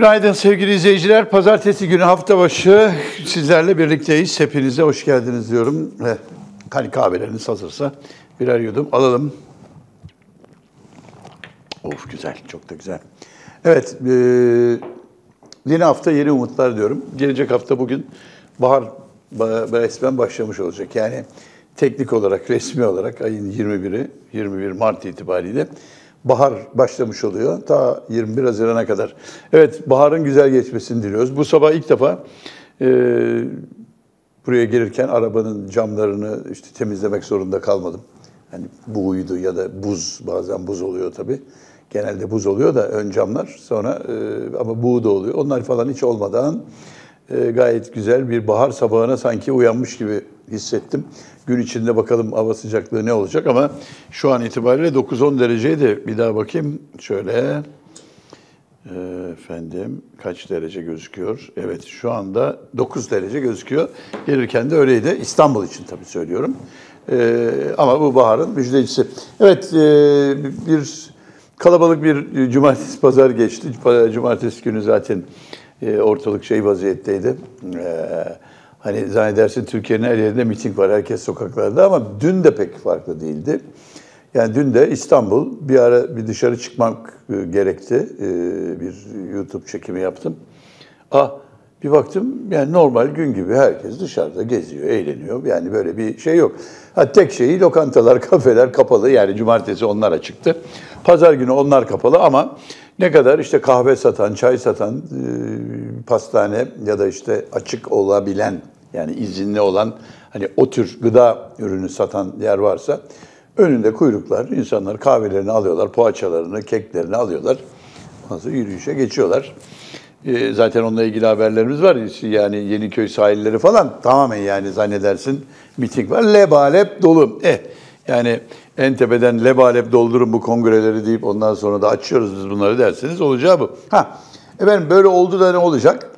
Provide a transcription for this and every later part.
Günaydın sevgili izleyiciler. Pazartesi günü hafta başı sizlerle birlikteyiz. Hepinize hoş geldiniz diyorum. Ve hani kahveleriniz hazırsa birer yudum alalım. Of güzel, çok da güzel. Evet, e, yeni hafta yeni umutlar diyorum. Gelecek hafta bugün bahar ba- resmen başlamış olacak. Yani teknik olarak, resmi olarak ayın 21'i, 21 Mart itibariyle bahar başlamış oluyor. Ta 21 Haziran'a kadar. Evet, baharın güzel geçmesini diliyoruz. Bu sabah ilk defa e, buraya gelirken arabanın camlarını işte temizlemek zorunda kalmadım. Hani buğuydu ya da buz, bazen buz oluyor tabii. Genelde buz oluyor da ön camlar sonra e, ama buğu da oluyor. Onlar falan hiç olmadan e, gayet güzel bir bahar sabahına sanki uyanmış gibi hissettim. Gün içinde bakalım hava sıcaklığı ne olacak ama şu an itibariyle 9-10 dereceye de bir daha bakayım. Şöyle e, efendim kaç derece gözüküyor? Evet şu anda 9 derece gözüküyor. Gelirken de öyleydi. İstanbul için tabii söylüyorum. E, ama bu baharın müjdecisi. Evet e, bir kalabalık bir cumartesi pazar geçti. Cumartesi günü zaten e, ortalık şey vaziyetteydi. E, hani zannedersin Türkiye'nin her yerinde miting var. Herkes sokaklarda ama dün de pek farklı değildi. Yani dün de İstanbul bir ara bir dışarı çıkmak e, gerekti. Bir YouTube çekimi yaptım. Ah bir baktım yani normal gün gibi herkes dışarıda geziyor, eğleniyor. Yani böyle bir şey yok. Ha, tek şeyi lokantalar, kafeler kapalı. Yani cumartesi onlar açıktı. Pazar günü onlar kapalı ama ne kadar işte kahve satan, çay satan, e, pastane ya da işte açık olabilen yani izinli olan hani o tür gıda ürünü satan yer varsa önünde kuyruklar, insanlar kahvelerini alıyorlar, poğaçalarını, keklerini alıyorlar. Ondan sonra yürüyüşe geçiyorlar. E, zaten onunla ilgili haberlerimiz var. Yani Yeniköy sahilleri falan tamamen yani zannedersin miting var. Lebalep dolu. Eh yani en tepeden lebalep doldurun bu kongreleri deyip ondan sonra da açıyoruz biz bunları derseniz olacağı bu. Ha efendim böyle oldu da ne olacak?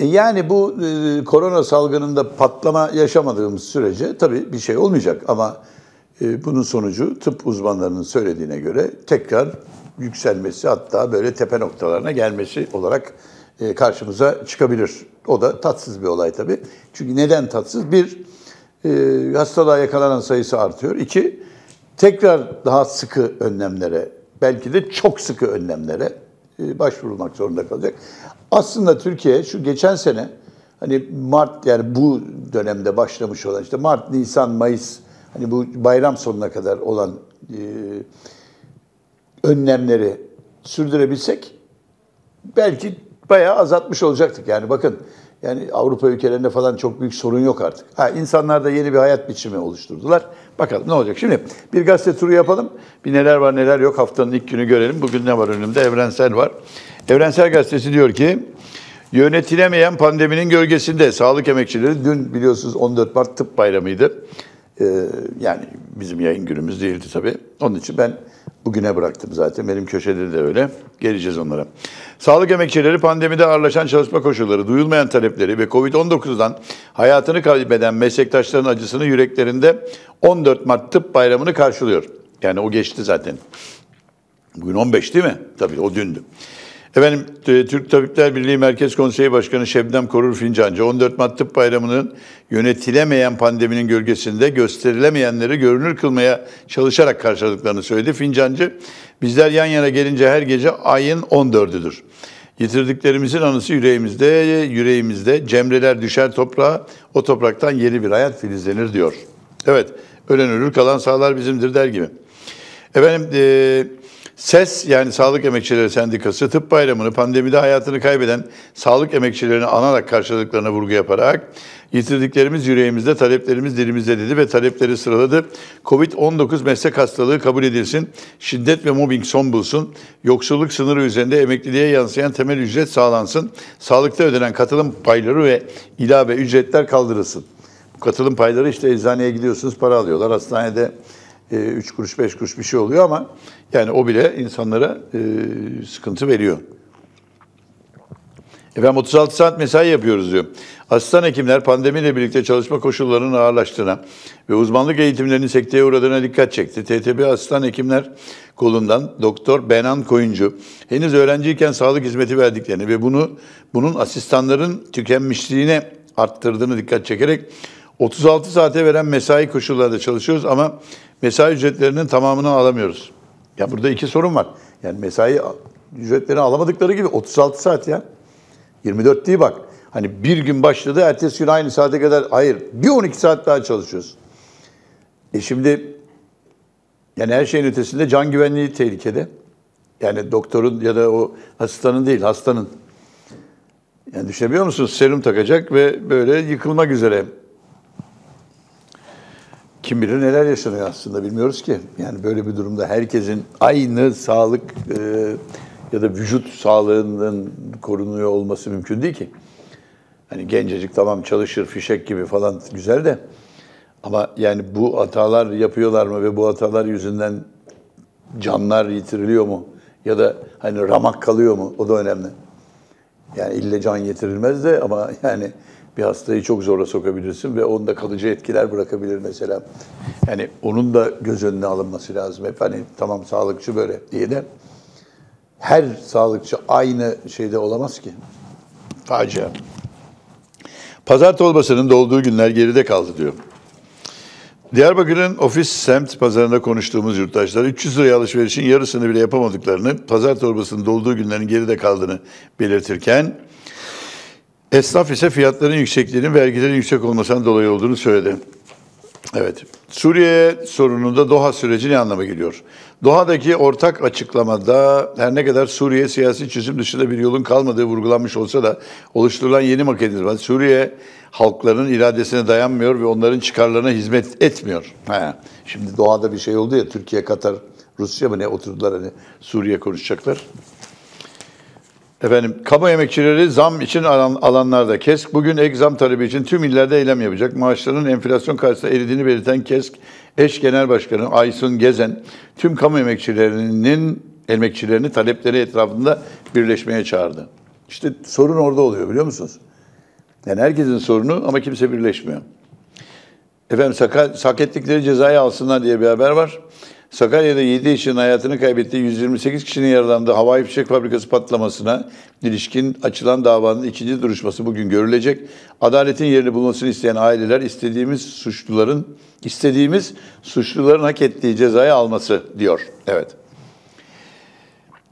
E yani bu e, korona salgınında patlama yaşamadığımız sürece tabii bir şey olmayacak ama e, bunun sonucu tıp uzmanlarının söylediğine göre tekrar yükselmesi hatta böyle tepe noktalarına gelmesi olarak e, karşımıza çıkabilir. O da tatsız bir olay tabii. Çünkü neden tatsız? Bir, e, hastalığa yakalanan sayısı artıyor. İki, tekrar daha sıkı önlemlere, belki de çok sıkı önlemlere e, başvurulmak zorunda kalacak. Aslında Türkiye şu geçen sene hani Mart yani bu dönemde başlamış olan işte Mart, Nisan, Mayıs hani bu bayram sonuna kadar olan e, önlemleri sürdürebilsek belki bayağı azaltmış olacaktık. Yani bakın yani Avrupa ülkelerinde falan çok büyük sorun yok artık. Ha insanlar da yeni bir hayat biçimi oluşturdular. Bakalım ne olacak. Şimdi bir gazete turu yapalım. Bir neler var neler yok haftanın ilk günü görelim. Bugün ne var önümde? Evrensel var. Evrensel Gazetesi diyor ki yönetilemeyen pandeminin gölgesinde sağlık emekçileri dün biliyorsunuz 14 Mart Tıp Bayramı'ydı. Ee, yani bizim yayın günümüz değildi tabii. Onun için ben bugüne bıraktım zaten. Benim köşede de öyle. Geleceğiz onlara. Sağlık emekçileri pandemide ağırlaşan çalışma koşulları, duyulmayan talepleri ve Covid-19'dan hayatını kaybeden meslektaşların acısını yüreklerinde 14 Mart Tıp Bayramı'nı karşılıyor. Yani o geçti zaten. Bugün 15 değil mi? Tabii o dündü. Efendim Türk Tabipler Birliği Merkez Konseyi Başkanı Şebnem Korur Fincancı 14 Mart Tıp Bayramı'nın yönetilemeyen pandeminin gölgesinde gösterilemeyenleri görünür kılmaya çalışarak karşıladıklarını söyledi. Fincancı bizler yan yana gelince her gece ayın 14'üdür. Yitirdiklerimizin anısı yüreğimizde, yüreğimizde cemreler düşer toprağa, o topraktan yeni bir hayat filizlenir diyor. Evet, ölen ölür kalan sağlar bizimdir der gibi. Efendim, e, SES yani Sağlık Emekçileri Sendikası tıp bayramını pandemide hayatını kaybeden sağlık emekçilerini anarak karşıladıklarına vurgu yaparak yitirdiklerimiz yüreğimizde, taleplerimiz dilimizde dedi ve talepleri sıraladı. Covid-19 meslek hastalığı kabul edilsin, şiddet ve mobbing son bulsun, yoksulluk sınırı üzerinde emekliliğe yansıyan temel ücret sağlansın, sağlıkta ödenen katılım payları ve ilave ücretler kaldırılsın. Bu katılım payları işte eczaneye gidiyorsunuz para alıyorlar, hastanede 3 kuruş 5 kuruş bir şey oluyor ama yani o bile insanlara e, sıkıntı veriyor. Efendim 36 saat mesai yapıyoruz diyor. Asistan hekimler pandemiyle birlikte çalışma koşullarının ağırlaştığına ve uzmanlık eğitimlerinin sekteye uğradığına dikkat çekti. TTB Asistan Hekimler kolundan Doktor Benan Koyuncu henüz öğrenciyken sağlık hizmeti verdiklerini ve bunu bunun asistanların tükenmişliğine arttırdığını dikkat çekerek 36 saate veren mesai koşullarında çalışıyoruz ama mesai ücretlerinin tamamını alamıyoruz. Ya burada iki sorun var. Yani mesai ücretlerini alamadıkları gibi 36 saat ya. 24 değil bak. Hani bir gün başladı, ertesi gün aynı saate kadar. Hayır, bir 12 saat daha çalışıyoruz. E şimdi yani her şeyin ötesinde can güvenliği tehlikede. Yani doktorun ya da o asistanın değil, hastanın. Yani düşünebiliyor musunuz? Serum takacak ve böyle yıkılmak üzere. Kim bilir neler yaşanıyor aslında bilmiyoruz ki. Yani böyle bir durumda herkesin aynı sağlık e, ya da vücut sağlığının korunuyor olması mümkün değil ki. Hani gencecik tamam çalışır fişek gibi falan güzel de ama yani bu hatalar yapıyorlar mı ve bu hatalar yüzünden canlar yitiriliyor mu? Ya da hani ramak kalıyor mu? O da önemli. Yani ille can yitirilmez de ama yani bir hastayı çok zora sokabilirsin ve onda kalıcı etkiler bırakabilir mesela. Yani onun da göz önüne alınması lazım. Hep hani tamam sağlıkçı böyle diye de her sağlıkçı aynı şeyde olamaz ki. Facia. Pazar torbasının dolduğu günler geride kaldı diyor. Diyarbakır'ın ofis semt pazarında konuştuğumuz yurttaşlar 300 liraya alışverişin yarısını bile yapamadıklarını, pazar torbasının dolduğu günlerin geride kaldığını belirtirken, esnaf ise fiyatların yüksekliğinin vergilerin yüksek olmasından dolayı olduğunu söyledi. Evet. Suriye sorununda Doha süreci ne anlama geliyor? Doha'daki ortak açıklamada her ne kadar Suriye siyasi çözüm dışında bir yolun kalmadığı vurgulanmış olsa da oluşturulan yeni mekanizma Suriye halklarının iradesine dayanmıyor ve onların çıkarlarına hizmet etmiyor. He. Şimdi Doha'da bir şey oldu ya Türkiye, Katar, Rusya mı ne oturdular hani Suriye konuşacaklar. Efendim, kamu emekçileri zam için alan, alanlarda KESK bugün ek zam talebi için tüm illerde eylem yapacak. Maaşların enflasyon karşısında eridiğini belirten KESK eş genel başkanı Aysun Gezen tüm kamu emekçilerinin emekçilerini talepleri etrafında birleşmeye çağırdı. İşte sorun orada oluyor biliyor musunuz? Yani herkesin sorunu ama kimse birleşmiyor. Efendim sakat, hak ettikleri cezayı alsınlar diye bir haber var. Sakarya'da 7 kişinin hayatını kaybettiği 128 kişinin yaralandığı havai fişek fabrikası patlamasına ilişkin açılan davanın ikinci duruşması bugün görülecek. Adaletin yerini bulmasını isteyen aileler istediğimiz suçluların istediğimiz suçluların hak ettiği cezayı alması diyor. Evet.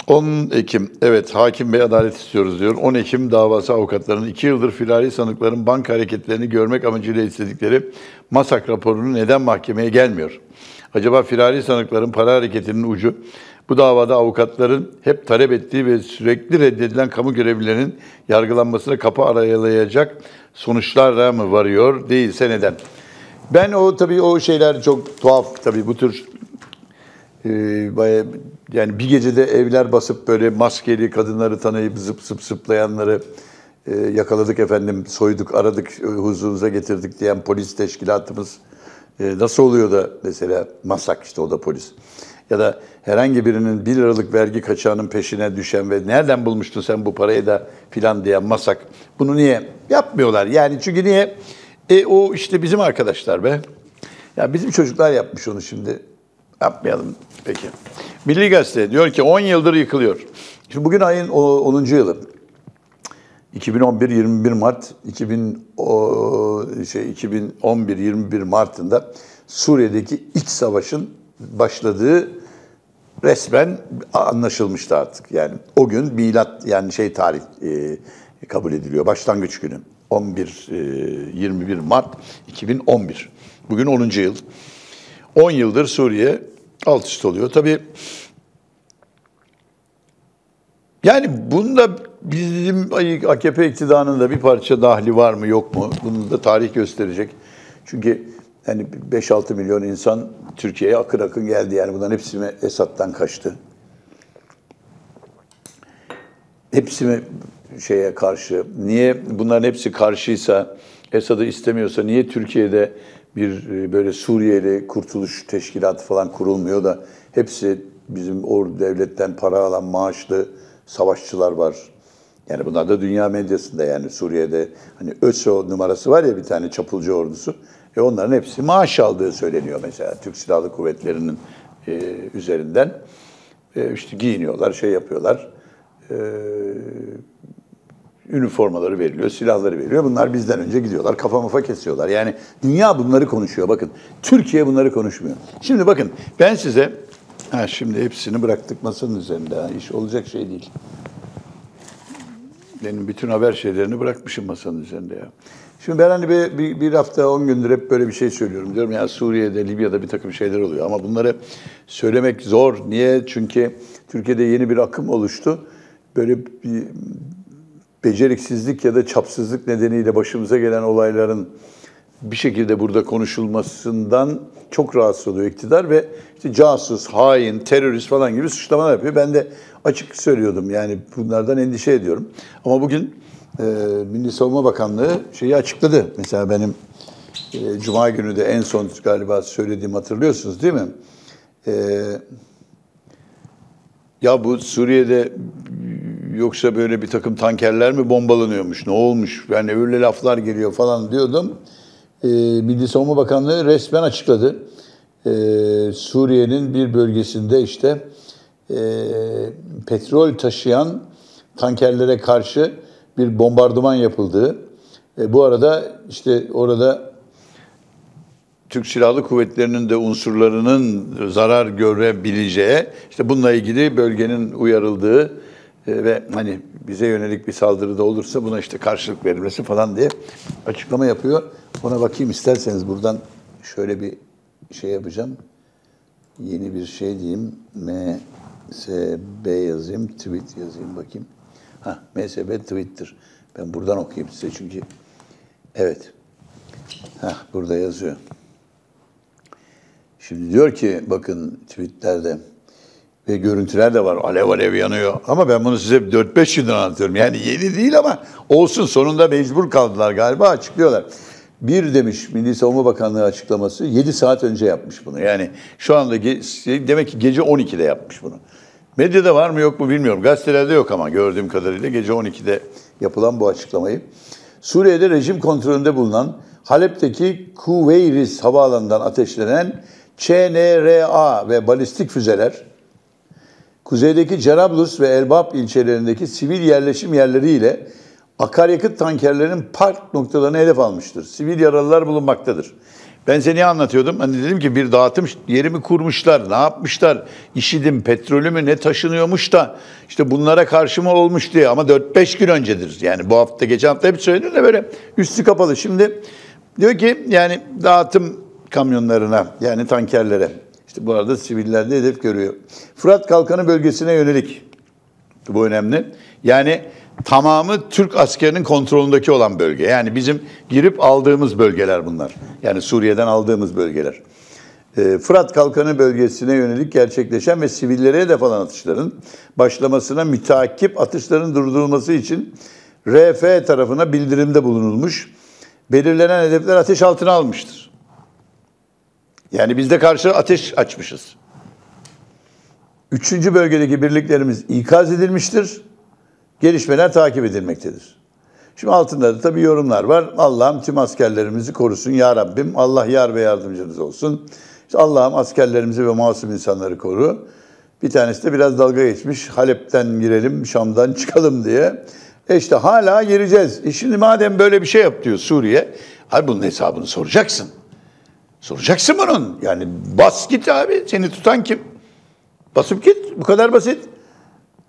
10 Ekim, evet hakim bey adalet istiyoruz diyor. 10 Ekim davası avukatlarının 2 yıldır firari sanıkların banka hareketlerini görmek amacıyla istedikleri MASAK raporunu neden mahkemeye gelmiyor? Acaba firari sanıkların para hareketinin ucu bu davada avukatların hep talep ettiği ve sürekli reddedilen kamu görevlilerinin yargılanmasına kapı arayalayacak sonuçlarla mı varıyor değilse neden? Ben o tabii o şeyler çok tuhaf tabii bu tür e, yani bir gecede evler basıp böyle maskeli kadınları tanıyıp zıp zıp zıplayanları e, yakaladık efendim, soyduk, aradık, huzurunuza getirdik diyen polis teşkilatımız e, nasıl oluyor da mesela Masak işte o da polis. Ya da herhangi birinin 1 liralık vergi kaçağının peşine düşen ve nereden bulmuştun sen bu parayı da filan diyen Masak. Bunu niye yapmıyorlar? Yani çünkü niye? E o işte bizim arkadaşlar be. Ya bizim çocuklar yapmış onu şimdi. Yapmayalım peki. Milli Gazete diyor ki 10 yıldır yıkılıyor. Şimdi bugün ayın 10. yılı. 2011 21 Mart 2000 o, şey 2011 21 Mart'ında Suriye'deki iç savaşın başladığı resmen anlaşılmıştı artık. Yani o gün milat yani şey tarih e, kabul ediliyor. Başlangıç günü. 11 e, 21 Mart 2011. Bugün 10. yıl. 10 yıldır Suriye alt üst oluyor. Tabii yani bunda bizim AKP iktidarının bir parça dahli var mı yok mu? Bunu da tarih gösterecek. Çünkü yani 5-6 milyon insan Türkiye'ye akın akın geldi. Yani bunların hepsi mi Esad'dan kaçtı? Hepsi mi şeye karşı? Niye bunların hepsi karşıysa, Esad'ı istemiyorsa niye Türkiye'de bir e, böyle Suriyeli kurtuluş teşkilatı falan kurulmuyor da hepsi bizim o devletten para alan maaşlı savaşçılar var. Yani bunlar da dünya medyasında yani Suriye'de hani ÖSO numarası var ya bir tane çapulcu ordusu. E onların hepsi maaş aldığı söyleniyor mesela Türk Silahlı Kuvvetleri'nin e, üzerinden. E, işte giyiniyorlar, şey yapıyorlar. E, üniformaları veriliyor, silahları veriliyor. Bunlar bizden önce gidiyorlar, kafa mafa kesiyorlar. Yani dünya bunları konuşuyor bakın. Türkiye bunları konuşmuyor. Şimdi bakın ben size, ha şimdi hepsini bıraktık masanın üzerinde. Ha, iş olacak şey değil. Benim bütün haber şeylerini bırakmışım masanın üzerinde ya. Şimdi ben hani bir, bir, bir hafta, on gündür hep böyle bir şey söylüyorum. Diyorum ya Suriye'de, Libya'da bir takım şeyler oluyor. Ama bunları söylemek zor. Niye? Çünkü Türkiye'de yeni bir akım oluştu. Böyle bir beceriksizlik ya da çapsızlık nedeniyle başımıza gelen olayların bir şekilde burada konuşulmasından çok rahatsız oluyor iktidar ve işte casus, hain, terörist falan gibi suçlamalar yapıyor. Ben de açık söylüyordum yani bunlardan endişe ediyorum. Ama bugün e, Milli Savunma Bakanlığı şeyi açıkladı. Mesela benim e, Cuma günü de en son galiba söylediğimi hatırlıyorsunuz değil mi? E, ya bu Suriye'de yoksa böyle bir takım tankerler mi bombalanıyormuş, ne olmuş, yani öyle laflar geliyor falan diyordum. E, Milli Savunma Bakanlığı resmen açıkladı. E, Suriye'nin bir bölgesinde işte e, petrol taşıyan tankerlere karşı bir bombardıman yapıldığı. E, bu arada işte orada Türk Silahlı Kuvvetleri'nin de unsurlarının zarar görebileceği, işte bununla ilgili bölgenin uyarıldığı e, ve hani bize yönelik bir saldırı da olursa buna işte karşılık verilmesi falan diye açıklama yapıyor. Ona bakayım isterseniz buradan şöyle bir şey yapacağım. Yeni bir şey diyeyim. MSB yazayım, tweet yazayım bakayım. Ha, MSB Twitter. Ben buradan okuyayım size çünkü evet. Ha, burada yazıyor. Şimdi diyor ki bakın tweetlerde ve görüntüler de var. Alev alev yanıyor. Ama ben bunu size 4-5 yıldan anlatıyorum. Yani yeni değil ama olsun sonunda mecbur kaldılar galiba açıklıyorlar. Bir demiş Milli Savunma Bakanlığı açıklaması 7 saat önce yapmış bunu. Yani şu anda demek ki gece 12'de yapmış bunu. Medyada var mı yok mu bilmiyorum. Gazetelerde yok ama gördüğüm kadarıyla gece 12'de yapılan bu açıklamayı. Suriye'de rejim kontrolünde bulunan Halep'teki Kuveyris havaalanından ateşlenen ÇNRA ve balistik füzeler, kuzeydeki Cerablus ve Elbap ilçelerindeki sivil yerleşim yerleriyle akaryakıt tankerlerinin park noktalarını hedef almıştır. Sivil yaralılar bulunmaktadır. Ben size niye anlatıyordum? Hani dedim ki bir dağıtım yeri mi kurmuşlar, ne yapmışlar, işidim, petrolü mü ne taşınıyormuş da işte bunlara karşı mı olmuş diye ama 4-5 gün öncedir. Yani bu hafta, geçen hafta hep söyledim de böyle üstü kapalı. Şimdi diyor ki yani dağıtım kamyonlarına yani tankerlere. İşte bu arada siviller de hedef görüyor. Fırat Kalkanı bölgesine yönelik. Bu önemli. Yani tamamı Türk askerinin kontrolündeki olan bölge. Yani bizim girip aldığımız bölgeler bunlar. Yani Suriye'den aldığımız bölgeler. Ee, Fırat Kalkanı bölgesine yönelik gerçekleşen ve sivillere hedef alan atışların başlamasına müteakip atışların durdurulması için RF tarafına bildirimde bulunulmuş. Belirlenen hedefler ateş altına almıştır. Yani biz de karşı ateş açmışız. Üçüncü bölgedeki birliklerimiz ikaz edilmiştir. Gelişmeler takip edilmektedir. Şimdi altında da tabii yorumlar var. Allah'ım tüm askerlerimizi korusun ya Rabbim. Allah yar ve yardımcınız olsun. İşte Allah'ım askerlerimizi ve masum insanları koru. Bir tanesi de biraz dalga geçmiş. Halep'ten girelim, Şam'dan çıkalım diye. E işte hala gireceğiz. E şimdi madem böyle bir şey yap diyor Suriye, hayır bunun hesabını soracaksın. Soracaksın bunun. Yani bas git abi. Seni tutan kim? Basıp git. Bu kadar basit.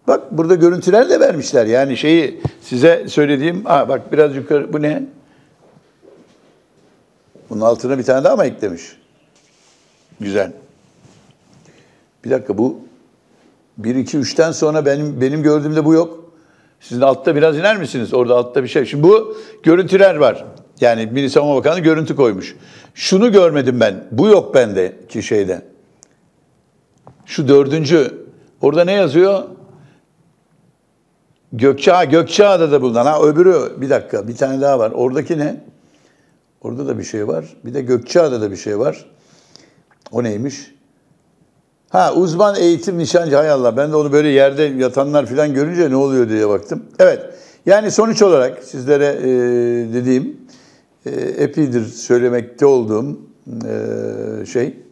Bak burada görüntüler de vermişler. Yani şeyi size söylediğim, ha bak biraz yukarı bu ne? Bunun altına bir tane daha mı eklemiş? Güzel. Bir dakika bu 1 2 3'ten sonra benim benim gördüğümde bu yok. Sizin altta biraz iner misiniz? Orada altta bir şey. Şimdi bu görüntüler var. Yani Milli Savunma Bakanı görüntü koymuş. Şunu görmedim ben. Bu yok bende ki şeyde. Şu dördüncü. Orada ne yazıyor? Gökçeada, Gökçeada da bulunan. Ha öbürü bir dakika bir tane daha var. Oradaki ne? Orada da bir şey var. Bir de Gökçeada da bir şey var. O neymiş? Ha uzman eğitim nişancı hay Allah ben de onu böyle yerde yatanlar falan görünce ne oluyor diye baktım. Evet yani sonuç olarak sizlere e, dediğim e, epidir söylemekte olduğum e, şey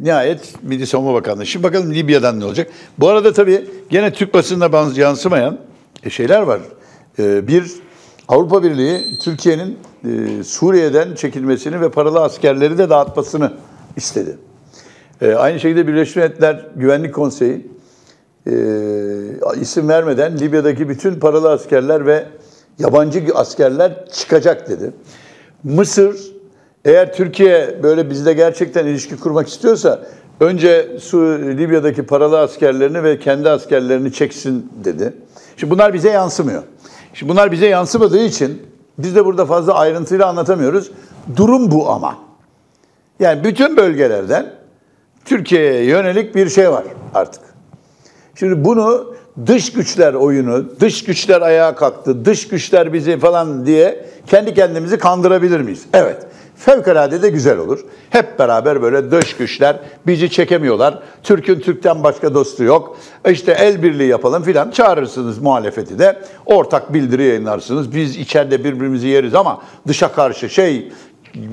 nihayet Milli Savunma Bakanlığı. Şimdi bakalım Libya'dan ne olacak? Bu arada tabii gene Türk basınına yansımayan e, şeyler var. E, bir Avrupa Birliği Türkiye'nin e, Suriye'den çekilmesini ve paralı askerleri de dağıtmasını istedi. Aynı şekilde Birleşmiş Milletler Güvenlik Konseyi isim vermeden Libya'daki bütün paralı askerler ve yabancı askerler çıkacak dedi. Mısır eğer Türkiye böyle bizle gerçekten ilişki kurmak istiyorsa önce Libya'daki paralı askerlerini ve kendi askerlerini çeksin dedi. Şimdi bunlar bize yansımıyor. Şimdi bunlar bize yansımadığı için biz de burada fazla ayrıntıyla anlatamıyoruz. Durum bu ama. Yani bütün bölgelerden Türkiye'ye yönelik bir şey var artık. Şimdi bunu dış güçler oyunu, dış güçler ayağa kalktı, dış güçler bizi falan diye kendi kendimizi kandırabilir miyiz? Evet. Fevkalade de güzel olur. Hep beraber böyle dış güçler bizi çekemiyorlar. Türk'ün Türk'ten başka dostu yok. İşte el birliği yapalım filan. Çağırırsınız muhalefeti de. Ortak bildiri yayınlarsınız. Biz içeride birbirimizi yeriz ama dışa karşı şey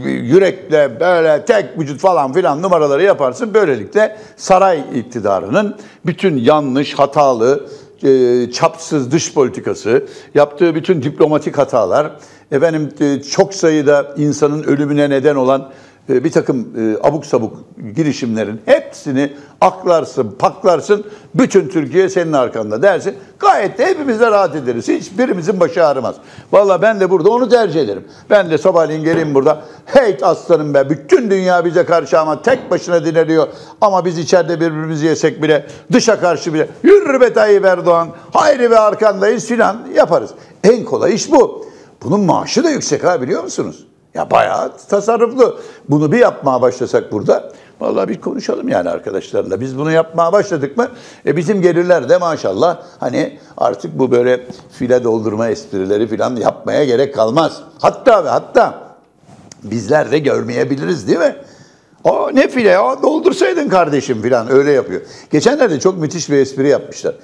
yürekle böyle tek vücut falan filan numaraları yaparsın. Böylelikle saray iktidarının bütün yanlış, hatalı, e, çapsız dış politikası, yaptığı bütün diplomatik hatalar, efendim e, çok sayıda insanın ölümüne neden olan bir takım e, abuk sabuk girişimlerin hepsini aklarsın, paklarsın, bütün Türkiye senin arkanda dersin. Gayet de hepimiz de rahat ederiz. Hiçbirimizin başı ağrımaz. Valla ben de burada onu tercih ederim. Ben de sabahleyin geleyim burada. Hey aslanım be, bütün dünya bize karşı ama tek başına dineliyor. Ama biz içeride birbirimizi yesek bile, dışa karşı bile, yürü be Tayyip Erdoğan, hayri ve arkandayız filan yaparız. En kolay iş bu. Bunun maaşı da yüksek ha biliyor musunuz? Ya bayağı tasarruflu. Bunu bir yapmaya başlasak burada, vallahi bir konuşalım yani arkadaşlarla. Biz bunu yapmaya başladık mı, e bizim gelirler de maşallah hani artık bu böyle file doldurma esprileri falan yapmaya gerek kalmaz. Hatta ve hatta bizler de görmeyebiliriz değil mi? O ne file ya doldursaydın kardeşim falan öyle yapıyor. Geçenlerde çok müthiş bir espri yapmışlar.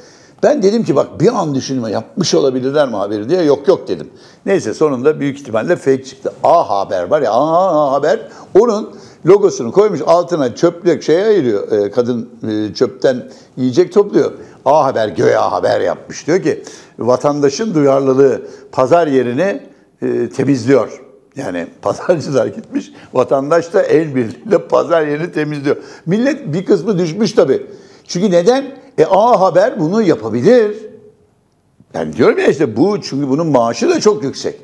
Ben dedim ki bak bir an düşünme yapmış olabilirler mi haberi diye yok yok dedim. Neyse sonunda büyük ihtimalle fake çıktı. A Haber var ya A Haber onun logosunu koymuş altına çöplük şey ayırıyor. E, kadın e, çöpten yiyecek topluyor. A Haber göğe haber yapmış. Diyor ki vatandaşın duyarlılığı pazar yerini e, temizliyor. Yani pazarcılar gitmiş, vatandaş da el birliğiyle pazar yerini temizliyor. Millet bir kısmı düşmüş tabii. Çünkü neden? E A Haber bunu yapabilir. Yani diyorum ya işte bu çünkü bunun maaşı da çok yüksek.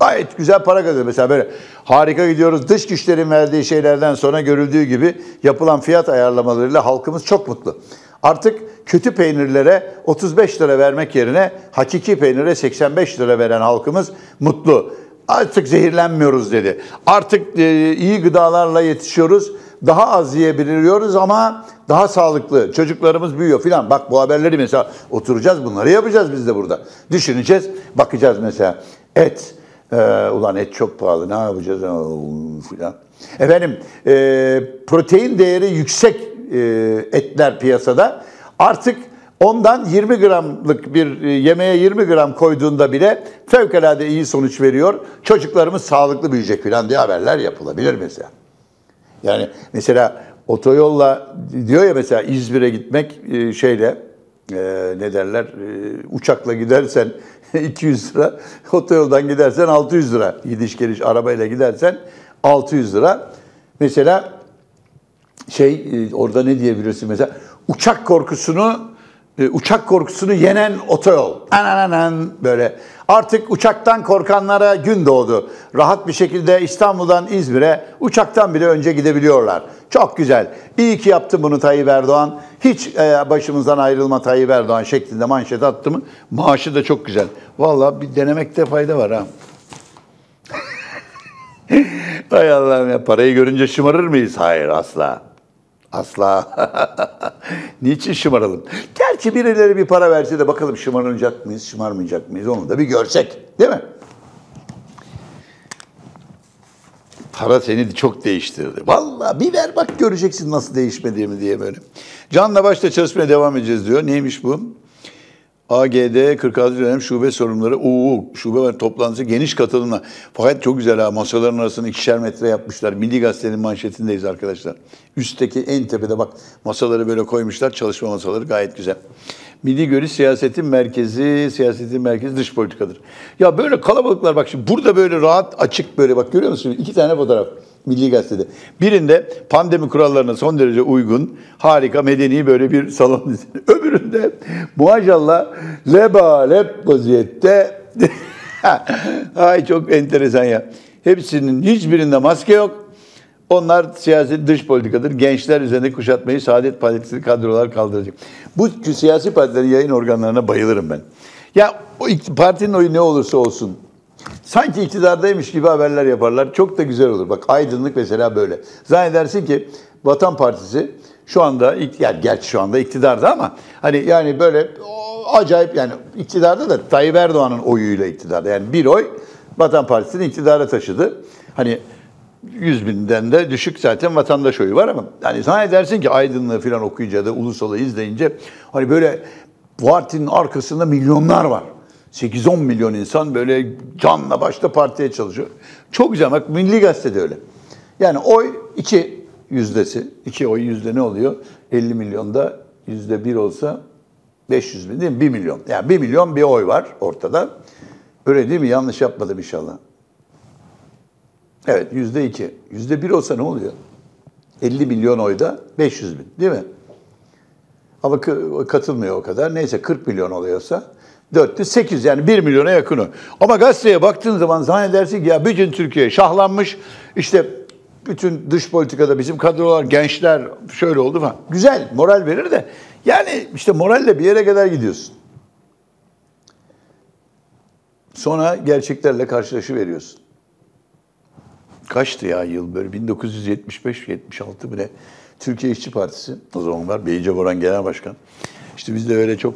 Gayet güzel para kazanıyor. Mesela böyle harika gidiyoruz. Dış güçlerin verdiği şeylerden sonra görüldüğü gibi yapılan fiyat ayarlamalarıyla halkımız çok mutlu. Artık kötü peynirlere 35 lira vermek yerine hakiki peynire 85 lira veren halkımız mutlu. Artık zehirlenmiyoruz dedi. Artık e, iyi gıdalarla yetişiyoruz daha az yiyebiliyoruz ama daha sağlıklı. Çocuklarımız büyüyor filan. Bak bu haberleri mesela oturacağız bunları yapacağız biz de burada. Düşüneceğiz, bakacağız mesela. Et, ee, ulan et çok pahalı ne yapacağız filan. Efendim e, protein değeri yüksek e, etler piyasada. Artık ondan 20 gramlık bir e, yemeğe 20 gram koyduğunda bile fevkalade iyi sonuç veriyor. Çocuklarımız sağlıklı büyüyecek filan diye haberler yapılabilir mesela. Yani mesela otoyolla diyor ya mesela İzmir'e gitmek e, şeyle e, ne derler e, uçakla gidersen 200 lira, otoyoldan gidersen 600 lira. Gidiş geliş arabayla gidersen 600 lira. Mesela şey orada ne diyebilirsin mesela uçak korkusunu uçak korkusunu yenen otoyol. Anananan böyle Artık uçaktan korkanlara gün doğdu. Rahat bir şekilde İstanbul'dan İzmir'e uçaktan bile önce gidebiliyorlar. Çok güzel. İyi ki yaptı bunu Tayyip Erdoğan. Hiç e, başımızdan ayrılma Tayyip Erdoğan şeklinde manşet attı mı? Maaşı da çok güzel. Vallahi bir denemekte fayda var ha. Hay Allah'ım ya parayı görünce şımarır mıyız? Hayır asla. Asla. Niçin şımaralım? Gerçi birileri bir para verse de bakalım şımaracak mıyız, şımarmayacak mıyız onu da bir görsek. Değil mi? Para seni çok değiştirdi. Vallahi bir ver bak göreceksin nasıl değişmediğimi diye böyle. Canla başla çalışmaya devam edeceğiz diyor. Neymiş bu? AGD 46 dönem şube sorumluları Oo, şube var toplantısı geniş katılımla. Fakat çok güzel ha masaların arasını ikişer metre yapmışlar. Milli Gazete'nin manşetindeyiz arkadaşlar. Üstteki en tepede bak masaları böyle koymuşlar. Çalışma masaları gayet güzel. Milli görüş siyasetin merkezi, siyasetin merkezi dış politikadır. Ya böyle kalabalıklar bak şimdi burada böyle rahat açık böyle bak görüyor musun? İki tane fotoğraf. Milli Gazete'de. Birinde pandemi kurallarına son derece uygun, harika, medeni böyle bir salon. Öbüründe maşallah leba lep vaziyette. Ay çok enteresan ya. Hepsinin hiçbirinde maske yok. Onlar siyaset dış politikadır. Gençler üzerinde kuşatmayı Saadet Partisi kadrolar kaldıracak. Bu siyasi partilerin yayın organlarına bayılırım ben. Ya o partinin oyu ne olursa olsun Sanki iktidardaymış gibi haberler yaparlar. Çok da güzel olur. Bak aydınlık mesela böyle. Zannedersin ki Vatan Partisi şu anda, yani gerçi şu anda iktidarda ama hani yani böyle acayip yani iktidarda da Tayyip Erdoğan'ın oyuyla iktidarda. Yani bir oy Vatan Partisi'ni iktidara taşıdı. Hani 100 binden de düşük zaten vatandaş oyu var ama yani zannedersin ki aydınlığı falan okuyunca da ulusalı izleyince hani böyle partinin arkasında milyonlar var. 8-10 milyon insan böyle canla başla partiye çalışıyor. Çok güzel bak Milli Gazete'de öyle. Yani oy iki yüzdesi. iki oy yüzde ne oluyor? 50 milyonda yüzde bir olsa 500 bin değil mi? 1 milyon. Yani 1 milyon bir oy var ortada. Öyle değil mi? Yanlış yapmadım inşallah. Evet yüzde iki. Yüzde bir olsa ne oluyor? 50 milyon oyda 500 bin değil mi? Ama katılmıyor o kadar. Neyse 40 milyon oluyorsa 4'tü 8 yani 1 milyona yakını. Ama gazeteye baktığın zaman zannedersin ki ya bütün Türkiye şahlanmış. İşte bütün dış politikada bizim kadrolar, gençler şöyle oldu falan. Güzel, moral verir de yani işte moralle bir yere kadar gidiyorsun. Sonra gerçeklerle karşılaşı veriyorsun. Kaçtı ya yıl böyle 1975-76 mı? Türkiye İşçi Partisi o zaman var. Beyce Boran Genel Başkan. İşte biz de öyle çok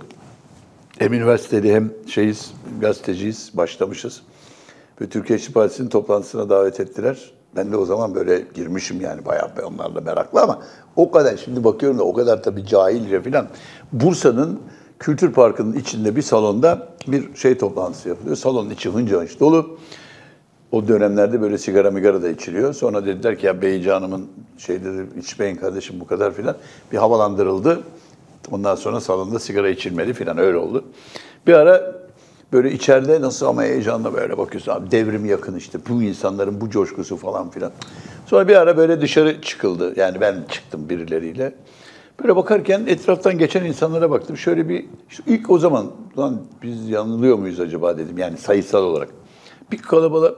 hem üniversiteli hem şeyiz, gazeteciyiz, başlamışız. Ve Türkiye İşçi Partisi'nin toplantısına davet ettiler. Ben de o zaman böyle girmişim yani bayağı onlarla meraklı ama o kadar şimdi bakıyorum da o kadar tabii cahilce filan. Bursa'nın Kültür Parkı'nın içinde bir salonda bir şey toplantısı yapılıyor. Salonun içi hınca hınç dolu. O dönemlerde böyle sigara migara da içiliyor. Sonra dediler ki ya Beyci Hanım'ın şey dedi içmeyin kardeşim bu kadar filan. Bir havalandırıldı. Ondan sonra salonda sigara içilmedi filan öyle oldu. Bir ara böyle içeride nasıl ama heyecanla böyle bakıyorsun. Abi devrim yakın işte bu insanların bu coşkusu falan filan. Sonra bir ara böyle dışarı çıkıldı. Yani ben çıktım birileriyle. Böyle bakarken etraftan geçen insanlara baktım. Şöyle bir işte ilk o zaman lan biz yanılıyor muyuz acaba dedim. Yani sayısal olarak. Bir kalabalık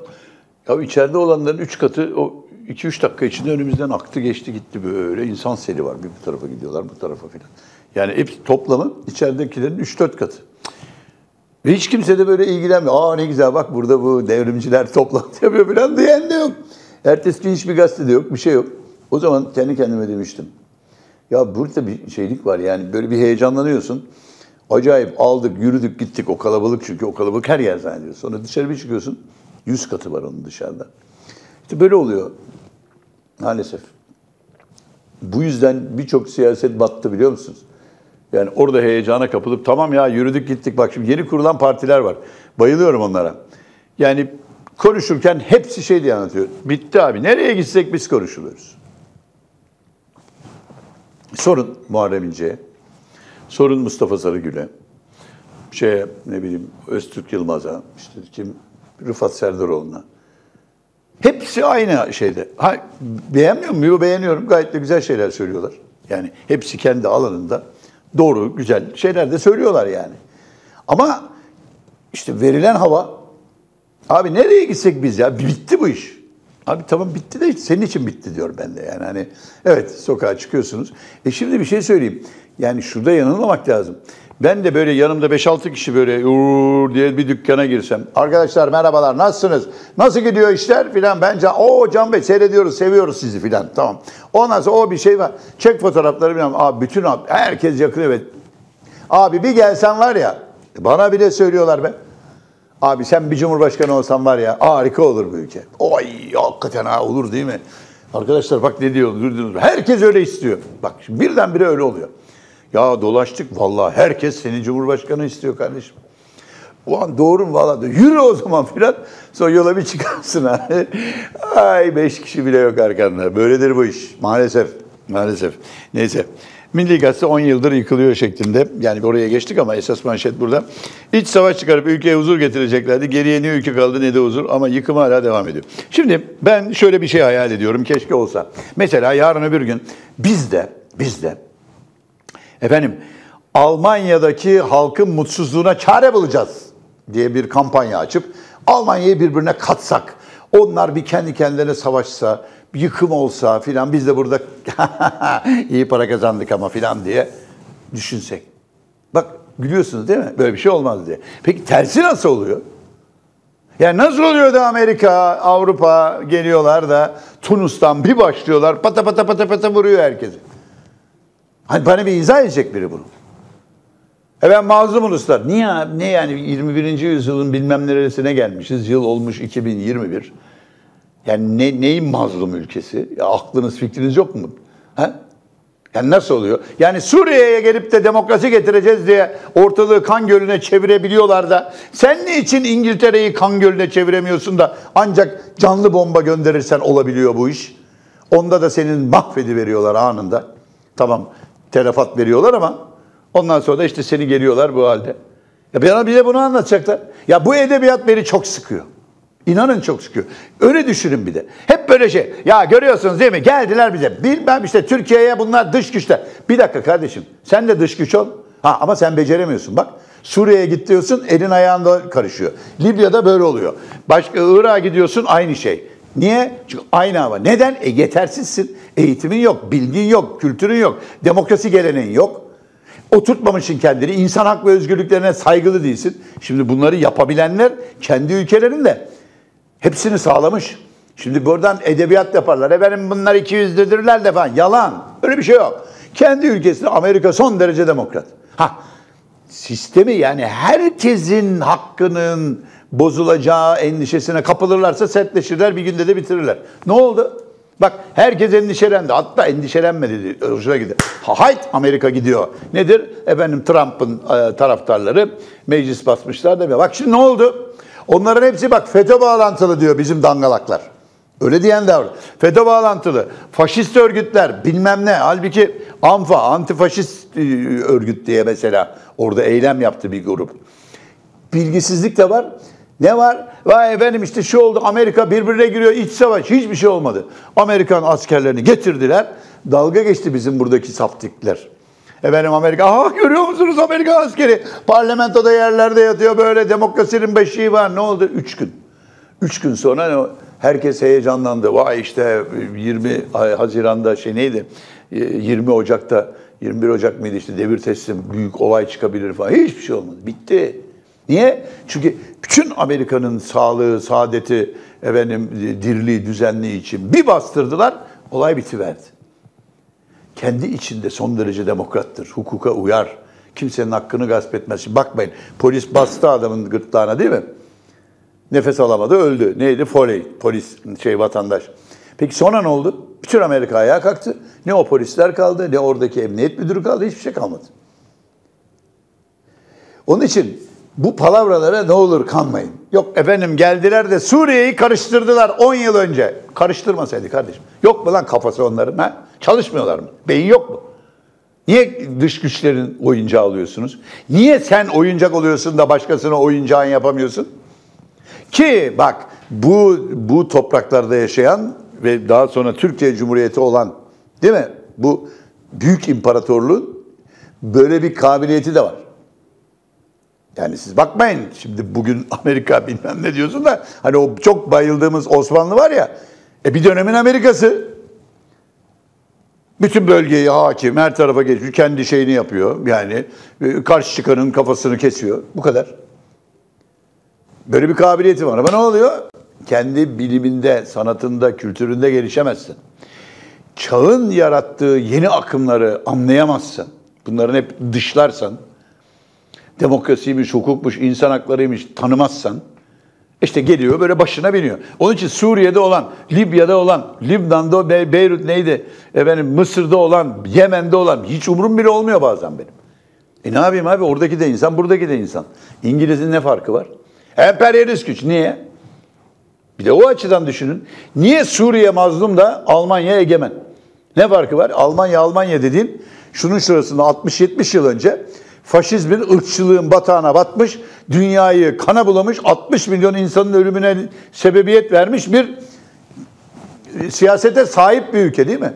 ya içeride olanların üç katı o 2-3 dakika içinde önümüzden aktı geçti gitti böyle insan seli var. Bir bu tarafa gidiyorlar bu tarafa filan. Yani hep toplamı içeridekilerin 3-4 katı. Ve hiç kimse de böyle ilgilenmiyor. Aa ne güzel bak burada bu devrimciler toplantı yapıyor falan diyen de yok. Ertesi gün hiçbir gazetede yok, bir şey yok. O zaman kendi kendime demiştim. Ya burada bir şeylik var yani böyle bir heyecanlanıyorsun. Acayip aldık, yürüdük, gittik. O kalabalık çünkü o kalabalık her yer zannediyor. Sonra dışarı bir çıkıyorsun. Yüz katı var onun dışarıda. İşte böyle oluyor. Maalesef. Bu yüzden birçok siyaset battı biliyor musunuz? Yani orada heyecana kapılıp tamam ya yürüdük gittik bak şimdi yeni kurulan partiler var. Bayılıyorum onlara. Yani konuşurken hepsi şey diye anlatıyor. Bitti abi nereye gitsek biz konuşuluyoruz. Sorun Muharrem İnce'ye. Sorun Mustafa Sarıgül'e. Şey ne bileyim Öztürk Yılmaz'a, işte kim Rıfat Serdaroğlu'na. Hepsi aynı şeyde. Ha, beğenmiyor muyum? Beğeniyorum. Gayet de güzel şeyler söylüyorlar. Yani hepsi kendi alanında doğru, güzel şeyler de söylüyorlar yani. Ama işte verilen hava, abi nereye gitsek biz ya? Bitti bu iş. Abi tamam bitti de senin için bitti diyor ben de yani. Hani evet sokağa çıkıyorsunuz. E şimdi bir şey söyleyeyim. Yani şurada yanılmamak lazım. Ben de böyle yanımda 5-6 kişi böyle uğur diye bir dükkana girsem. Arkadaşlar merhabalar nasılsınız? Nasıl gidiyor işler filan. Bence o Can Bey seyrediyoruz seviyoruz sizi filan. Tamam. Ondan sonra o bir şey var. Çek fotoğrafları filan. Abi bütün abi, herkes yakıyor evet. Abi bir gelsen var ya bana bile söylüyorlar be. Abi sen bir cumhurbaşkanı olsan var ya harika olur bu ülke. Oy Hakikaten ha olur değil mi? Arkadaşlar bak ne diyor duydunuz? Herkes öyle istiyor. Bak birdenbire öyle oluyor. Ya dolaştık vallahi herkes seni Cumhurbaşkanı istiyor kardeşim. O an doğru mu valla. Yürü o zaman filan. Sonra yola bir çıkarsın ha. Ay beş kişi bile yok arkanda. Böyledir bu iş. Maalesef. Maalesef. Neyse. Milli Gazete 10 yıldır yıkılıyor şeklinde. Yani oraya geçtik ama esas manşet burada. İç savaş çıkarıp ülkeye huzur getireceklerdi. Geriye ne ülke kaldı ne de huzur ama yıkım hala devam ediyor. Şimdi ben şöyle bir şey hayal ediyorum. Keşke olsa. Mesela yarın öbür gün biz de, biz de efendim Almanya'daki halkın mutsuzluğuna çare bulacağız diye bir kampanya açıp Almanya'yı birbirine katsak, onlar bir kendi kendilerine savaşsa, bir yıkım olsa filan biz de burada iyi para kazandık ama filan diye düşünsek. Bak gülüyorsunuz değil mi? Böyle bir şey olmaz diye. Peki tersi nasıl oluyor? Yani nasıl oluyor da Amerika, Avrupa geliyorlar da Tunus'tan bir başlıyorlar pata pata pata pata vuruyor herkesi. Hani bana bir izah edecek biri bunu. E ben mazlum uluslar. Niye? Ne yani 21. yüzyılın bilmem neresine gelmişiz. Yıl olmuş 2021. Yani ne, neyin mazlum ülkesi? Ya aklınız fikriniz yok mu? Ha? Yani nasıl oluyor? Yani Suriye'ye gelip de demokrasi getireceğiz diye ortalığı kan gölüne çevirebiliyorlar da sen ne için İngiltere'yi kan gölüne çeviremiyorsun da ancak canlı bomba gönderirsen olabiliyor bu iş. Onda da senin mahvedi veriyorlar anında. Tamam telafat veriyorlar ama ondan sonra da işte seni geliyorlar bu halde. Ya bana bize bunu anlatacaklar. Ya bu edebiyat beni çok sıkıyor. İnanın çok sıkıyor. Öyle düşünün bir de. Hep böyle şey. Ya görüyorsunuz değil mi? Geldiler bize. Bilmem işte Türkiye'ye bunlar dış güçler. Bir dakika kardeşim. Sen de dış güç ol. Ha ama sen beceremiyorsun bak. Suriye'ye git diyorsun elin ayağında karışıyor. Libya'da böyle oluyor. Başka Irak'a gidiyorsun aynı şey. Niye? Çünkü aynı hava. Neden? E yetersizsin. Eğitimin yok, bilgin yok, kültürün yok, demokrasi geleneğin yok. Oturtmamışsın kendini, insan hak ve özgürlüklerine saygılı değilsin. Şimdi bunları yapabilenler kendi ülkelerinde hepsini sağlamış. Şimdi buradan edebiyat yaparlar. Efendim bunlar 200'lüdürler de falan. Yalan. Öyle bir şey yok. Kendi ülkesinde Amerika son derece demokrat. Ha sistemi yani herkesin hakkının bozulacağı endişesine kapılırlarsa sertleşirler bir günde de bitirirler. Ne oldu? Bak herkes endişelendi. Hatta endişelenmedi. dedi. Hoşuna gidiyor. Ha, hayt Amerika gidiyor. Nedir? Efendim Trump'ın e, taraftarları meclis basmışlar da. Bak şimdi ne oldu? Onların hepsi bak FETÖ bağlantılı diyor bizim dangalaklar. Öyle diyen de var. FETÖ bağlantılı. Faşist örgütler bilmem ne. Halbuki ANFA, antifaşist e, örgüt diye mesela orada eylem yaptı bir grup. Bilgisizlik de var. Ne var? Vay efendim işte şu oldu Amerika birbirine giriyor iç savaş hiçbir şey olmadı. Amerikan askerlerini getirdiler. Dalga geçti bizim buradaki saftikler. Efendim Amerika, aha görüyor musunuz Amerika askeri? Parlamentoda yerlerde yatıyor böyle demokrasinin beşiği var. Ne oldu? Üç gün. Üç gün sonra herkes heyecanlandı. Vay işte 20 Haziran'da şey neydi? 20 Ocak'ta 21 Ocak mıydı işte devir teslim büyük olay çıkabilir falan. Hiçbir şey olmadı. Bitti. Niye? Çünkü bütün Amerika'nın sağlığı, saadeti, efendim dirliği, düzenliği için bir bastırdılar, olay bitiverdi. Kendi içinde son derece demokrattır, hukuka uyar. Kimsenin hakkını gasp etmez. Şimdi bakmayın, polis bastı adamın gırtlağına değil mi? Nefes alamadı, öldü. Neydi? Foley, polis, şey vatandaş. Peki sonra ne oldu? Bütün Amerika ayağa kalktı. Ne o polisler kaldı, ne oradaki emniyet müdürü kaldı, hiçbir şey kalmadı. Onun için bu palavralara ne olur kanmayın. Yok efendim geldiler de Suriye'yi karıştırdılar 10 yıl önce. Karıştırmasaydı kardeşim. Yok mu lan kafası onların ha? Çalışmıyorlar mı? Beyin yok mu? Niye dış güçlerin oyuncağı alıyorsunuz? Niye sen oyuncak oluyorsun da başkasına oyuncağın yapamıyorsun? Ki bak bu bu topraklarda yaşayan ve daha sonra Türkiye Cumhuriyeti olan değil mi? Bu büyük imparatorluğun böyle bir kabiliyeti de var. Yani siz bakmayın şimdi bugün Amerika bilmem ne diyorsun da hani o çok bayıldığımız Osmanlı var ya e bir dönemin Amerikası bütün bölgeyi hakim her tarafa geçiyor kendi şeyini yapıyor yani e, karşı çıkanın kafasını kesiyor bu kadar. Böyle bir kabiliyeti var ama ne oluyor? Kendi biliminde, sanatında, kültüründe gelişemezsin. Çağın yarattığı yeni akımları anlayamazsın. Bunların hep dışlarsan, demokrasiymiş, hukukmuş, insan haklarıymış tanımazsan, İşte geliyor böyle başına biniyor. Onun için Suriye'de olan, Libya'da olan, Lübnan'da, Be- Beyrut neydi? Efendim Mısır'da olan, Yemen'de olan hiç umurum bile olmuyor bazen benim. E ne yapayım abi oradaki de insan, buradaki de insan. İngiliz'in ne farkı var? Emperyalist güç. Niye? Bir de o açıdan düşünün. Niye Suriye mazlum da Almanya egemen? Ne farkı var? Almanya Almanya dediğin şunun sırasında 60-70 yıl önce faşizmin, ırkçılığın batağına batmış, dünyayı kana bulamış, 60 milyon insanın ölümüne sebebiyet vermiş bir e, siyasete sahip bir ülke değil mi?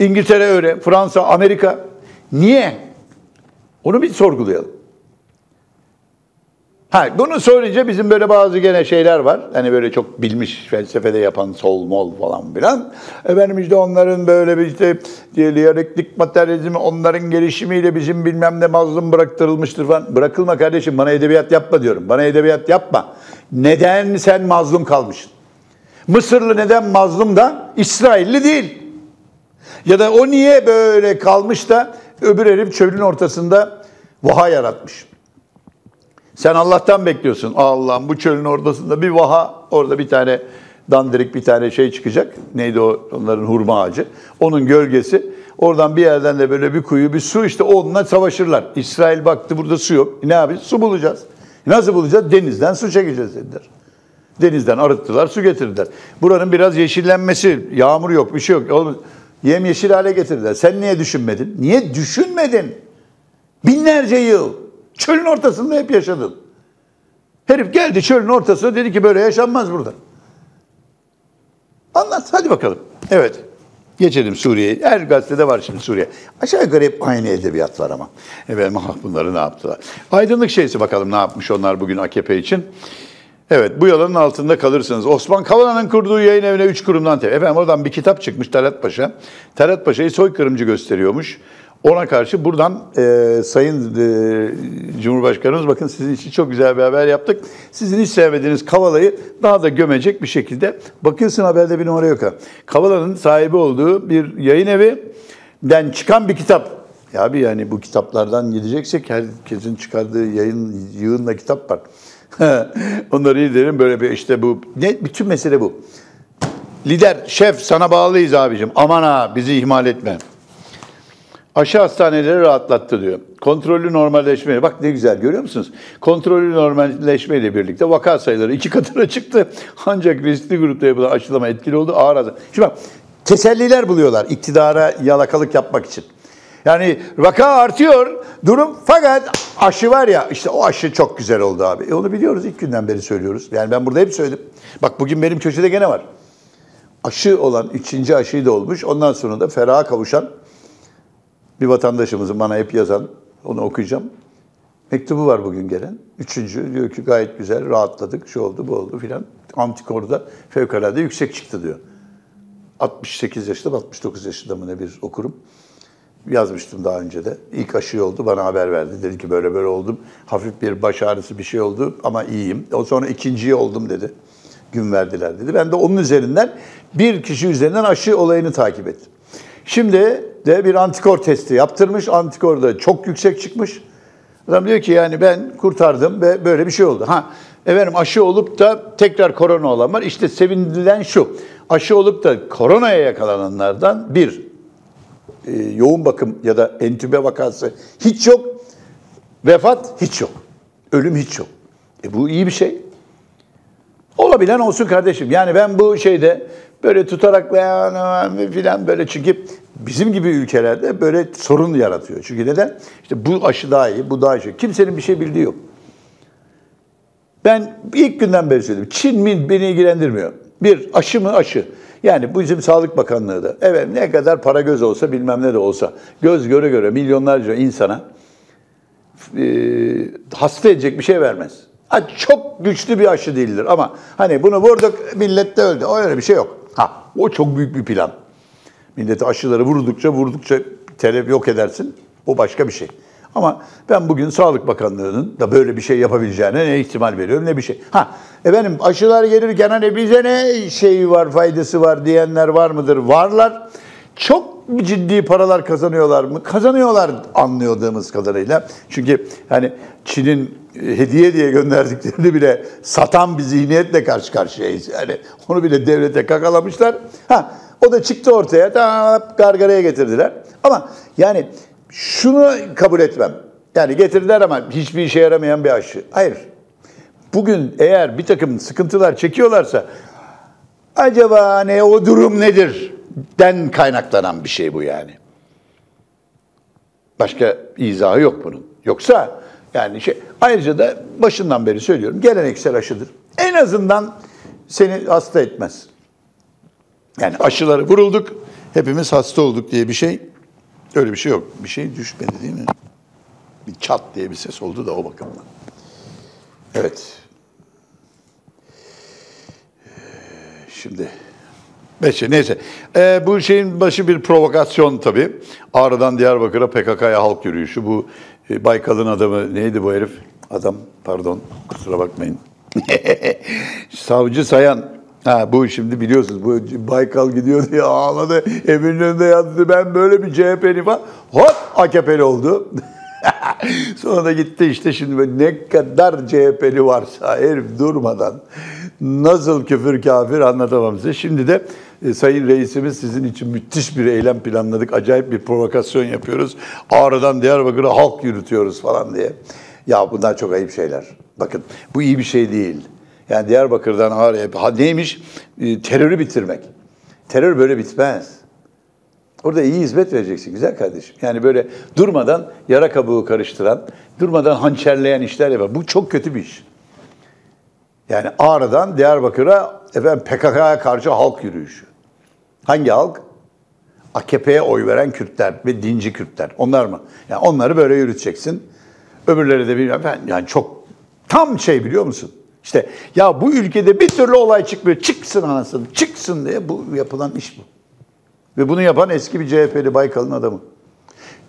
İngiltere öyle, Fransa, Amerika. Niye? Onu bir sorgulayalım. Ha, bunu söyleyince bizim böyle bazı gene şeyler var. Hani böyle çok bilmiş felsefede yapan sol mol falan filan. Efendim işte onların böyle bir işte diyalektik materyalizmi onların gelişimiyle bizim bilmem ne mazlum bıraktırılmıştır falan. Bırakılma kardeşim bana edebiyat yapma diyorum. Bana edebiyat yapma. Neden sen mazlum kalmışsın? Mısırlı neden mazlum da İsrailli değil? Ya da o niye böyle kalmış da öbür herif çölün ortasında vaha yaratmış? Sen Allah'tan bekliyorsun. Allah'ım bu çölün ortasında bir vaha, orada bir tane dandirik bir tane şey çıkacak. Neydi o onların hurma ağacı. Onun gölgesi. Oradan bir yerden de böyle bir kuyu, bir su işte onunla savaşırlar. İsrail baktı burada su yok. E ne yapacağız? Su bulacağız. E nasıl bulacağız? Denizden su çekeceğiz dediler. Denizden arıttılar, su getirdiler. Buranın biraz yeşillenmesi, yağmur yok, bir şey yok. Oğlum, yem yeşil hale getirdiler. Sen niye düşünmedin? Niye düşünmedin? Binlerce yıl. Çölün ortasında hep yaşadın. Herif geldi çölün ortasına dedi ki böyle yaşanmaz burada. Anlat hadi bakalım. Evet. Geçelim Suriye'ye. Her gazetede var şimdi Suriye. Aşağı yukarı hep aynı edebiyat var ama. Efendim ah bunları ne yaptılar? Aydınlık şeysi bakalım ne yapmış onlar bugün AKP için. Evet bu yalanın altında kalırsınız. Osman Kavala'nın kurduğu yayın evine 3 kurumdan tepki. Efendim oradan bir kitap çıkmış Talat Paşa. Talat Paşa'yı soykırımcı gösteriyormuş. Ona karşı buradan e, Sayın e, Cumhurbaşkanımız bakın sizin için çok güzel bir haber yaptık. Sizin hiç sevmediğiniz Kavala'yı daha da gömecek bir şekilde. Bakıyorsun haberde bir numara yok ha. Kavala'nın sahibi olduğu bir yayın evinden çıkan bir kitap. Ya abi yani bu kitaplardan gideceksek herkesin çıkardığı yayın yığınla kitap var. Onları iyi derim böyle bir işte bu ne bütün mesele bu. Lider, şef sana bağlıyız abicim. Aman ha bizi ihmal etme. Aşı hastaneleri rahatlattı diyor. Kontrollü normalleşme. Bak ne güzel görüyor musunuz? Kontrollü normalleşme ile birlikte vaka sayıları iki katına çıktı. Ancak riskli grupta yapılan aşılama etkili oldu. Ağır azal. Şimdi bak teselliler buluyorlar iktidara yalakalık yapmak için. Yani vaka artıyor durum fakat aşı var ya işte o aşı çok güzel oldu abi. E onu biliyoruz ilk günden beri söylüyoruz. Yani ben burada hep söyledim. Bak bugün benim köşede gene var. Aşı olan üçüncü aşıyı da olmuş. Ondan sonra da feraha kavuşan bir vatandaşımızın bana hep yazan, onu okuyacağım. Mektubu var bugün gelen. Üçüncü diyor ki gayet güzel, rahatladık, şu oldu, bu oldu filan. Antikorda fevkalade yüksek çıktı diyor. 68 yaşında, 69 yaşında mı ne bir okurum. Yazmıştım daha önce de. İlk aşı oldu, bana haber verdi. Dedi ki böyle böyle oldum. Hafif bir baş ağrısı bir şey oldu ama iyiyim. O sonra ikinciyi oldum dedi. Gün verdiler dedi. Ben de onun üzerinden bir kişi üzerinden aşı olayını takip ettim. Şimdi de bir antikor testi yaptırmış. Antikor da çok yüksek çıkmış. Adam diyor ki yani ben kurtardım ve böyle bir şey oldu. Ha efendim aşı olup da tekrar korona olan var. İşte sevindirilen şu. Aşı olup da koronaya yakalananlardan bir e, yoğun bakım ya da entübe vakası hiç yok. Vefat hiç yok. Ölüm hiç yok. E bu iyi bir şey. Olabilen olsun kardeşim. Yani ben bu şeyde böyle tutarak filan böyle çünkü bizim gibi ülkelerde böyle sorun yaratıyor. Çünkü neden? İşte bu aşı daha iyi, bu daha iyi. Kimsenin bir şey bildiği yok. Ben ilk günden beri söyledim. Çin min beni ilgilendirmiyor. Bir, aşı mı aşı. Yani bu bizim Sağlık Bakanlığı da. Evet ne kadar para göz olsa bilmem ne de olsa. Göz göre göre milyonlarca insana e, hasta edecek bir şey vermez. Ha, çok güçlü bir aşı değildir ama hani bunu vurduk millet de öldü. O öyle bir şey yok. Ha, o çok büyük bir plan. Millete aşıları vurdukça vurdukça telef yok edersin. O başka bir şey. Ama ben bugün Sağlık Bakanlığı'nın da böyle bir şey yapabileceğine ne ihtimal veriyorum ne bir şey. Ha efendim aşılar gelirken hani bize ne şey var faydası var diyenler var mıdır? Varlar. çok ciddi paralar kazanıyorlar mı? Kazanıyorlar anlayordığımız kadarıyla. Çünkü hani Çin'in hediye diye gönderdiklerini bile satan bir zihniyetle karşı karşıyayız. Yani onu bile devlete kakalamışlar. Ha, o da çıktı ortaya. Tamam, gargaraya getirdiler. Ama yani şunu kabul etmem. Yani getirdiler ama hiçbir işe yaramayan bir aşı. Hayır. Bugün eğer bir takım sıkıntılar çekiyorlarsa acaba ne o durum nedir? Den kaynaklanan bir şey bu yani. Başka izahı yok bunun. Yoksa yani şey ayrıca da başından beri söylüyorum geleneksel aşıdır. En azından seni hasta etmez. Yani aşıları vurulduk, hepimiz hasta olduk diye bir şey öyle bir şey yok. Bir şey düşmedi değil mi? Bir çat diye bir ses oldu da o bakımdan. Evet. Şimdi Neyse, neyse. Ee, bu şeyin başı bir provokasyon tabii. Ağrı'dan Diyarbakır'a PKK'ya halk yürüyüşü. Bu e, Baykal'ın adamı neydi bu herif? Adam pardon kusura bakmayın. Savcı Sayan. Ha bu şimdi biliyorsunuz bu Baykal gidiyor diye ağladı. Evinin önünde yattı. Ben böyle bir CHP'li falan. Hop AKP'li oldu. Sonra da gitti işte şimdi ne kadar CHP'li varsa herif durmadan nasıl küfür kafir anlatamam size. Şimdi de e, Sayın Reisimiz sizin için müthiş bir eylem planladık. Acayip bir provokasyon yapıyoruz. Ağrı'dan Diyarbakır'a halk yürütüyoruz falan diye. Ya bunlar çok ayıp şeyler. Bakın bu iyi bir şey değil. Yani Diyarbakır'dan Ağrı'ya ha, neymiş? E, terörü bitirmek. Terör böyle bitmez. Orada iyi hizmet vereceksin güzel kardeşim. Yani böyle durmadan yara kabuğu karıştıran, durmadan hançerleyen işler yapar. Bu çok kötü bir iş. Yani Ağrı'dan Diyarbakır'a efendim PKK'ya karşı halk yürüyüşü. Hangi halk? AKP'ye oy veren Kürtler ve dinci Kürtler. Onlar mı? Yani onları böyle yürüteceksin. Öbürleri de bilmem. Yani çok tam şey biliyor musun? İşte ya bu ülkede bir türlü olay çıkmıyor. Çıksın anasını, çıksın diye bu yapılan iş bu. Ve bunu yapan eski bir CHP'li Baykal'ın adamı.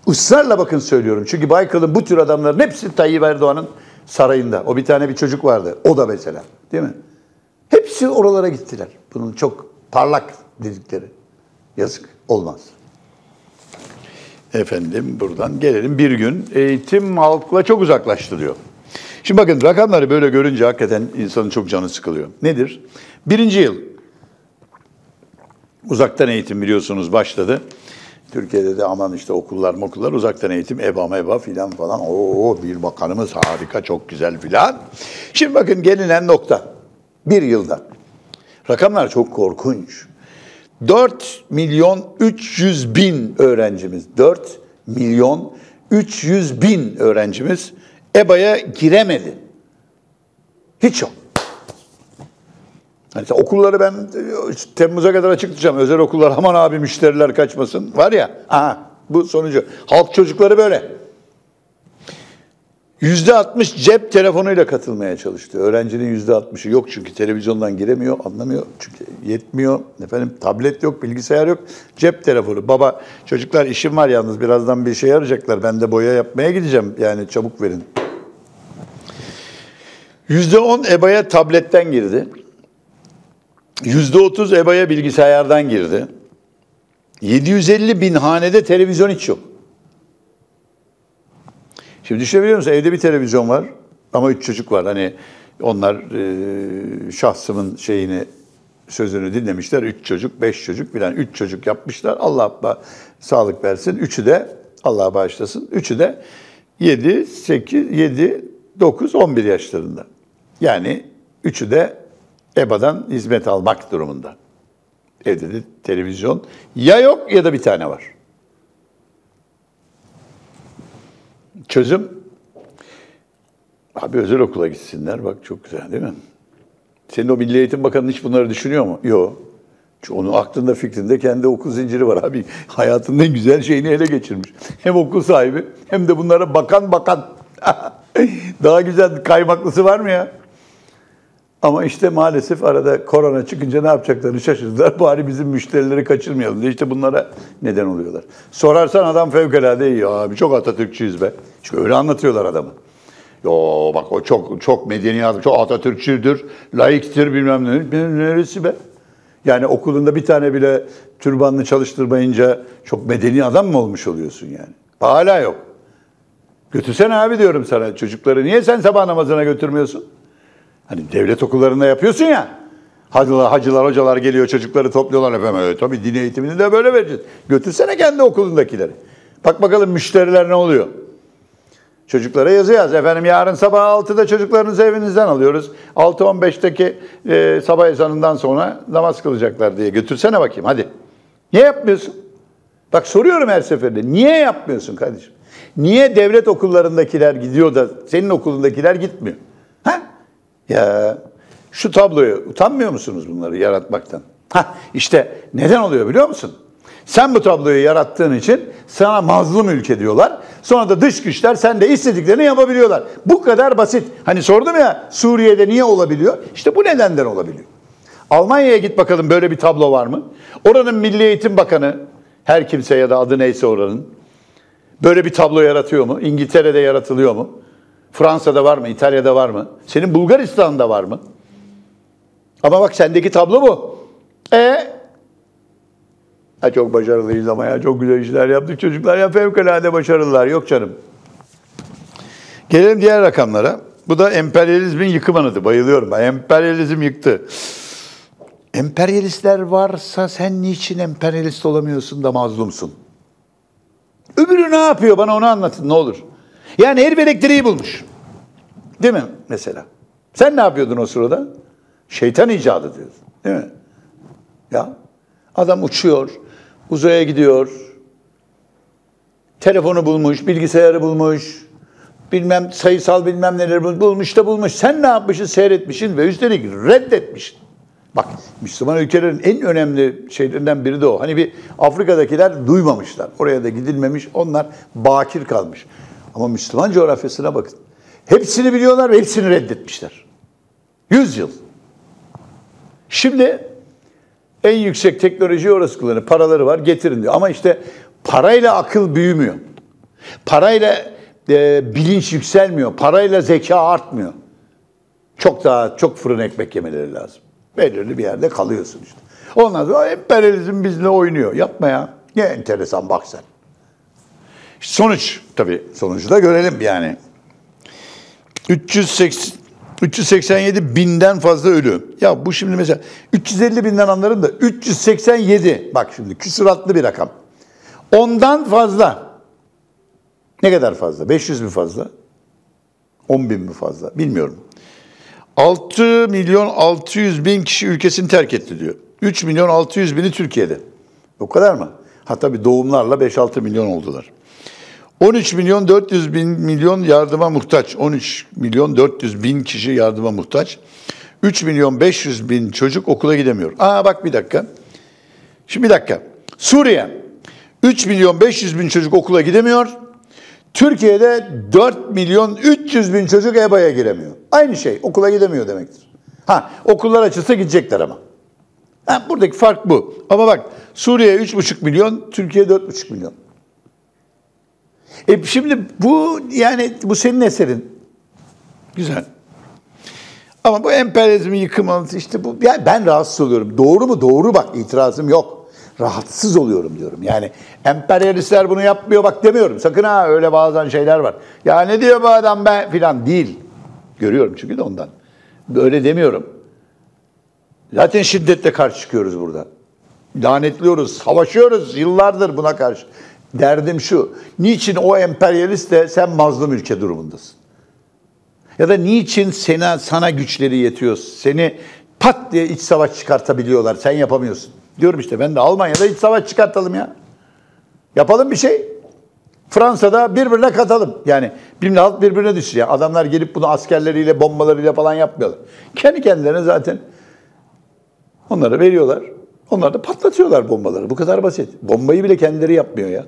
Israrla bakın söylüyorum. Çünkü Baykal'ın bu tür adamların hepsi Tayyip Erdoğan'ın sarayında. O bir tane bir çocuk vardı. O da mesela. Değil mi? Hepsi oralara gittiler. Bunun çok parlak dedikleri. Yazık. Olmaz. Efendim buradan gelelim. Bir gün eğitim halkla çok uzaklaştı diyor. Şimdi bakın rakamları böyle görünce hakikaten insanın çok canı sıkılıyor. Nedir? Birinci yıl uzaktan eğitim biliyorsunuz başladı. Türkiye'de de aman işte okullar okullar uzaktan eğitim EBA meba filan falan. Oo bir bakanımız harika çok güzel filan. Şimdi bakın gelinen nokta. Bir yılda. Rakamlar çok korkunç. 4 milyon 300 bin öğrencimiz, 4 milyon 300 bin öğrencimiz EBA'ya giremedi. Hiç yok. Hani okulları ben Temmuz'a kadar açık tutacağım. Özel okullar aman abi müşteriler kaçmasın. Var ya. Aha, bu sonucu. Halk çocukları böyle. Yüzde altmış cep telefonuyla katılmaya çalıştı. Öğrencinin yüzde altmışı yok çünkü televizyondan giremiyor, anlamıyor. Çünkü yetmiyor. Efendim tablet yok, bilgisayar yok. Cep telefonu. Baba çocuklar işim var yalnız birazdan bir şey arayacaklar. Ben de boya yapmaya gideceğim. Yani çabuk verin. Yüzde on EBA'ya tabletten girdi. Yüzde otuz EBA'ya bilgisayardan girdi. 750 bin hanede televizyon hiç yok. Şimdi düşünebiliyor musun? Evde bir televizyon var ama üç çocuk var. Hani onlar e, şahsımın şeyini sözünü dinlemişler. Üç çocuk, beş çocuk filan. Üç çocuk yapmışlar. Allah sağlık versin. Üçü de Allah bağışlasın. Üçü de yedi, sekiz, yedi, dokuz, on bir yaşlarında. Yani üçü de EBA'dan hizmet almak durumunda. Evde de televizyon ya yok ya da bir tane var. Çözüm abi özel okula gitsinler. Bak çok güzel değil mi? Senin o Milli Eğitim Bakanı hiç bunları düşünüyor mu? Yok. Onun aklında fikrinde kendi okul zinciri var abi. Hayatının en güzel şeyini ele geçirmiş. Hem okul sahibi hem de bunlara bakan bakan. Daha güzel kaymaklısı var mı ya? Ama işte maalesef arada korona çıkınca ne yapacaklarını şaşırdılar. Bari bizim müşterileri kaçırmayalım diye işte bunlara neden oluyorlar. Sorarsan adam fevkalade iyi abi çok Atatürkçüyüz be. Çünkü öyle anlatıyorlar adamı. Yo bak o çok çok medeni adam, çok Atatürkçüdür, laiktir bilmem ne. Neresi be? Yani okulunda bir tane bile türbanlı çalıştırmayınca çok medeni adam mı olmuş oluyorsun yani? Hala yok. Götürsene abi diyorum sana çocukları. Niye sen sabah namazına götürmüyorsun? Hani devlet okullarında yapıyorsun ya. Hacılar, hacılar, hocalar geliyor çocukları topluyorlar efendim. Evet, tabii din eğitimini de böyle vereceğiz. Götürsene kendi okulundakileri. Bak bakalım müşteriler ne oluyor? Çocuklara yazı yaz. Efendim yarın sabah 6'da çocuklarınızı evinizden alıyoruz. 6.15'teki e, sabah ezanından sonra namaz kılacaklar diye. Götürsene bakayım hadi. Niye yapmıyorsun? Bak soruyorum her seferinde. Niye yapmıyorsun kardeşim? Niye devlet okullarındakiler gidiyor da senin okulundakiler gitmiyor? Ya şu tabloyu utanmıyor musunuz bunları yaratmaktan? Ha işte neden oluyor biliyor musun? Sen bu tabloyu yarattığın için sana mazlum ülke diyorlar. Sonra da dış güçler sen de istediklerini yapabiliyorlar. Bu kadar basit. Hani sordum ya Suriye'de niye olabiliyor? İşte bu nedenden olabiliyor. Almanya'ya git bakalım böyle bir tablo var mı? Oranın Milli Eğitim Bakanı her kimse ya da adı neyse oranın böyle bir tablo yaratıyor mu? İngiltere'de yaratılıyor mu? Fransa'da var mı? İtalya'da var mı? Senin Bulgaristan'da var mı? Ama bak sendeki tablo bu. E Ha çok başarılıyız ama ya çok güzel işler yaptık çocuklar ya fevkalade başarılılar. Yok canım. Gelelim diğer rakamlara. Bu da emperyalizmin yıkım anıtı. Bayılıyorum ben. Emperyalizm yıktı. Emperyalistler varsa sen niçin emperyalist olamıyorsun da mazlumsun? Öbürü ne yapıyor bana onu anlatın ne olur. Yani herif elektriği bulmuş. Değil mi mesela? Sen ne yapıyordun o sırada? Şeytan icadı diyorsun. Değil mi? Ya adam uçuyor, uzaya gidiyor, telefonu bulmuş, bilgisayarı bulmuş, bilmem sayısal bilmem neleri bulmuş da bulmuş. Sen ne yapmışsın? Seyretmişsin ve üstelik reddetmişsin. Bak Müslüman ülkelerin en önemli şeylerinden biri de o. Hani bir Afrika'dakiler duymamışlar. Oraya da gidilmemiş. Onlar bakir kalmış. Ama Müslüman coğrafyasına bakın. Hepsini biliyorlar ve hepsini reddetmişler. Yüz yıl. Şimdi en yüksek teknoloji orası kullanıyor. Paraları var getirin diyor. Ama işte parayla akıl büyümüyor. Parayla e, bilinç yükselmiyor. Parayla zeka artmıyor. Çok daha çok fırın ekmek yemeleri lazım. Belirli bir yerde kalıyorsun işte. Ondan sonra emperyalizm bizle oynuyor. Yapma ya. Ne enteresan bak sen. Sonuç tabii sonucu da görelim yani. 380 387 binden fazla ölü. Ya bu şimdi mesela 350 binden anlarım da 387 bak şimdi küsuratlı bir rakam. Ondan fazla. Ne kadar fazla? 500 mi fazla? 10 bin mi fazla? Bilmiyorum. 6 milyon 600 bin kişi ülkesini terk etti diyor. 3 milyon 600 bini Türkiye'de. O kadar mı? Hatta bir doğumlarla 5-6 milyon oldular. 13 milyon 400 bin milyon yardıma muhtaç. 13 milyon 400 bin kişi yardıma muhtaç. 3 milyon 500 bin çocuk okula gidemiyor. Aa bak bir dakika. Şimdi bir dakika. Suriye 3 milyon 500 bin çocuk okula gidemiyor. Türkiye'de 4 milyon 300 bin çocuk EBA'ya giremiyor. Aynı şey okula gidemiyor demektir. Ha okullar açılsa gidecekler ama. Ha, buradaki fark bu. Ama bak Suriye 3,5 milyon, Türkiye 4,5 milyon. E şimdi bu yani bu senin eserin. Güzel. Ama bu emperyalizmin yıkım anıtı işte bu. Yani ben rahatsız oluyorum. Doğru mu? Doğru bak itirazım yok. Rahatsız oluyorum diyorum. Yani emperyalistler bunu yapmıyor bak demiyorum. Sakın ha öyle bazen şeyler var. Ya ne diyor bu adam ben filan değil. Görüyorum çünkü de ondan. Böyle demiyorum. Zaten şiddetle karşı çıkıyoruz burada. Lanetliyoruz, savaşıyoruz yıllardır buna karşı. Derdim şu, niçin o emperyalist de sen mazlum ülke durumundasın? Ya da niçin sana, sana güçleri yetiyor, seni pat diye iç savaş çıkartabiliyorlar, sen yapamıyorsun. Diyorum işte ben de Almanya'da iç savaş çıkartalım ya. Yapalım bir şey. Fransa'da birbirine katalım. Yani birbirine halk birbirine düşsün. Yani adamlar gelip bunu askerleriyle, bombalarıyla falan yapmıyorlar. Kendi kendilerine zaten onları veriyorlar. Onlar da patlatıyorlar bombaları. Bu kadar basit. Bombayı bile kendileri yapmıyor ya.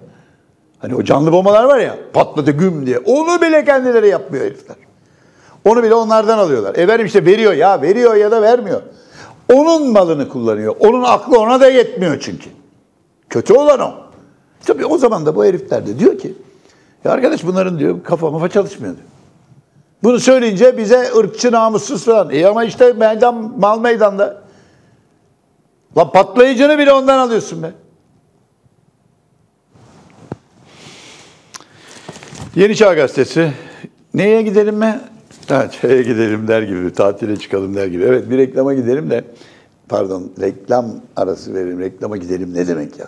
Hani o canlı bombalar var ya patladı güm diye. Onu bile kendileri yapmıyor herifler. Onu bile onlardan alıyorlar. Efendim işte veriyor ya veriyor ya da vermiyor. Onun malını kullanıyor. Onun aklı ona da yetmiyor çünkü. Kötü olan o. Tabii o zaman da bu herifler de diyor ki ya arkadaş bunların diyor kafa mafa çalışmıyor diyor. Bunu söyleyince bize ırkçı namussuz falan. E ama işte meydan, mal meydanda. La patlayıcını bile ondan alıyorsun be. Yeni Çağ Gazetesi. Neye gidelim mi? Ha, gidelim der gibi, tatile çıkalım der gibi. Evet bir reklama gidelim de, pardon reklam arası verelim, reklama gidelim ne demek ya?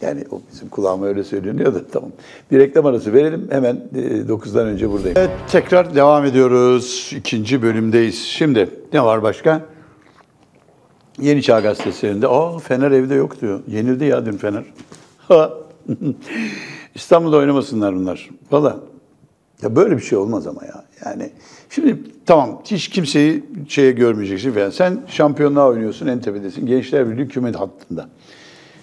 Yani o bizim kulağıma öyle söyleniyor da tamam. Bir reklam arası verelim hemen 9'dan önce buradayım. Evet tekrar devam ediyoruz. İkinci bölümdeyiz. Şimdi ne var başka? Yeni Çağ Gazetesi'nde, aa Fener evde yok diyor. Yenildi ya dün Fener. İstanbul'da oynamasınlar bunlar. Valla ya böyle bir şey olmaz ama ya. Yani şimdi tamam hiç kimseyi şeye görmeyeceksin falan. Sen şampiyonluğa oynuyorsun en tepedesin. Gençler Birliği küme hattında.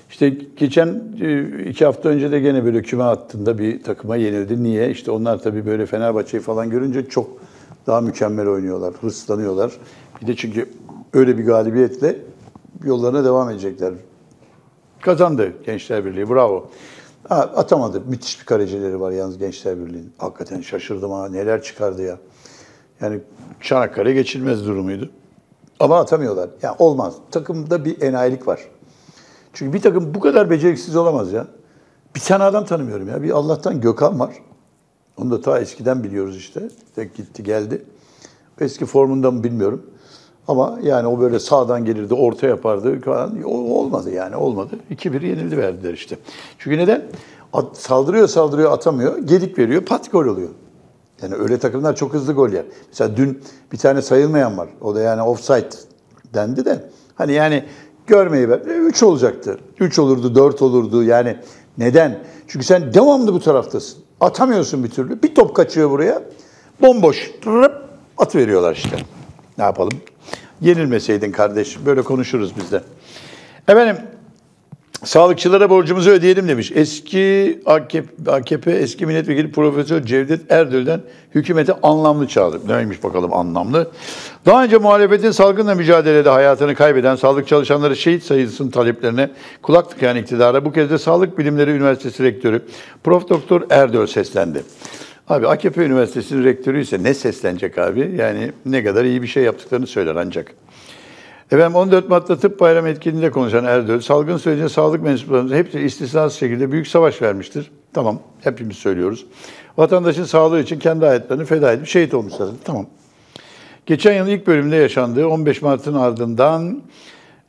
İşte geçen e, iki hafta önce de gene böyle küme hattında bir takıma yenildi. Niye? İşte onlar tabii böyle Fenerbahçe'yi falan görünce çok daha mükemmel oynuyorlar, hırslanıyorlar. Bir de çünkü öyle bir galibiyetle yollarına devam edecekler. Kazandı Gençler Birliği, bravo. Ha, atamadı. Müthiş bir kalecileri var yalnız Gençler Birliği'nin. Hakikaten şaşırdım ha. Neler çıkardı ya. Yani Çanakkale geçilmez durumuydu. Ama atamıyorlar. Yani olmaz. Takımda bir enayilik var. Çünkü bir takım bu kadar beceriksiz olamaz ya. Bir tane adam tanımıyorum ya. Bir Allah'tan Gökhan var. Onu da ta eskiden biliyoruz işte. Tek gitti geldi. Eski formundan mı bilmiyorum. Ama yani o böyle sağdan gelirdi, orta yapardı. O olmadı yani olmadı. 2-1 yenildi verdiler işte. Çünkü neden? At, saldırıyor saldırıyor atamıyor. Gedik veriyor pat gol oluyor. Yani öyle takımlar çok hızlı gol yer. Mesela dün bir tane sayılmayan var. O da yani offside dendi de. Hani yani görmeyi ver. 3 olacaktı. 3 olurdu, 4 olurdu. Yani neden? Çünkü sen devamlı bu taraftasın. Atamıyorsun bir türlü. Bir top kaçıyor buraya. Bomboş. At veriyorlar işte. Ne yapalım? Yenilmeseydin kardeş. Böyle konuşuruz biz de. Efendim, sağlıkçılara borcumuzu ödeyelim demiş. Eski AKP, AKP eski milletvekili Profesör Cevdet Erdöl'den hükümete anlamlı çağrı. Neymiş bakalım anlamlı. Daha önce muhalefetin salgınla mücadelede hayatını kaybeden sağlık çalışanları şehit sayısının taleplerine kulak tıkayan iktidara bu kez de Sağlık Bilimleri Üniversitesi Rektörü Prof. Doktor Erdöl seslendi. Abi AKP Üniversitesi'nin rektörü ise ne seslenecek abi? Yani ne kadar iyi bir şey yaptıklarını söyler ancak. Efendim 14 Mart'ta tıp bayramı etkinliğinde konuşan Erdöl, salgın sürecinde sağlık mensuplarımız hepsi istisnasız şekilde büyük savaş vermiştir. Tamam, hepimiz söylüyoruz. Vatandaşın sağlığı için kendi hayatlarını feda edip şehit olmuşlar. Tamam. Geçen yıl ilk bölümde yaşandığı 15 Mart'ın ardından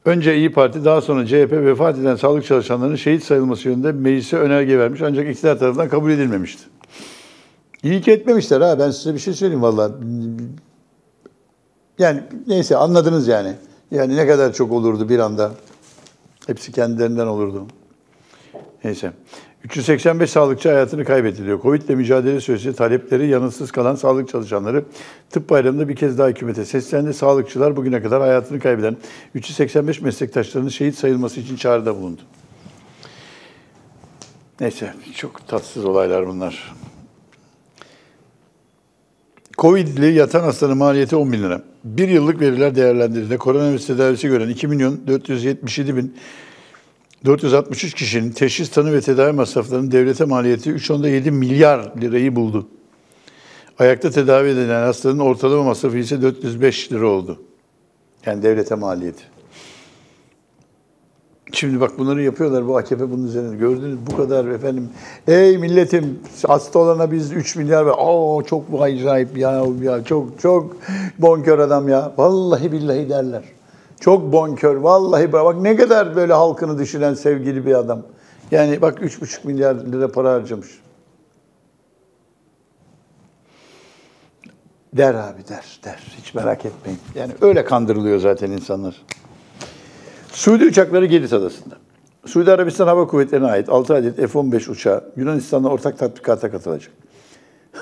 önce İyi Parti daha sonra CHP vefat eden sağlık çalışanlarının şehit sayılması yönünde meclise önerge vermiş ancak iktidar tarafından kabul edilmemişti. İyi ki etmemişler ha. Ben size bir şey söyleyeyim vallahi. Yani neyse anladınız yani. Yani ne kadar çok olurdu bir anda. Hepsi kendilerinden olurdu. Neyse. 385 sağlıkçı hayatını kaybettiriyor. Covid ile mücadele süresi talepleri yanıtsız kalan sağlık çalışanları tıp bayramında bir kez daha hükümete seslendi. Sağlıkçılar bugüne kadar hayatını kaybeden 385 meslektaşlarının şehit sayılması için çağrıda bulundu. Neyse çok tatsız olaylar bunlar. Covid'li yatan hastanın maliyeti 10 bin lira. Bir yıllık veriler değerlendirildiğinde koronavirüs tedavisi gören 2 milyon 477 bin 463 kişinin teşhis, tanı ve tedavi masraflarının devlete maliyeti 3.7 milyar lirayı buldu. Ayakta tedavi edilen hastanın ortalama masrafı ise 405 lira oldu. Yani devlete maliyeti. Şimdi bak bunları yapıyorlar bu AKP bunun üzerine. Gördünüz bu kadar efendim. Ey milletim hasta olana biz 3 milyar ver. Aa çok bu acayip ya, ya çok çok bonkör adam ya. Vallahi billahi derler. Çok bonkör. Vallahi bak ne kadar böyle halkını düşünen sevgili bir adam. Yani bak 3,5 milyar lira para harcamış. Der abi der der. Hiç merak etmeyin. Yani öyle kandırılıyor zaten insanlar. Suudi uçakları Girit Adası'nda. Suudi Arabistan Hava Kuvvetleri'ne ait 6 adet F-15 uçağı Yunanistan'la ortak tatbikata katılacak.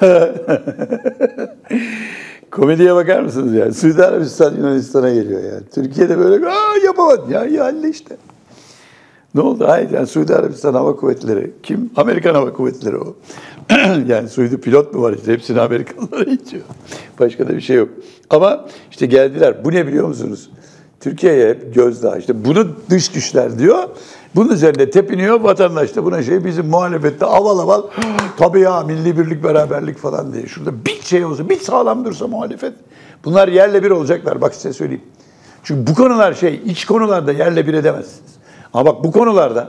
Komediye bakar mısınız ya? Suudi Arabistan Yunanistan'a geliyor yani. Türkiye'de böyle aa yapamadın ya ya halle işte. Ne oldu? Hayır yani Suudi Arabistan Hava Kuvvetleri. Kim? Amerikan Hava Kuvvetleri o. yani Suudi pilot mu var işte? Hepsini Amerikalılara itiyor. Başka da bir şey yok. Ama işte geldiler. Bu ne biliyor musunuz? Türkiye'ye hep gözdağı. İşte bunu dış güçler diyor. Bunun üzerinde tepiniyor. Vatandaş da buna şey bizim muhalefette aval aval tabii ya milli birlik beraberlik falan diye. Şurada bir şey olsa bir sağlam dursa muhalefet. Bunlar yerle bir olacaklar bak size söyleyeyim. Çünkü bu konular şey, iç konularda yerle bir edemezsiniz. Ama bak bu konularda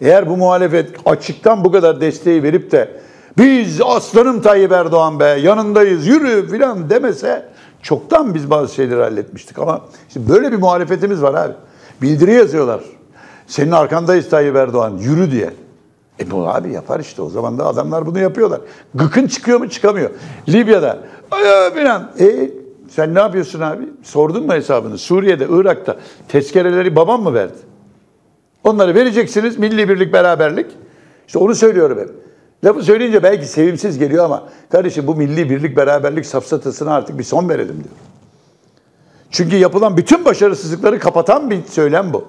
eğer bu muhalefet açıktan bu kadar desteği verip de biz aslanım Tayyip Erdoğan be yanındayız yürü filan demese çoktan biz bazı şeyleri halletmiştik. Ama işte böyle bir muhalefetimiz var abi. Bildiri yazıyorlar. Senin arkandayız Tayyip Erdoğan yürü diye. E bu abi yapar işte o zaman da adamlar bunu yapıyorlar. Gıkın çıkıyor mu çıkamıyor. Libya'da filan. E sen ne yapıyorsun abi? Sordun mu hesabını? Suriye'de, Irak'ta tezkereleri babam mı verdi? Onları vereceksiniz. Milli birlik, beraberlik. İşte onu söylüyorum hep. Lafı söyleyince belki sevimsiz geliyor ama kardeşim bu milli birlik, beraberlik safsatasına artık bir son verelim diyor. Çünkü yapılan bütün başarısızlıkları kapatan bir söylem bu.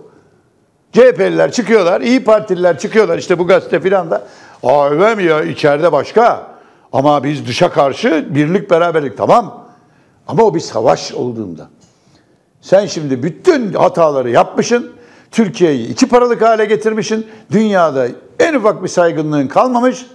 CHP'liler çıkıyorlar, İyi Partililer çıkıyorlar işte bu gazete filan da. Aa öyle ya içeride başka. Ama biz dışa karşı birlik beraberlik tamam. Ama o bir savaş olduğunda. Sen şimdi bütün hataları yapmışsın. Türkiye'yi iki paralık hale getirmişsin. Dünyada en ufak bir saygınlığın kalmamış.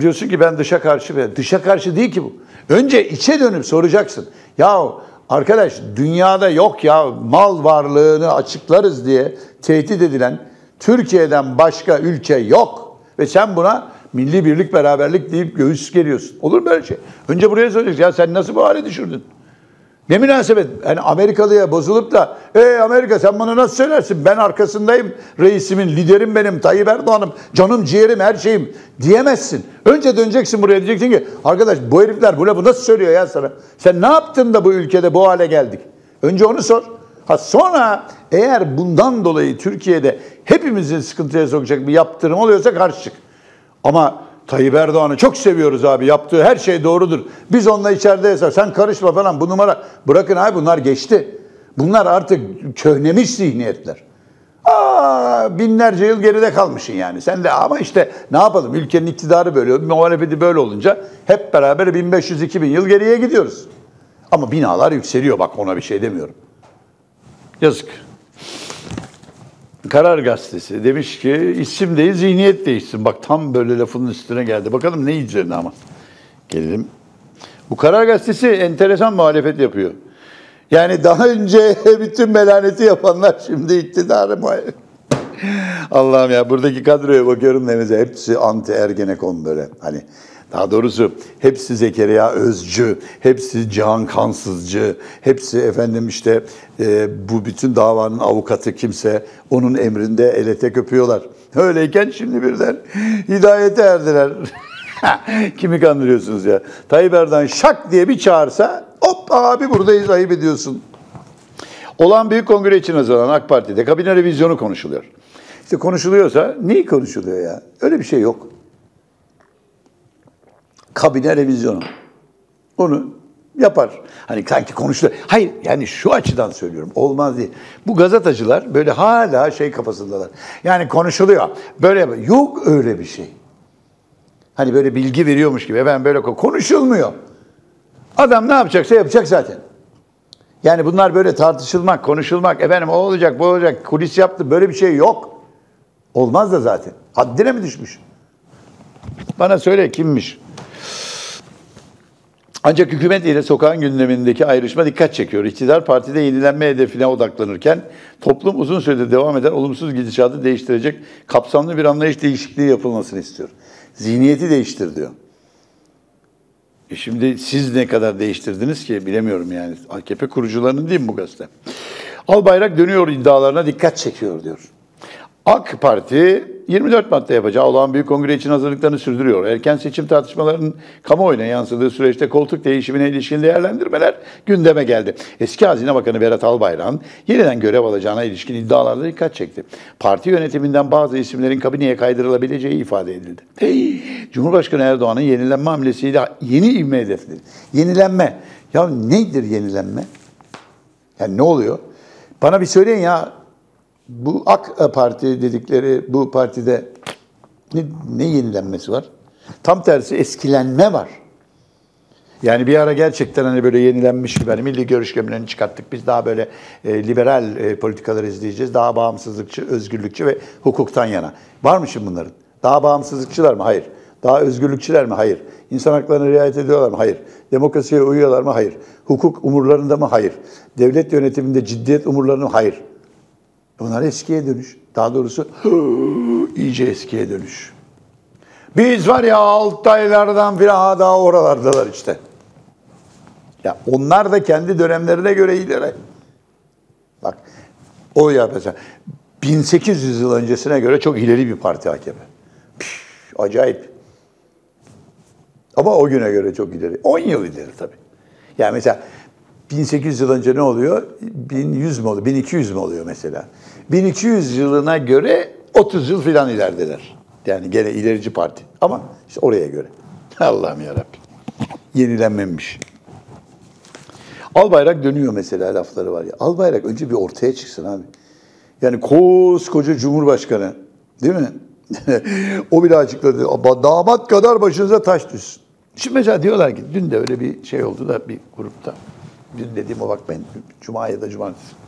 Diyorsun ki ben dışa karşı ve dışa karşı değil ki bu. Önce içe dönüp soracaksın. Ya arkadaş dünyada yok ya mal varlığını açıklarız diye tehdit edilen Türkiye'den başka ülke yok. Ve sen buna milli birlik beraberlik deyip göğüs geriyorsun. Olur böyle şey. Önce buraya soracaksın. Ya sen nasıl bu hale düşürdün? Ne münasebet? Yani Amerikalıya bozulup da ey Amerika sen bana nasıl söylersin? Ben arkasındayım reisimin, liderim benim, Tayyip Erdoğan'ım, canım, ciğerim, her şeyim diyemezsin. Önce döneceksin buraya diyeceksin ki arkadaş bu herifler bu lafı nasıl söylüyor ya sana? Sen ne yaptın da bu ülkede bu hale geldik? Önce onu sor. Ha sonra eğer bundan dolayı Türkiye'de hepimizi sıkıntıya sokacak bir yaptırım oluyorsa karşı çık. Ama Tayyip Erdoğan'ı çok seviyoruz abi. Yaptığı her şey doğrudur. Biz onunla içeride hesap. Sen karışma falan bu numara. Bırakın abi bunlar geçti. Bunlar artık köhnemiş zihniyetler. Aa, binlerce yıl geride kalmışsın yani. Sen de ama işte ne yapalım ülkenin iktidarı böyle, muhalefeti böyle olunca hep beraber 1500-2000 yıl geriye gidiyoruz. Ama binalar yükseliyor bak ona bir şey demiyorum. Yazık. Karar Gazetesi demiş ki isim değil zihniyet değişsin. Bak tam böyle lafının üstüne geldi. Bakalım ne üzerine ama. Gelelim. Bu Karar Gazetesi enteresan muhalefet yapıyor. Yani daha önce bütün melaneti yapanlar şimdi iktidarı muhalefet. Allah'ım ya buradaki kadroya bakıyorum denize hepsi anti Ergenekon böyle. Hani daha doğrusu hepsi Zekeriya Özcü, hepsi Cihan Kansızcı, hepsi efendim işte e, bu bütün davanın avukatı kimse onun emrinde ele tek öpüyorlar. Öyleyken şimdi birden hidayete erdiler. Kimi kandırıyorsunuz ya? Tayyip Erdoğan şak diye bir çağırsa hop abi buradayız ayıp ediyorsun. Olan büyük kongre için hazırlanan AK Parti'de kabine revizyonu konuşuluyor. İşte konuşuluyorsa neyi konuşuluyor ya? Öyle bir şey yok kabine revizyonu. Onu yapar. Hani sanki konuşuyor. Hayır yani şu açıdan söylüyorum. Olmaz değil. Bu gazeteciler böyle hala şey kafasındalar. Yani konuşuluyor. Böyle yok öyle bir şey. Hani böyle bilgi veriyormuş gibi. Ben böyle konuşulmuyor. Adam ne yapacaksa yapacak zaten. Yani bunlar böyle tartışılmak, konuşulmak, efendim o olacak, bu olacak, kulis yaptı böyle bir şey yok. Olmaz da zaten. Haddine mi düşmüş? Bana söyle kimmiş? Ancak hükümet ile sokağın gündemindeki ayrışma dikkat çekiyor. İktidar partide yenilenme hedefine odaklanırken toplum uzun süredir devam eden olumsuz gidişatı değiştirecek kapsamlı bir anlayış değişikliği yapılmasını istiyor. Zihniyeti değiştir diyor. E şimdi siz ne kadar değiştirdiniz ki bilemiyorum yani. AKP kurucularının değil mi bu gazete? Albayrak dönüyor iddialarına dikkat çekiyor diyor. AK Parti 24 madde yapacağı olan büyük kongre için hazırlıklarını sürdürüyor. Erken seçim tartışmalarının kamuoyuna yansıdığı süreçte koltuk değişimine ilişkin değerlendirmeler gündeme geldi. Eski Hazine Bakanı Berat Albayrak'ın yeniden görev alacağına ilişkin iddialarda dikkat çekti. Parti yönetiminden bazı isimlerin kabineye kaydırılabileceği ifade edildi. Hey, Cumhurbaşkanı Erdoğan'ın yenilenme hamlesiyle yeni ivme hedefledi. Yenilenme. Ya nedir yenilenme? Yani ne oluyor? Bana bir söyleyin ya bu AK Parti dedikleri bu partide ne, ne yenilenmesi var? Tam tersi eskilenme var. Yani bir ara gerçekten hani böyle yenilenmiş gibi hani milli görüş gömleğini çıkarttık. Biz daha böyle e, liberal e, politikalar izleyeceğiz. Daha bağımsızlıkçı, özgürlükçü ve hukuktan yana. Var mı şimdi bunların? Daha bağımsızlıkçılar mı? Hayır. Daha özgürlükçüler mi? Hayır. İnsan haklarına riayet ediyorlar mı? Hayır. Demokrasiye uyuyorlar mı? Hayır. Hukuk umurlarında mı? Hayır. Devlet yönetiminde ciddiyet umurlarında mı? Hayır. Bunlar eskiye dönüş. Daha doğrusu iyice eskiye dönüş. Biz var ya Altaylardan filan daha oralardalar işte. Ya onlar da kendi dönemlerine göre ileri. Bak o ya mesela 1800 yıl öncesine göre çok ileri bir parti AKP. Püf, acayip. Ama o güne göre çok ileri. 10 yıl ileri tabii. Yani mesela 1800 yıl önce ne oluyor? 1100 mi oluyor? 1200 mi oluyor mesela? 1200 yılına göre 30 yıl filan ilerideler. Yani gene ilerici parti. Ama işte oraya göre. Allah'ım yarabbim. Yenilenmemiş. Albayrak dönüyor mesela lafları var ya. Albayrak önce bir ortaya çıksın abi. Yani koskoca Cumhurbaşkanı değil mi? o bile açıkladı. Damat kadar başınıza taş düşsün. Şimdi mesela diyorlar ki dün de öyle bir şey oldu da bir grupta. Dün dediğime bakmayın. Cuma ya da cumartesi.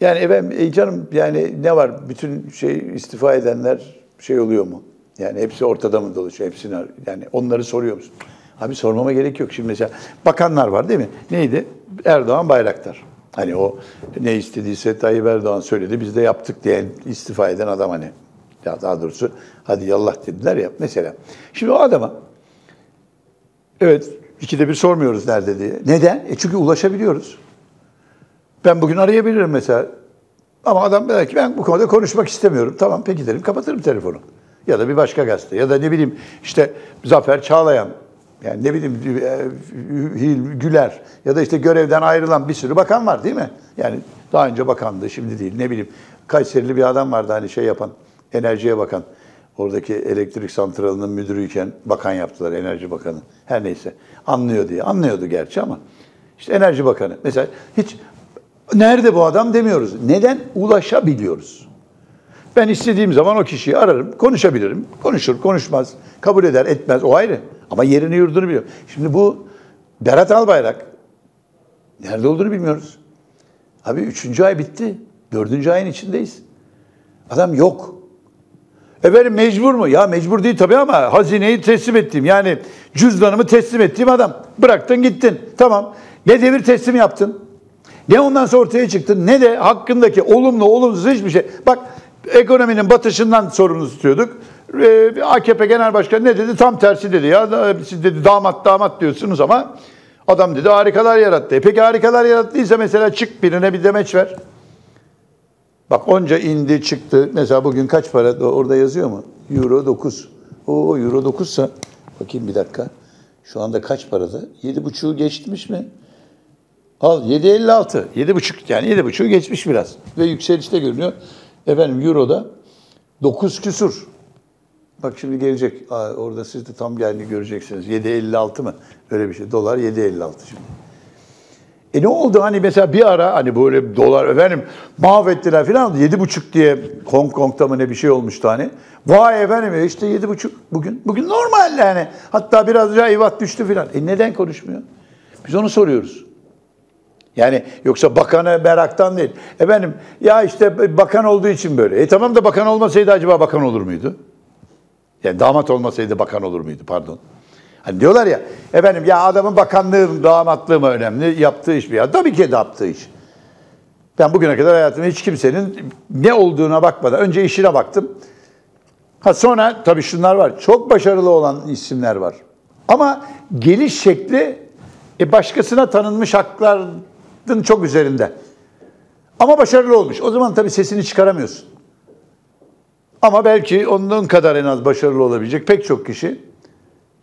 Yani efendim e canım yani ne var? Bütün şey istifa edenler şey oluyor mu? Yani hepsi ortada mı dolaşıyor? Hepsini yani onları soruyor musun? Abi sormama gerek yok. Şimdi mesela bakanlar var değil mi? Neydi? Erdoğan Bayraktar. Hani o ne istediyse Tayyip Erdoğan söyledi biz de yaptık diye istifa eden adam hani. Ya daha doğrusu hadi yallah dediler ya mesela. Şimdi o adama evet ikide bir sormuyoruz nerede diye. Neden? E çünkü ulaşabiliyoruz. Ben bugün arayabilirim mesela. Ama adam der ki ben bu konuda konuşmak istemiyorum. Tamam peki derim kapatırım telefonu. Ya da bir başka gazete. Ya da ne bileyim işte Zafer Çağlayan. Yani ne bileyim e, Güler ya da işte görevden ayrılan bir sürü bakan var değil mi? Yani daha önce bakandı şimdi değil ne bileyim. Kayserili bir adam vardı hani şey yapan enerjiye bakan. Oradaki elektrik santralının müdürüyken bakan yaptılar enerji bakanı. Her neyse anlıyor diye. Anlıyordu gerçi ama. işte enerji bakanı. Mesela hiç nerede bu adam demiyoruz. Neden? Ulaşabiliyoruz. Ben istediğim zaman o kişiyi ararım, konuşabilirim. Konuşur, konuşmaz, kabul eder, etmez. O ayrı. Ama yerini yurdunu biliyor. Şimdi bu Berat Albayrak nerede olduğunu bilmiyoruz. Abi üçüncü ay bitti. Dördüncü ayın içindeyiz. Adam yok. Efendim mecbur mu? Ya mecbur değil tabii ama hazineyi teslim ettim. Yani cüzdanımı teslim ettiğim adam. Bıraktın gittin. Tamam. Ne devir teslim yaptın? Ne ondan sonra ortaya çıktın? Ne de hakkındaki olumlu olumsuz hiçbir şey. Bak ekonominin batışından sorumlu tutuyorduk. Ee, AKP Genel Başkanı ne dedi? Tam tersi dedi. Ya siz dedi damat damat diyorsunuz ama adam dedi harikalar yarattı. E peki harikalar yarattıysa mesela çık birine bir demeç ver. Bak onca indi çıktı. Mesela bugün kaç para orada yazıyor mu? Euro 9. O Euro 9 sa bakayım bir dakika. Şu anda kaç parada? 7,5'u geçmiş mi? Al 7.56. 7,5 yani 7,5'u geçmiş biraz. Ve yükselişte görünüyor. Efendim Euro'da 9 küsur. Bak şimdi gelecek. Aa, orada siz de tam geldi göreceksiniz. 7.56 mı? Öyle bir şey. Dolar 7.56 şimdi. E ne oldu hani mesela bir ara hani böyle dolar efendim mahvettiler falan yedi buçuk diye Hong Kong'da mı ne bir şey olmuştu hani. Vay efendim işte yedi buçuk bugün. Bugün normal yani. Hatta biraz eyvah düştü falan. E neden konuşmuyor? Biz onu soruyoruz. Yani yoksa bakanı meraktan değil. Efendim ya işte bakan olduğu için böyle. E tamam da bakan olmasaydı acaba bakan olur muydu? Yani damat olmasaydı bakan olur muydu pardon. Hani diyorlar ya efendim ya adamın bakanlığı, damatlığı mı önemli, yaptığı iş mi ya? Tabii ki yaptığı iş. Ben bugüne kadar hayatımda hiç kimsenin ne olduğuna bakmadan önce işine baktım. Ha sonra tabii şunlar var. Çok başarılı olan isimler var. Ama geliş şekli e, başkasına tanınmış hakların çok üzerinde. Ama başarılı olmuş. O zaman tabii sesini çıkaramıyorsun. Ama belki onun kadar en az başarılı olabilecek pek çok kişi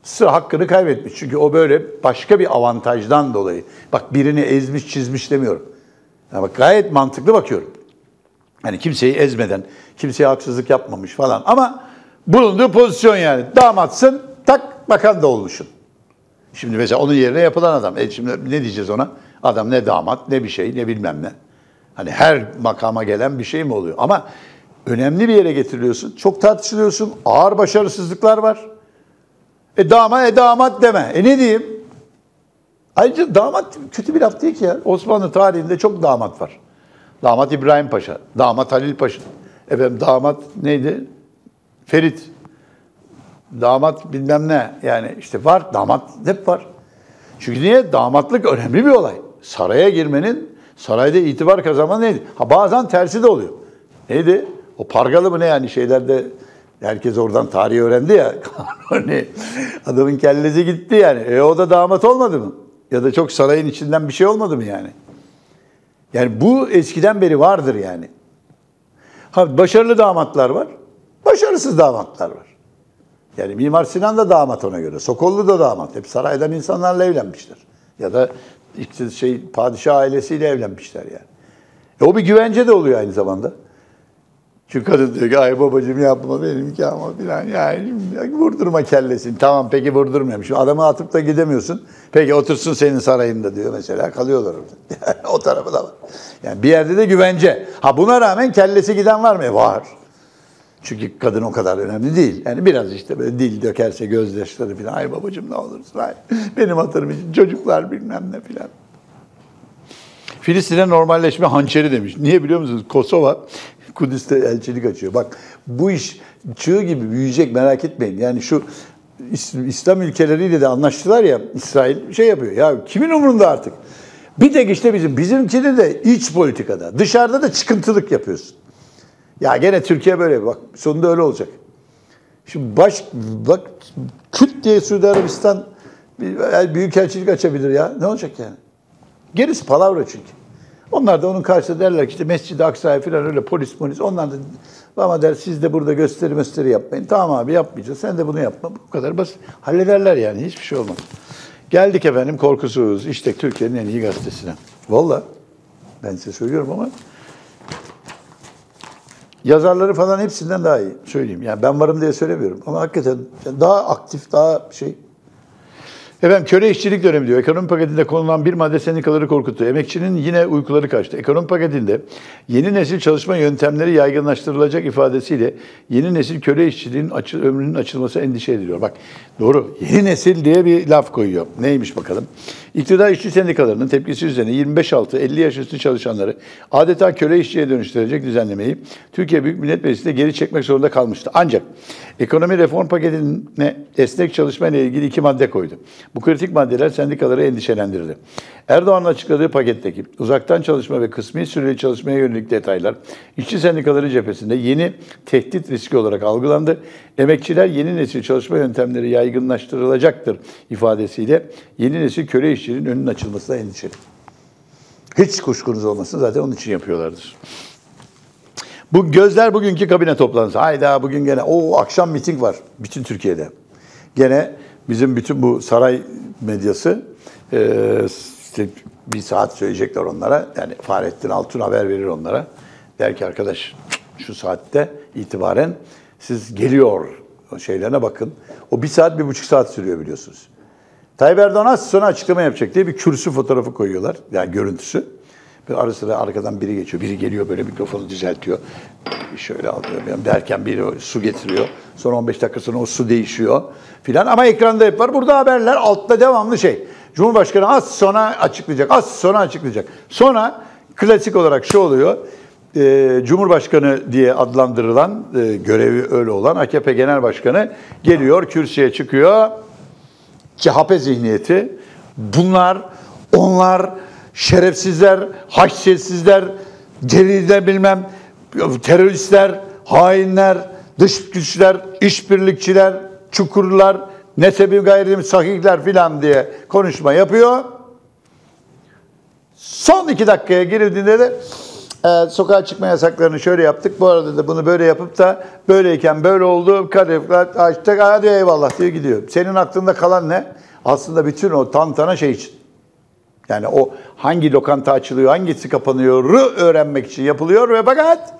sıra hakkını kaybetmiş. Çünkü o böyle başka bir avantajdan dolayı. Bak birini ezmiş çizmiş demiyorum. Yani bak gayet mantıklı bakıyorum. Hani kimseyi ezmeden, kimseye haksızlık yapmamış falan. Ama bulunduğu pozisyon yani. Damatsın, tak bakan da olmuşsun. Şimdi mesela onun yerine yapılan adam. E şimdi ne diyeceğiz ona? Adam ne damat, ne bir şey, ne bilmem ne. Hani her makama gelen bir şey mi oluyor? Ama önemli bir yere getiriliyorsun. Çok tartışılıyorsun. Ağır başarısızlıklar var. E damat, e damat deme. E ne diyeyim? Ayrıca damat kötü bir laf değil ki ya. Osmanlı tarihinde çok damat var. Damat İbrahim Paşa, damat Halil Paşa. Efendim damat neydi? Ferit. damat bilmem ne. Yani işte var, damat hep var. Çünkü niye? Damatlık önemli bir olay. Saraya girmenin, sarayda itibar kazanma neydi? Ha bazen tersi de oluyor. Neydi? O pargalı mı ne yani şeylerde herkes oradan tarihi öğrendi ya. Hani adamın kellesi gitti yani. E o da damat olmadı mı? Ya da çok sarayın içinden bir şey olmadı mı yani? Yani bu eskiden beri vardır yani. Ha başarılı damatlar var, başarısız damatlar var. Yani Mimar Sinan da damat ona göre, Sokollu da damat. Hep saraydan insanlarla evlenmişler. Ya da işte şey padişah ailesiyle evlenmişler yani. E o bir güvence de oluyor aynı zamanda. Çünkü kadın diyor ki ay babacığım yapma benimki ama filan yani vurdurma kellesini. Tamam peki vurdurmuyorum. Adamı atıp da gidemiyorsun. Peki otursun senin sarayında diyor mesela. Kalıyorlar orada. o tarafı da var. Yani bir yerde de güvence. Ha buna rağmen kellesi giden var mı? E, var. Çünkü kadın o kadar önemli değil. Yani biraz işte böyle dil dökerse gözyaşları falan. Ay babacığım ne olursun ay. Benim hatırım için çocuklar bilmem ne filan. Filistin'e normalleşme hançeri demiş. Niye biliyor musunuz? Kosova Kudüs'te elçilik açıyor. Bak bu iş çığ gibi büyüyecek merak etmeyin. Yani şu İslam ülkeleriyle de anlaştılar ya İsrail şey yapıyor. Ya kimin umurunda artık? Bir tek işte bizim bizimkini de iç politikada. Dışarıda da çıkıntılık yapıyorsun. Ya gene Türkiye böyle bak sonunda öyle olacak. Şimdi baş bak küt diye Suudi Arabistan büyük elçilik açabilir ya. Ne olacak yani? Gerisi palavra çünkü. Onlar da onun karşısında derler ki işte Mescid-i Aksa'ya falan öyle polis polis. Onlar da ama der siz de burada gösteri gösteri yapmayın. Tamam abi yapmayacağız. Sen de bunu yapma. Bu kadar basit. Hallederler yani. Hiçbir şey olmaz. Geldik efendim korkusuz. İşte Türkiye'nin en iyi gazetesine. Valla ben size söylüyorum ama yazarları falan hepsinden daha iyi söyleyeyim. Yani ben varım diye söylemiyorum ama hakikaten daha aktif, daha şey Efendim köle işçilik dönemi diyor. Ekonomi paketinde konulan bir madde sendikaları korkuttu. Emekçinin yine uykuları kaçtı. Ekonomi paketinde yeni nesil çalışma yöntemleri yaygınlaştırılacak ifadesiyle yeni nesil köle işçiliğin açı, ömrünün açılması endişe ediliyor. Bak doğru yeni nesil diye bir laf koyuyor. Neymiş bakalım. İktidar işçi sendikalarının tepkisi üzerine 25-6-50 yaş üstü çalışanları adeta köle işçiye dönüştürecek düzenlemeyi Türkiye Büyük Millet Meclisi'nde geri çekmek zorunda kalmıştı. Ancak ekonomi reform paketine esnek çalışma ile ilgili iki madde koydu. Bu kritik maddeler sendikaları endişelendirdi. Erdoğan'ın açıkladığı paketteki uzaktan çalışma ve kısmi süreli çalışmaya yönelik detaylar işçi sendikaları cephesinde yeni tehdit riski olarak algılandı. Emekçiler yeni nesil çalışma yöntemleri yaygınlaştırılacaktır ifadesiyle yeni nesil köle işçiliğinin önünün açılmasına endişeli. Hiç kuşkunuz olmasın zaten onun için yapıyorlardır. Bu gözler bugünkü kabine toplantısı. Hayda bugün gene o akşam miting var bütün Türkiye'de. Gene bizim bütün bu saray medyası e, işte bir saat söyleyecekler onlara. Yani Fahrettin Altun haber verir onlara. Der ki arkadaş şu saatte itibaren siz geliyor şeylerine bakın. O bir saat, bir buçuk saat sürüyor biliyorsunuz. Tayyip Erdoğan az sonra açıklama yapacak diye bir kürsü fotoğrafı koyuyorlar. Yani görüntüsü. Bir ara sıra arkadan biri geçiyor. Biri geliyor böyle mikrofonu düzeltiyor. Şöyle alıyor derken biri su getiriyor. Sonra 15 dakika sonra o su değişiyor filan. Ama ekranda hep var. Burada haberler altta devamlı şey. Cumhurbaşkanı az sonra açıklayacak. Az sonra açıklayacak. Sonra klasik olarak şu oluyor. E, Cumhurbaşkanı diye adlandırılan, e, görevi öyle olan AKP Genel Başkanı geliyor, kürsüye çıkıyor. CHP zihniyeti. Bunlar, onlar şerefsizler, haysiyetsizler, geride bilmem teröristler, hainler, dış güçler, işbirlikçiler, çukurlar, nesebi gayrim sahihler filan diye konuşma yapıyor. Son iki dakikaya girildiğinde de e, sokağa çıkma yasaklarını şöyle yaptık. Bu arada da bunu böyle yapıp da böyleyken böyle oldu. Kadefler açtık. Hadi eyvallah diye gidiyor. Senin aklında kalan ne? Aslında bütün o tantana şey için. Yani o hangi lokanta açılıyor, hangisi kapanıyor öğrenmek için yapılıyor ve fakat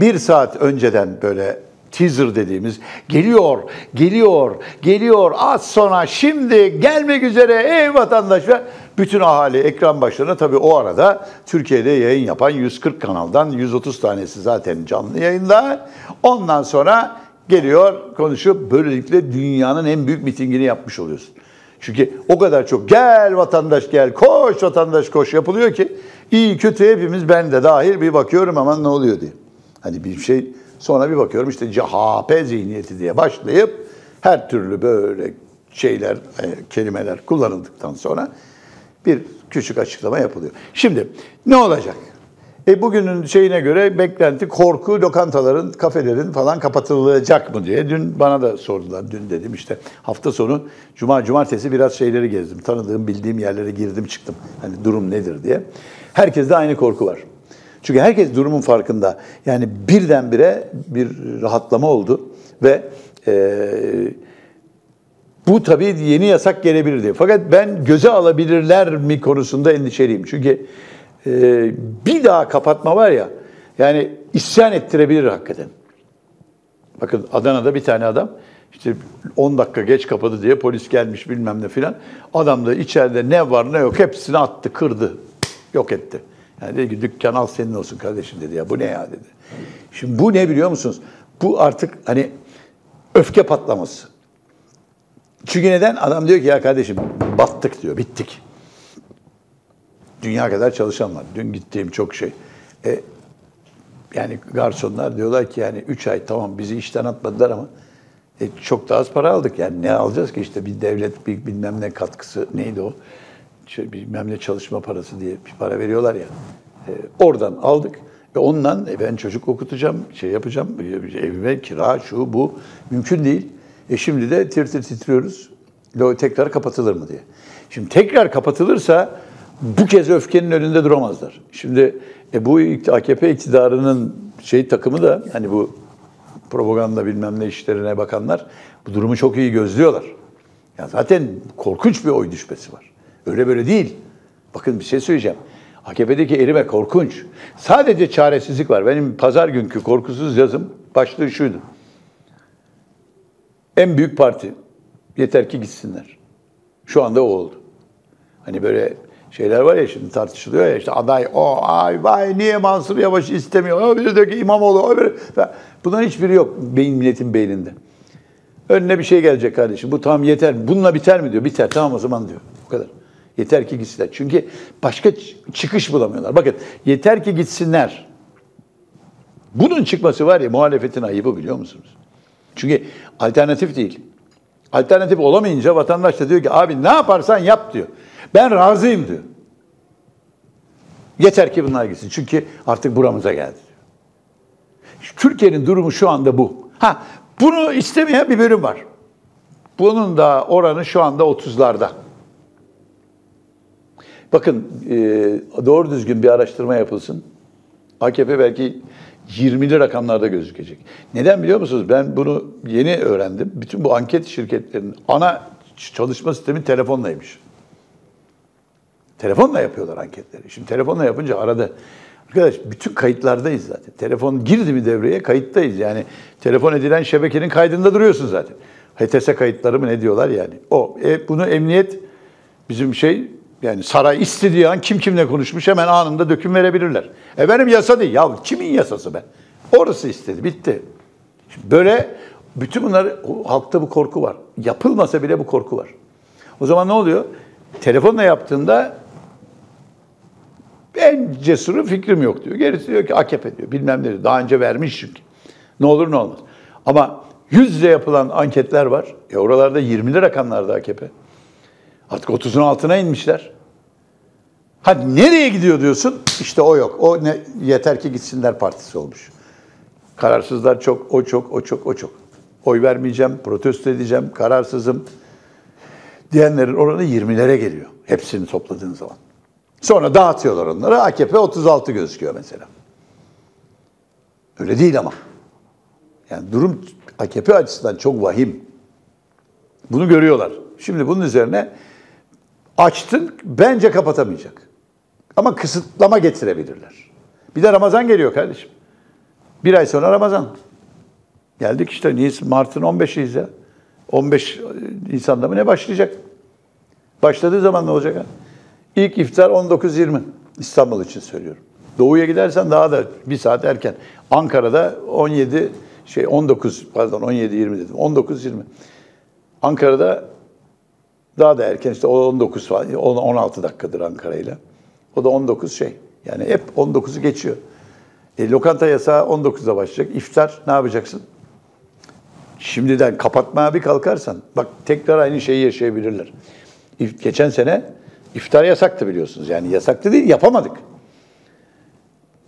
bir saat önceden böyle teaser dediğimiz geliyor, geliyor, geliyor az sonra şimdi gelmek üzere ey vatandaş ve bütün ahali ekran başlarına tabii o arada Türkiye'de yayın yapan 140 kanaldan 130 tanesi zaten canlı yayında. Ondan sonra geliyor konuşup böylelikle dünyanın en büyük mitingini yapmış oluyorsun. Çünkü o kadar çok gel vatandaş gel, koş vatandaş koş yapılıyor ki iyi kötü hepimiz ben de dahil bir bakıyorum aman ne oluyor diye. Hani bir şey sonra bir bakıyorum işte CHP zihniyeti diye başlayıp Her türlü böyle şeyler, e, kelimeler kullanıldıktan sonra bir küçük açıklama yapılıyor. Şimdi ne olacak? E bugünün şeyine göre beklenti korku lokantaların, kafelerin falan kapatılacak mı diye. Dün bana da sordular. Dün dedim işte hafta sonu cuma cumartesi biraz şeyleri gezdim. Tanıdığım, bildiğim yerlere girdim çıktım. Hani durum nedir diye. Herkeste aynı korku var. Çünkü herkes durumun farkında. Yani birdenbire bir rahatlama oldu ve e, bu tabii yeni yasak gelebilir diye. Fakat ben göze alabilirler mi konusunda endişeliyim. Çünkü e, bir daha kapatma var ya, yani isyan ettirebilir hakikaten. Bakın Adana'da bir tane adam işte 10 dakika geç kapadı diye polis gelmiş bilmem ne filan. Adam da içeride ne var ne yok hepsini attı, kırdı, yok etti. Yani dedi ki dükkan al senin olsun kardeşim dedi ya bu ne ya dedi. Şimdi bu ne biliyor musunuz? Bu artık hani öfke patlaması. Çünkü neden? Adam diyor ki ya kardeşim battık diyor, bittik. Dünya kadar çalışan var. Dün gittiğim çok şey. E, yani garsonlar diyorlar ki yani 3 ay tamam bizi işten atmadılar ama e, çok da az para aldık. Yani ne alacağız ki işte bir devlet bir bilmem ne katkısı neydi o? Bilmem ne çalışma parası diye bir para veriyorlar ya. E, oradan aldık. Ve ondan e, ben çocuk okutacağım, şey yapacağım, e, evime kira, şu bu. Mümkün değil. E şimdi de tir tir titriyoruz. Tekrar kapatılır mı diye. Şimdi tekrar kapatılırsa bu kez öfkenin önünde duramazlar. Şimdi e, bu AKP iktidarının şey takımı da hani bu propaganda bilmem ne işlerine bakanlar bu durumu çok iyi gözlüyorlar. Ya zaten korkunç bir oy düşmesi var. Öyle böyle değil. Bakın bir şey söyleyeceğim. AKP'deki erime korkunç. Sadece çaresizlik var. Benim pazar günkü korkusuz yazım başlığı şuydu. En büyük parti. Yeter ki gitsinler. Şu anda o oldu. Hani böyle şeyler var ya şimdi tartışılıyor ya işte aday o ay vay niye Mansur Yavaş istemiyor? O biri diyor ki İmamoğlu o biri. Bunların hiçbiri yok beyin milletin beyninde. Önüne bir şey gelecek kardeşim. Bu tamam yeter. Bununla biter mi diyor. Biter. Tamam o zaman diyor. Bu kadar. Yeter ki gitsinler. Çünkü başka çıkış bulamıyorlar. Bakın yeter ki gitsinler. Bunun çıkması var ya muhalefetin ayıbı biliyor musunuz? Çünkü alternatif değil. Alternatif olamayınca vatandaş da diyor ki abi ne yaparsan yap diyor. Ben razıyım diyor. Yeter ki bunlar gitsin. Çünkü artık buramıza geldi. Türkiye'nin durumu şu anda bu. Ha, bunu istemeyen bir bölüm var. Bunun da oranı şu anda 30'larda. Bakın e, doğru düzgün bir araştırma yapılsın. AKP belki 20'li rakamlarda gözükecek. Neden biliyor musunuz? Ben bunu yeni öğrendim. Bütün bu anket şirketlerinin ana çalışma sistemi telefonlaymış. Telefonla yapıyorlar anketleri. Şimdi telefonla yapınca arada arkadaş bütün kayıtlardayız zaten. Telefon girdi mi devreye kayıttayız. Yani telefon edilen şebekenin kaydında duruyorsun zaten. HTS kayıtları mı ne diyorlar yani. O e, bunu emniyet bizim şey yani saray istediği an kim kimle konuşmuş hemen anında döküm verebilirler. Efendim yasa değil. Ya kimin yasası be? Orası istedi. Bitti. Şimdi böyle bütün bunlar halkta bu korku var. Yapılmasa bile bu korku var. O zaman ne oluyor? Telefonla yaptığında en cesuru fikrim yok diyor. Gerisi diyor ki AKP diyor. Bilmem ne diyor. Daha önce vermiş çünkü. Ne olur ne olmaz. Ama yüz yapılan anketler var. E oralarda 20'li rakamlarda AKP. Artık 30'un altına inmişler. Hadi nereye gidiyor diyorsun? İşte o yok. O ne, yeter ki gitsinler partisi olmuş. Kararsızlar çok, o çok, o çok, o çok. Oy vermeyeceğim, protesto edeceğim, kararsızım diyenlerin oranı 20'lere geliyor. Hepsini topladığın zaman. Sonra dağıtıyorlar onları. AKP 36 gözüküyor mesela. Öyle değil ama. Yani durum AKP açısından çok vahim. Bunu görüyorlar. Şimdi bunun üzerine açtın bence kapatamayacak. Ama kısıtlama getirebilirler. Bir de Ramazan geliyor kardeşim. Bir ay sonra Ramazan. Geldik işte Mart'ın 15'iyiz ya. 15 Nisan'da mı ne başlayacak? Başladığı zaman ne olacak? Ha? İlk iftar 19.20 İstanbul için söylüyorum. Doğuya gidersen daha da bir saat erken. Ankara'da 17 şey 19 pardon 17-20 dedim. 19-20. Ankara'da daha da erken işte 19 falan 16 dakikadır Ankara ile. O da 19 şey. Yani hep 19'u geçiyor. E, lokanta yasağı 19'da başlayacak. İftar ne yapacaksın? şimdiden kapatmaya bir kalkarsan bak tekrar aynı şeyi yaşayabilirler. Geçen sene iftar yasaktı biliyorsunuz. Yani yasaktı değil yapamadık.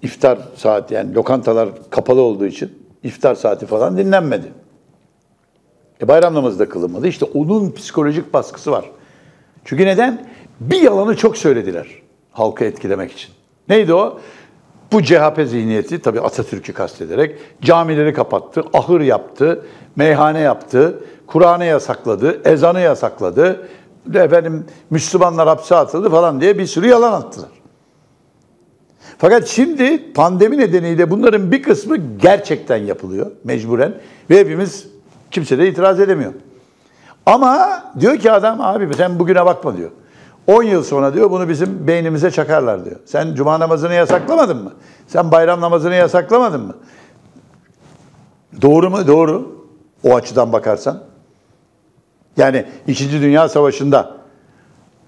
İftar saati yani lokantalar kapalı olduğu için iftar saati falan dinlenmedi. E bayram namazı da kılınmadı. İşte onun psikolojik baskısı var. Çünkü neden? Bir yalanı çok söylediler halkı etkilemek için. Neydi o? Bu CHP zihniyeti tabii Atatürk'ü kastederek camileri kapattı, ahır yaptı, meyhane yaptı, Kur'an'ı yasakladı, ezanı yasakladı, efendim Müslümanlar hapse atıldı falan diye bir sürü yalan attılar. Fakat şimdi pandemi nedeniyle bunların bir kısmı gerçekten yapılıyor mecburen ve hepimiz kimse de itiraz edemiyor. Ama diyor ki adam abi sen bugüne bakma diyor. 10 yıl sonra diyor bunu bizim beynimize çakarlar diyor. Sen cuma namazını yasaklamadın mı? Sen bayram namazını yasaklamadın mı? Doğru mu? Doğru. O açıdan bakarsan. Yani İkinci Dünya Savaşı'nda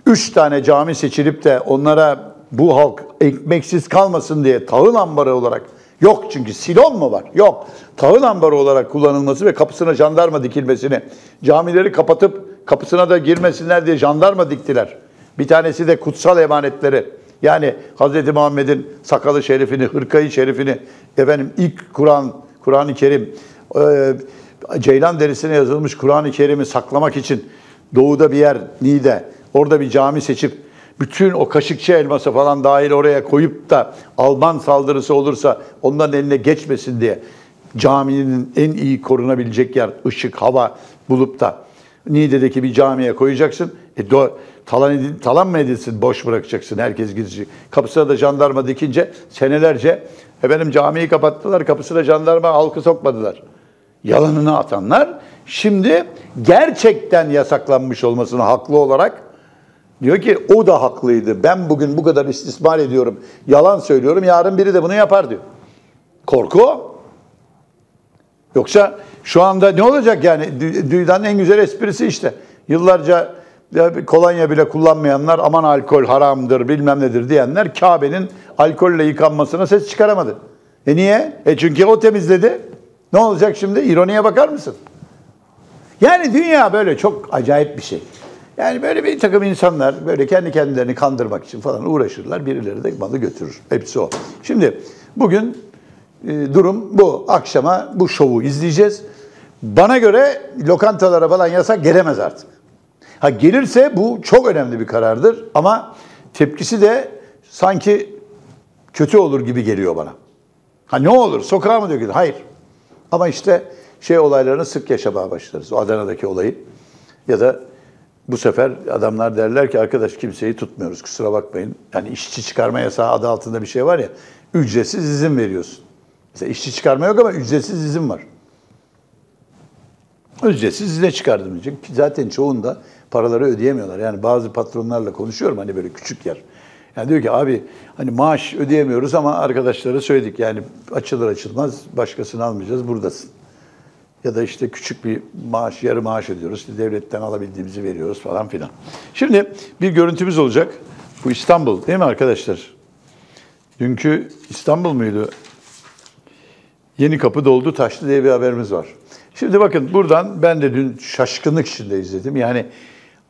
üç tane cami seçilip de onlara bu halk ekmeksiz kalmasın diye tahıl ambarı olarak yok çünkü silon mu var? Yok. Tahıl ambarı olarak kullanılması ve kapısına jandarma dikilmesini, camileri kapatıp kapısına da girmesinler diye jandarma diktiler. Bir tanesi de kutsal emanetleri. Yani Hz. Muhammed'in sakalı şerifini, hırkayı şerifini, efendim ilk Kur'an, Kur'an-ı Kerim, e, Ceylan derisine yazılmış Kur'an-ı Kerim'i saklamak için doğuda bir yer, Niğde, orada bir cami seçip bütün o kaşıkçı elması falan dahil oraya koyup da Alman saldırısı olursa onların eline geçmesin diye caminin en iyi korunabilecek yer ışık, hava bulup da Niğde'deki bir camiye koyacaksın. E do, talan, edin, talan mı edilsin, boş bırakacaksın, herkes gidecek. Kapısına da jandarma dikince senelerce efendim camiyi kapattılar, kapısına jandarma halkı sokmadılar. Yalanını atanlar şimdi gerçekten yasaklanmış olmasını haklı olarak diyor ki o da haklıydı. Ben bugün bu kadar istismar ediyorum, yalan söylüyorum, yarın biri de bunu yapar diyor. Korku o. Yoksa şu anda ne olacak yani? Dü- Dünyanın en güzel esprisi işte. Yıllarca bir kolonya bile kullanmayanlar aman alkol haramdır bilmem nedir diyenler Kabe'nin alkolle yıkanmasına ses çıkaramadı. E niye? E çünkü o temizledi. Ne olacak şimdi? İroniye bakar mısın? Yani dünya böyle çok acayip bir şey. Yani böyle bir takım insanlar böyle kendi kendilerini kandırmak için falan uğraşırlar. Birileri de malı götürür. Hepsi o. Şimdi bugün e, durum bu. Akşama bu şovu izleyeceğiz. Bana göre lokantalara falan yasak gelemez artık. Ha gelirse bu çok önemli bir karardır ama tepkisi de sanki kötü olur gibi geliyor bana. Ha ne olur? Sokağa mı dökülür? Hayır. Ama işte şey olaylarını sık yaşamaya başlarız. O Adana'daki olayı. Ya da bu sefer adamlar derler ki arkadaş kimseyi tutmuyoruz kusura bakmayın. Yani işçi çıkarma yasağı adı altında bir şey var ya. Ücretsiz izin veriyorsun. Mesela işçi çıkarma yok ama ücretsiz izin var. Ücretsiz izne çıkardım diyecek. Zaten çoğunda paraları ödeyemiyorlar. Yani bazı patronlarla konuşuyorum hani böyle küçük yer. Yani diyor ki abi hani maaş ödeyemiyoruz ama arkadaşlara söyledik yani açılır açılmaz başkasını almayacağız buradasın. Ya da işte küçük bir maaş, yarı maaş ödüyoruz. İşte devletten alabildiğimizi veriyoruz falan filan. Şimdi bir görüntümüz olacak. Bu İstanbul değil mi arkadaşlar? Dünkü İstanbul muydu? Yeni kapı doldu taştı diye bir haberimiz var. Şimdi bakın buradan ben de dün şaşkınlık içinde izledim. Yani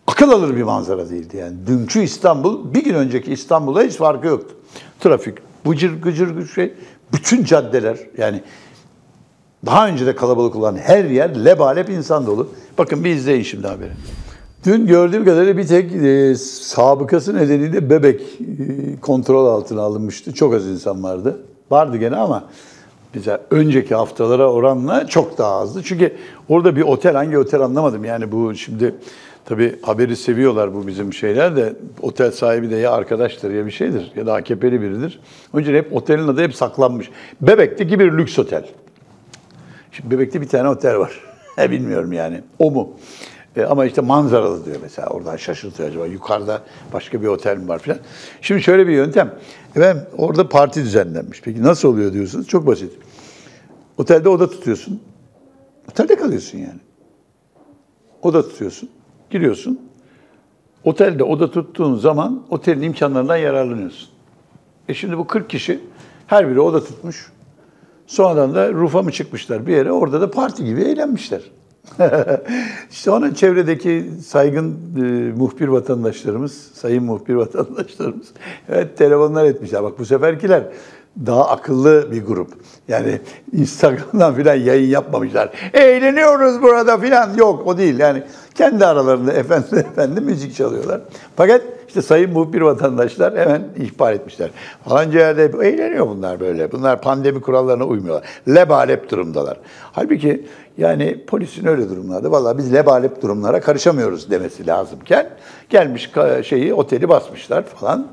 akıl alır bir manzara değildi. Yani dünkü İstanbul bir gün önceki İstanbul'a hiç farkı yoktu. Trafik bıcır gıcır şey. Bütün caddeler yani daha önce de kalabalık olan her yer lebalep insan dolu. Bakın bir izleyin şimdi haberi. Dün gördüğüm kadarıyla bir tek e, sabıkası nedeniyle bebek e, kontrol altına alınmıştı. Çok az insan vardı. Vardı gene ama bize önceki haftalara oranla çok daha azdı. Çünkü orada bir otel, hangi otel anlamadım. Yani bu şimdi tabii haberi seviyorlar bu bizim şeyler de otel sahibi de ya arkadaştır ya bir şeydir ya da AKP'li biridir. Onun için hep otelin adı hep saklanmış. Bebek'teki bir lüks otel. Şimdi Bebek'te bir tane otel var. Bilmiyorum yani. O mu? E, ama işte manzaralı diyor mesela. Oradan şaşırtıyor acaba. Yukarıda başka bir otel mi var filan. Şimdi şöyle bir yöntem. Efendim orada parti düzenlenmiş. Peki nasıl oluyor diyorsunuz? Çok basit. Otelde oda tutuyorsun. Otelde kalıyorsun yani. Oda tutuyorsun. Giriyorsun. Otelde oda tuttuğun zaman otelin imkanlarından yararlanıyorsun. E şimdi bu 40 kişi her biri oda tutmuş. Sonradan da rufa mı çıkmışlar bir yere orada da parti gibi eğlenmişler. işte onun çevredeki saygın e, muhbir vatandaşlarımız, sayın muhbir vatandaşlarımız evet telefonlar etmişler. Bak bu seferkiler daha akıllı bir grup. Yani Instagram'dan filan yayın yapmamışlar. Eğleniyoruz burada filan. Yok o değil. Yani kendi aralarında efendi efendi müzik çalıyorlar. Fakat işte sayın muhbir vatandaşlar hemen ihbar etmişler. Falanca yerde eğleniyor bunlar böyle. Bunlar pandemi kurallarına uymuyorlar. Lebalep durumdalar. Halbuki yani polisin öyle durumlarda valla biz lebalep durumlara karışamıyoruz demesi lazımken gelmiş şeyi oteli basmışlar falan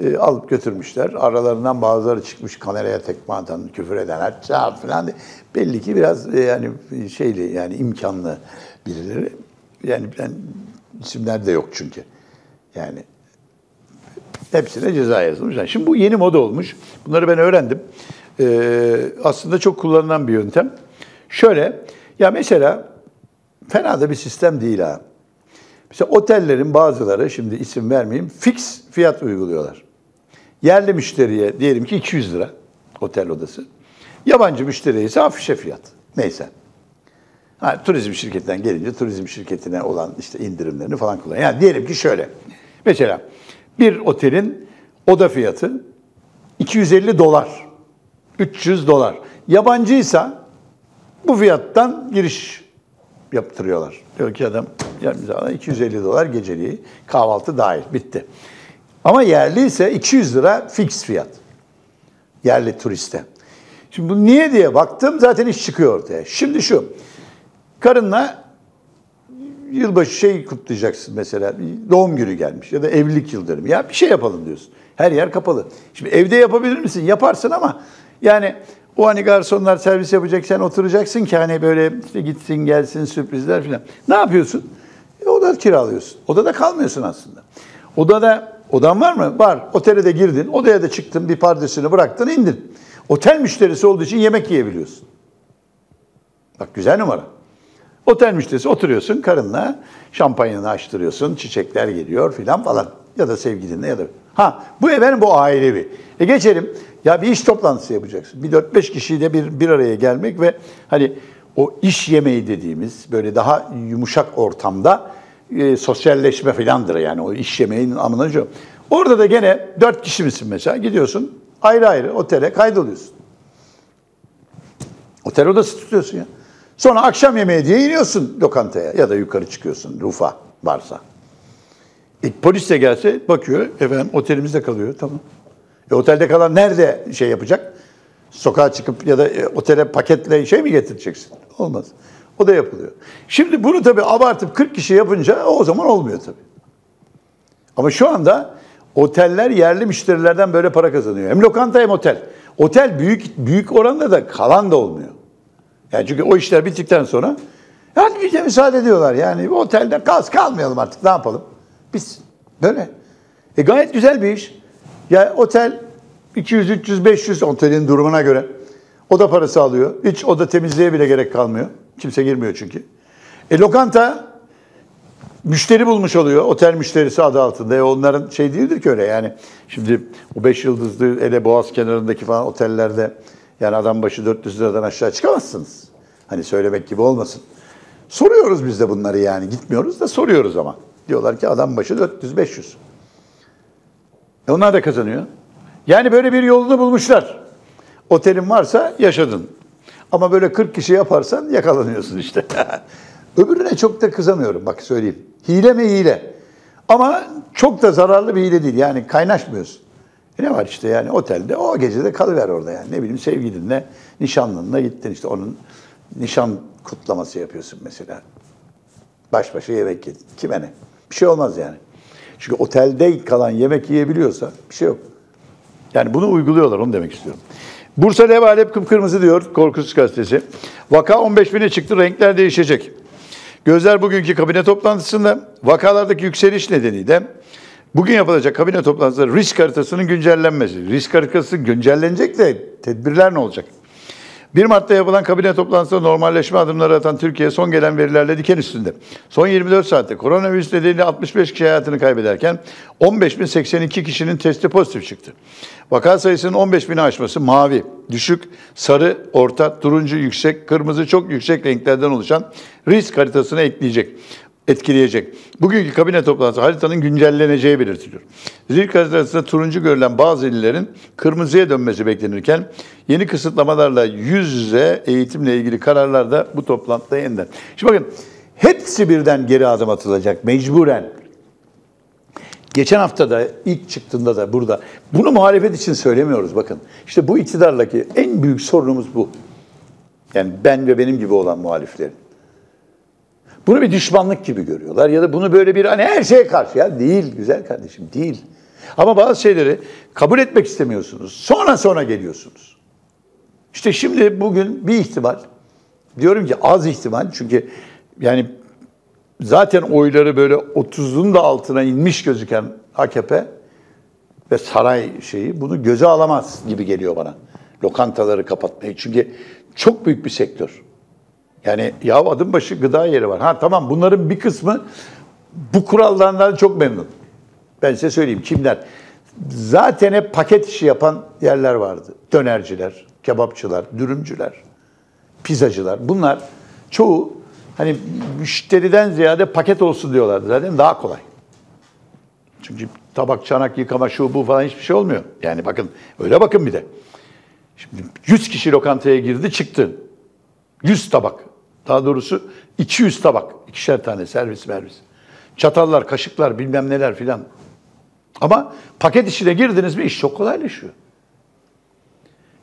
e, alıp götürmüşler. Aralarından bazıları çıkmış kameraya tekme atan, küfür eden, hatta falan. Belli ki biraz e, yani şeyli yani imkanlı birileri. Yani ben isimler de yok çünkü. Yani hepsine ceza yazılmış. Yani şimdi bu yeni moda olmuş. Bunları ben öğrendim. Ee, aslında çok kullanılan bir yöntem. Şöyle, ya mesela fena da bir sistem değil ha. Mesela otellerin bazıları, şimdi isim vermeyeyim, fix fiyat uyguluyorlar. Yerli müşteriye diyelim ki 200 lira otel odası. Yabancı müşteriye ise afişe fiyat. Neyse. Ha, turizm şirketinden gelince turizm şirketine olan işte indirimlerini falan kullanıyor. Yani diyelim ki şöyle. Mesela bir otelin oda fiyatı 250 dolar. 300 dolar. Yabancıysa bu fiyattan giriş yaptırıyorlar. Diyor ki adam yani 250 dolar geceliği kahvaltı dahil. Bitti. Ama yerli ise 200 lira fix fiyat. Yerli turiste. Şimdi bu niye diye baktım zaten iş çıkıyor ortaya. Şimdi şu. Karınla yılbaşı şey kutlayacaksın mesela. Doğum günü gelmiş ya da evlilik yıldönümü. Ya bir şey yapalım diyorsun. Her yer kapalı. Şimdi evde yapabilir misin? Yaparsın ama yani o hani garsonlar servis yapacak sen oturacaksın ki hani böyle işte gitsin gelsin sürprizler falan. Ne yapıyorsun? E, oda kiralıyorsun. Odada kalmıyorsun aslında. Odada odan var mı? Var. Otele de girdin. Odaya da çıktın. Bir pardesini bıraktın indin. Otel müşterisi olduğu için yemek yiyebiliyorsun. Bak güzel numara. Otel müşterisi oturuyorsun karınla, şampanyanı açtırıyorsun, çiçekler geliyor filan falan. Ya da sevgilinle ya da... Ha bu efendim bu ailevi. E geçelim. Ya bir iş toplantısı yapacaksın. Bir 4-5 kişiyle bir, bir araya gelmek ve hani o iş yemeği dediğimiz böyle daha yumuşak ortamda e, sosyalleşme filandır yani o iş yemeğinin amacı. Orada da gene 4 kişi misin mesela gidiyorsun ayrı ayrı otele kaydoluyorsun. Otel odası tutuyorsun ya. Sonra akşam yemeği diye iniyorsun lokantaya ya da yukarı çıkıyorsun rufa varsa. E, polis de gelse bakıyor efendim otelimizde kalıyor tamam. E, otelde kalan nerede şey yapacak? Sokağa çıkıp ya da e, otele paketle şey mi getireceksin? Olmaz. O da yapılıyor. Şimdi bunu tabii abartıp 40 kişi yapınca o zaman olmuyor tabii. Ama şu anda oteller yerli müşterilerden böyle para kazanıyor. Hem lokanta hem otel. Otel büyük büyük oranda da kalan da olmuyor. Yani çünkü o işler bittikten sonra yani bize müsaade ediyorlar. Yani otelde kaz kalmayalım artık ne yapalım? Biz böyle. E gayet güzel bir iş. Ya otel 200, 300, 500 otelin durumuna göre oda parası alıyor. Hiç oda temizliğe bile gerek kalmıyor. Kimse girmiyor çünkü. E lokanta müşteri bulmuş oluyor. Otel müşterisi adı altında. E onların şey değildir ki öyle yani. Şimdi o 5 yıldızlı ele boğaz kenarındaki falan otellerde yani adam başı 400 liradan aşağı çıkamazsınız. Hani söylemek gibi olmasın. Soruyoruz biz de bunları yani. Gitmiyoruz da soruyoruz ama. Diyorlar ki adam başı 400-500. E onlar da kazanıyor. Yani böyle bir yolunu bulmuşlar. Otelin varsa yaşadın. Ama böyle 40 kişi yaparsan yakalanıyorsun işte. Öbürüne çok da kızamıyorum bak söyleyeyim. Hile mi hile. Ama çok da zararlı bir hile değil. Yani kaynaşmıyorsun. Ne var işte yani otelde o gece de kalıver orada yani. Ne bileyim sevgilinle, nişanlınla gittin işte onun nişan kutlaması yapıyorsun mesela. Baş başa yemek yedin. Kime ne? Bir şey olmaz yani. Çünkü otelde kalan yemek yiyebiliyorsa bir şey yok. Yani bunu uyguluyorlar onu demek istiyorum. Bursa Lev Alep kıpkırmızı diyor Korkusuz Gazetesi. Vaka 15 bine çıktı, renkler değişecek. Gözler bugünkü kabine toplantısında vakalardaki yükseliş nedeniyle bugün yapılacak kabine toplantısında risk haritasının güncellenmesi. Risk haritası güncellenecek de tedbirler ne olacak? 1 Mart'ta yapılan kabine toplantısında normalleşme adımları atan Türkiye son gelen verilerle diken üstünde. Son 24 saatte koronavirüs nedeniyle 65 kişi hayatını kaybederken 15.082 kişinin testi pozitif çıktı. Vaka sayısının 15 bini aşması mavi, düşük, sarı, orta, turuncu, yüksek, kırmızı çok yüksek renklerden oluşan risk haritasına ekleyecek etkileyecek. Bugünkü kabine toplantısı haritanın güncelleneceği belirtiliyor. Risk haritasında turuncu görülen bazı illerin kırmızıya dönmesi beklenirken yeni kısıtlamalarla yüz yüze eğitimle ilgili kararlar da bu toplantıda yeniden. Şimdi bakın hepsi birden geri adım atılacak mecburen. Geçen hafta da ilk çıktığında da burada bunu muhalefet için söylemiyoruz bakın. İşte bu iktidarlaki en büyük sorunumuz bu. Yani ben ve benim gibi olan muhaliflerin. Bunu bir düşmanlık gibi görüyorlar ya da bunu böyle bir hani her şeye karşı ya değil güzel kardeşim değil. Ama bazı şeyleri kabul etmek istemiyorsunuz. Sonra sonra geliyorsunuz. İşte şimdi bugün bir ihtimal diyorum ki az ihtimal çünkü yani zaten oyları böyle 30'un da altına inmiş gözüken AKP ve saray şeyi bunu göze alamaz gibi geliyor bana. Lokantaları kapatmayı. Çünkü çok büyük bir sektör. Yani ya adım başı gıda yeri var. Ha tamam bunların bir kısmı bu kurallardan çok memnun. Ben size söyleyeyim kimler? Zaten hep paket işi yapan yerler vardı. Dönerciler, kebapçılar, dürümcüler, pizzacılar. Bunlar çoğu hani müşteriden ziyade paket olsun diyorlardı zaten daha kolay. Çünkü tabak, çanak yıkama, şu bu falan hiçbir şey olmuyor. Yani bakın öyle bakın bir de. Şimdi 100 kişi lokantaya girdi çıktı. 100 tabak. Daha doğrusu 200 tabak. ikişer tane servis servis. Çatallar, kaşıklar bilmem neler filan. Ama paket işine girdiniz mi iş çok kolaylaşıyor.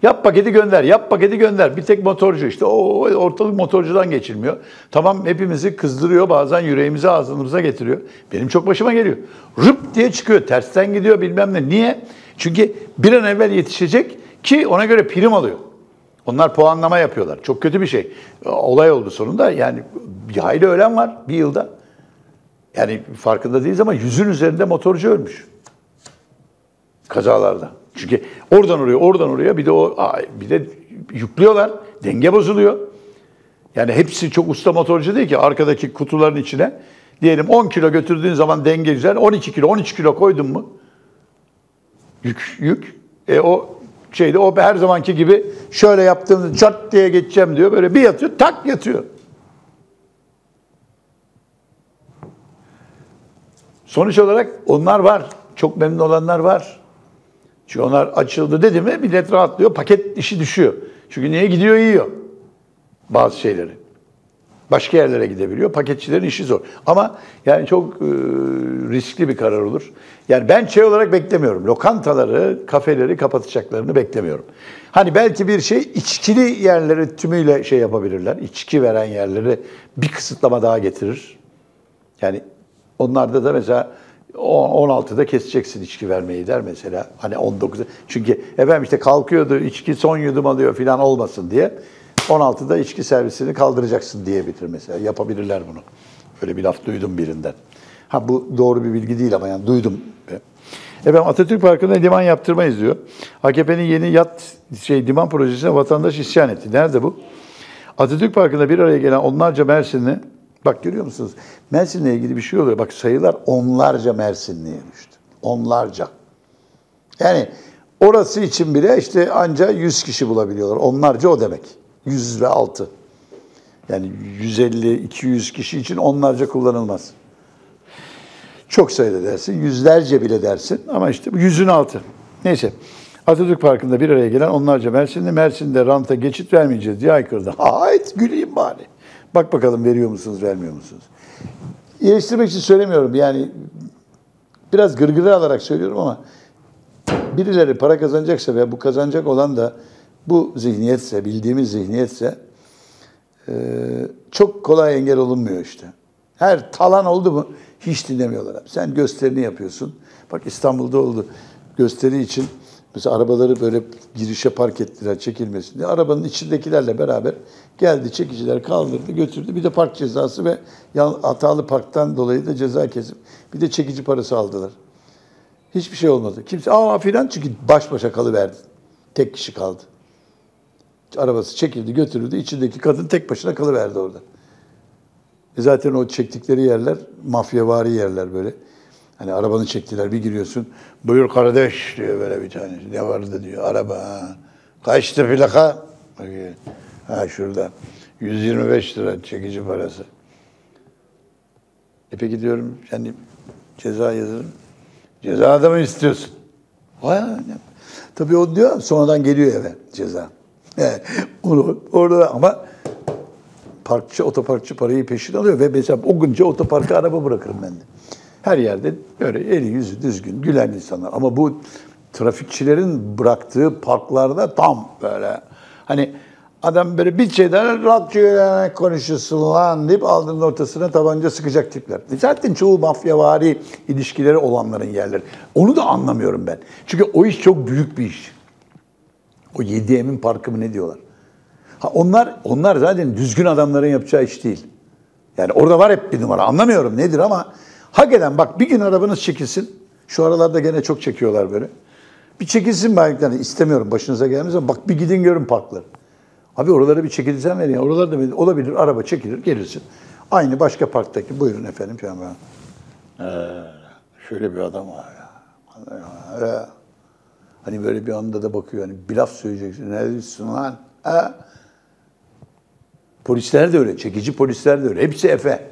Yap paketi gönder, yap paketi gönder. Bir tek motorcu işte o ortalık motorcudan geçilmiyor. Tamam hepimizi kızdırıyor bazen yüreğimizi ağzımıza getiriyor. Benim çok başıma geliyor. Rıp diye çıkıyor, tersten gidiyor bilmem ne. Niye? Çünkü bir an evvel yetişecek ki ona göre prim alıyor. Onlar puanlama yapıyorlar. Çok kötü bir şey. Olay oldu sonunda. Yani bir hayli ölen var bir yılda. Yani farkında değiliz ama yüzün üzerinde motorcu ölmüş. Kazalarda. Çünkü oradan oraya, oradan oraya bir de o bir de yüklüyorlar. Denge bozuluyor. Yani hepsi çok usta motorcu değil ki arkadaki kutuların içine diyelim 10 kilo götürdüğün zaman denge güzel. 12 kilo, 13 kilo koydun mu yük yük e o şeyde o her zamanki gibi şöyle yaptığımda çat diye geçeceğim diyor. Böyle bir yatıyor tak yatıyor. Sonuç olarak onlar var. Çok memnun olanlar var. Çünkü onlar açıldı dedi mi millet rahatlıyor. Paket işi düşüyor. Çünkü niye gidiyor yiyor bazı şeyleri. Başka yerlere gidebiliyor. Paketçilerin işi zor. Ama yani çok e, riskli bir karar olur. Yani ben şey olarak beklemiyorum. Lokantaları, kafeleri kapatacaklarını beklemiyorum. Hani belki bir şey içkili yerleri tümüyle şey yapabilirler. İçki veren yerleri bir kısıtlama daha getirir. Yani onlarda da mesela 16'da keseceksin içki vermeyi der mesela. Hani 19'da. Çünkü efendim işte kalkıyordu içki son yudum alıyor falan olmasın diye. 16'da içki servisini kaldıracaksın diyebilir mesela. Yapabilirler bunu. Öyle bir laf duydum birinden. Ha bu doğru bir bilgi değil ama yani duydum. Efendim Atatürk Parkı'nda liman yaptırmayız diyor. AKP'nin yeni yat şey liman projesine vatandaş isyan etti. Nerede bu? Atatürk Parkı'nda bir araya gelen onlarca Mersinli, bak görüyor musunuz? Mersin'le ilgili bir şey oluyor. Bak sayılar onlarca Mersinli'ye düştü. Onlarca. Yani orası için bile işte anca 100 kişi bulabiliyorlar. Onlarca o demek. 100 ve altı. Yani 150-200 kişi için onlarca kullanılmaz. Çok sayıda dersin, yüzlerce bile dersin ama işte yüzün altı. Neyse. Atatürk Parkı'nda bir araya gelen onlarca Mersinli, Mersin'de ranta geçit vermeyeceğiz diye aykırdı. Hayt güleyim bari. Bak bakalım veriyor musunuz, vermiyor musunuz? İyileştirmek için söylemiyorum. Yani biraz gırgırı alarak söylüyorum ama birileri para kazanacaksa ve bu kazanacak olan da bu zihniyetse, bildiğimiz zihniyetse e, çok kolay engel olunmuyor işte. Her talan oldu mu hiç dinlemiyorlar. Sen gösterini yapıyorsun. Bak İstanbul'da oldu. Gösteri için mesela arabaları böyle girişe park ettiler çekilmesin diye. Arabanın içindekilerle beraber geldi çekiciler kaldırdı götürdü. Bir de park cezası ve hatalı parktan dolayı da ceza kesip bir de çekici parası aldılar. Hiçbir şey olmadı. Kimse aa filan çünkü baş başa kalıverdi. Tek kişi kaldı. Arabası çekildi götürüldü. İçindeki kadın tek başına kalıverdi orada. E zaten o çektikleri yerler mafyavari yerler böyle. Hani arabanı çektiler bir giriyorsun. Buyur kardeş diyor böyle bir tane. Ne vardı diyor. Araba. Kaçtı plaka? Ha şurada. 125 lira çekici parası. E peki diyorum yani ceza yazarım. Ceza da mı istiyorsun? Vay. Tabii o diyor sonradan geliyor eve ceza. Onu orada ama parkçı, otoparkçı parayı peşin alıyor ve mesela o günce otoparka araba bırakırım ben de. Her yerde böyle eli yüzü düzgün, gülen insanlar. Ama bu trafikçilerin bıraktığı parklarda tam böyle hani adam böyle bir şeyden rockçıyla konuşuyorsun lan deyip aldığının ortasına tabanca sıkacak tipler. Zaten çoğu mafyavari ilişkileri olanların yerleri. Onu da anlamıyorum ben. Çünkü o iş çok büyük bir iş. O 7M'in parkı mı ne diyorlar? Ha onlar onlar zaten düzgün adamların yapacağı iş değil. Yani orada var hep bir numara. Anlamıyorum nedir ama hakikaten bak bir gün arabanız çekilsin. Şu aralarda gene çok çekiyorlar böyle. Bir çekilsin yani istemiyorum başınıza gelmez ama bak bir gidin görün parkları. Abi oralara bir çekilsen verin. ya. Oralarda bir- olabilir araba çekilir gelirsin. Aynı başka parktaki buyurun efendim falan. Ee, şöyle bir adam var ya. Ee, Hani böyle bir anda da bakıyor hani bir laf söyleyeceksin. Ne diyorsun lan? Ha? Polisler de öyle. Çekici polisler de öyle. Hepsi Efe.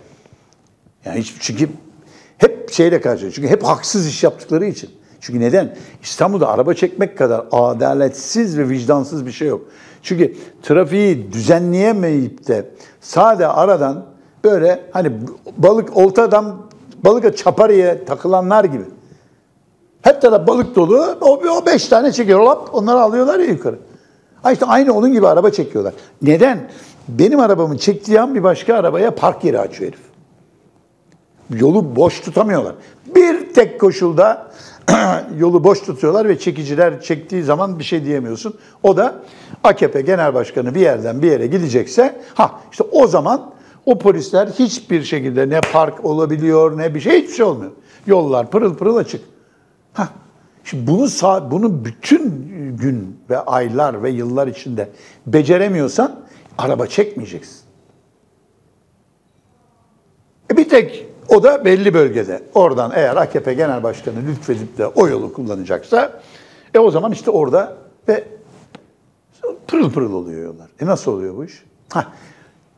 Yani hiç, çünkü hep şeyle karşı. Çünkü hep haksız iş yaptıkları için. Çünkü neden? İstanbul'da araba çekmek kadar adaletsiz ve vicdansız bir şey yok. Çünkü trafiği düzenleyemeyip de sade aradan böyle hani balık oltadan balıka çaparıya takılanlar gibi. Hep taraf balık dolu. O, o beş tane çekiyor. Hop, onları alıyorlar ya yukarı. Ha işte aynı onun gibi araba çekiyorlar. Neden? Benim arabamı çektiği an bir başka arabaya park yeri açıyor herif. Yolu boş tutamıyorlar. Bir tek koşulda yolu boş tutuyorlar ve çekiciler çektiği zaman bir şey diyemiyorsun. O da AKP Genel Başkanı bir yerden bir yere gidecekse ha işte o zaman o polisler hiçbir şekilde ne park olabiliyor ne bir şey hiçbir şey olmuyor. Yollar pırıl pırıl açık. Hah. Şimdi bunu bunu bütün gün ve aylar ve yıllar içinde beceremiyorsan araba çekmeyeceksin. E bir tek o da belli bölgede. Oradan eğer AKP Genel Başkanı lütfedip de o yolu kullanacaksa e o zaman işte orada ve pırıl pırıl oluyor yollar. E nasıl oluyor bu iş? Hah.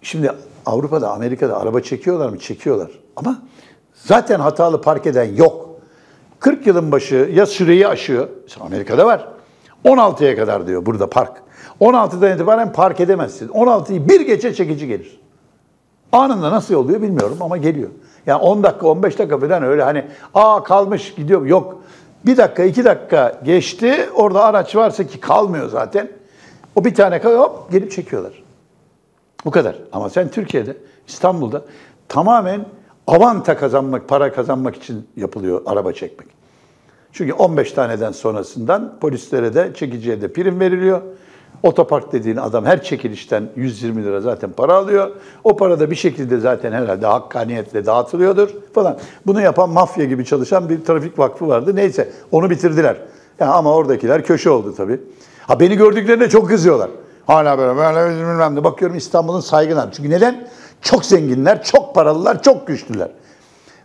Şimdi Avrupa'da, Amerika'da araba çekiyorlar mı? Çekiyorlar. Ama zaten hatalı park eden yok. 40 yılın başı ya süreyi aşıyor. Amerika'da var. 16'ya kadar diyor burada park. 16'dan itibaren park edemezsin. 16'yı bir gece çekici gelir. Anında nasıl oluyor bilmiyorum ama geliyor. Yani 10 dakika 15 dakika falan öyle hani aa kalmış gidiyor yok. Bir dakika iki dakika geçti orada araç varsa ki kalmıyor zaten. O bir tane kalıyor hop gelip çekiyorlar. Bu kadar. Ama sen Türkiye'de İstanbul'da tamamen avanta kazanmak, para kazanmak için yapılıyor araba çekmek. Çünkü 15 taneden sonrasından polislere de çekiciye de prim veriliyor. Otopark dediğin adam her çekilişten 120 lira zaten para alıyor. O para da bir şekilde zaten herhalde hakkaniyetle dağıtılıyordur falan. Bunu yapan mafya gibi çalışan bir trafik vakfı vardı. Neyse onu bitirdiler. Ya ama oradakiler köşe oldu tabii. Ha beni gördüklerinde çok kızıyorlar. Hala böyle böyle bilmem ne. Bakıyorum İstanbul'un saygılar. Çünkü neden? Çok zenginler, çok paralılar, çok güçlüler.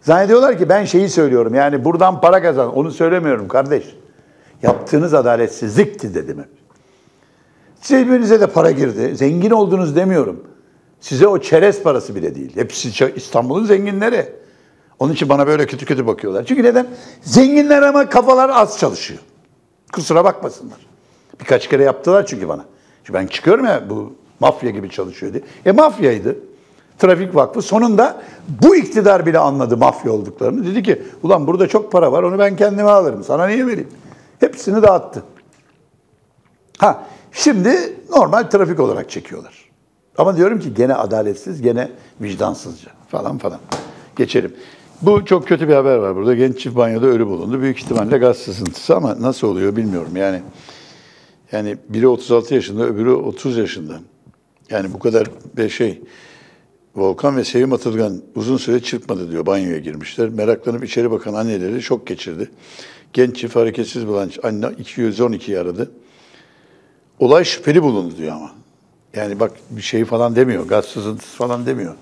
Zannediyorlar ki ben şeyi söylüyorum. Yani buradan para kazan. Onu söylemiyorum kardeş. Yaptığınız adaletsizlikti dedim hep. Cebinize de para girdi. Zengin oldunuz demiyorum. Size o çerez parası bile değil. Hepsi İstanbul'un zenginleri. Onun için bana böyle kötü kötü bakıyorlar. Çünkü neden? Zenginler ama kafalar az çalışıyor. Kusura bakmasınlar. Birkaç kere yaptılar çünkü bana. Şimdi ben çıkıyorum ya bu mafya gibi çalışıyor diye. E mafyaydı. Trafik Vakfı sonunda bu iktidar bile anladı mafya olduklarını. Dedi ki ulan burada çok para var onu ben kendime alırım. Sana niye vereyim? Hepsini dağıttı. Ha şimdi normal trafik olarak çekiyorlar. Ama diyorum ki gene adaletsiz, gene vicdansızca falan falan. Geçelim. Bu çok kötü bir haber var burada. Genç çift banyoda ölü bulundu. Büyük ihtimalle gaz sızıntısı ama nasıl oluyor bilmiyorum. Yani yani biri 36 yaşında, öbürü 30 yaşında. Yani bu kadar bir şey. Volkan ve Sevim Atılgan uzun süre çırpmadı diyor. Banyoya girmişler. Meraklanıp içeri bakan anneleri şok geçirdi. Genç çift hareketsiz bulan anne 212'yi aradı. Olay şüpheli bulundu diyor ama. Yani bak bir şey falan demiyor. Gaz sızıntısı falan demiyor.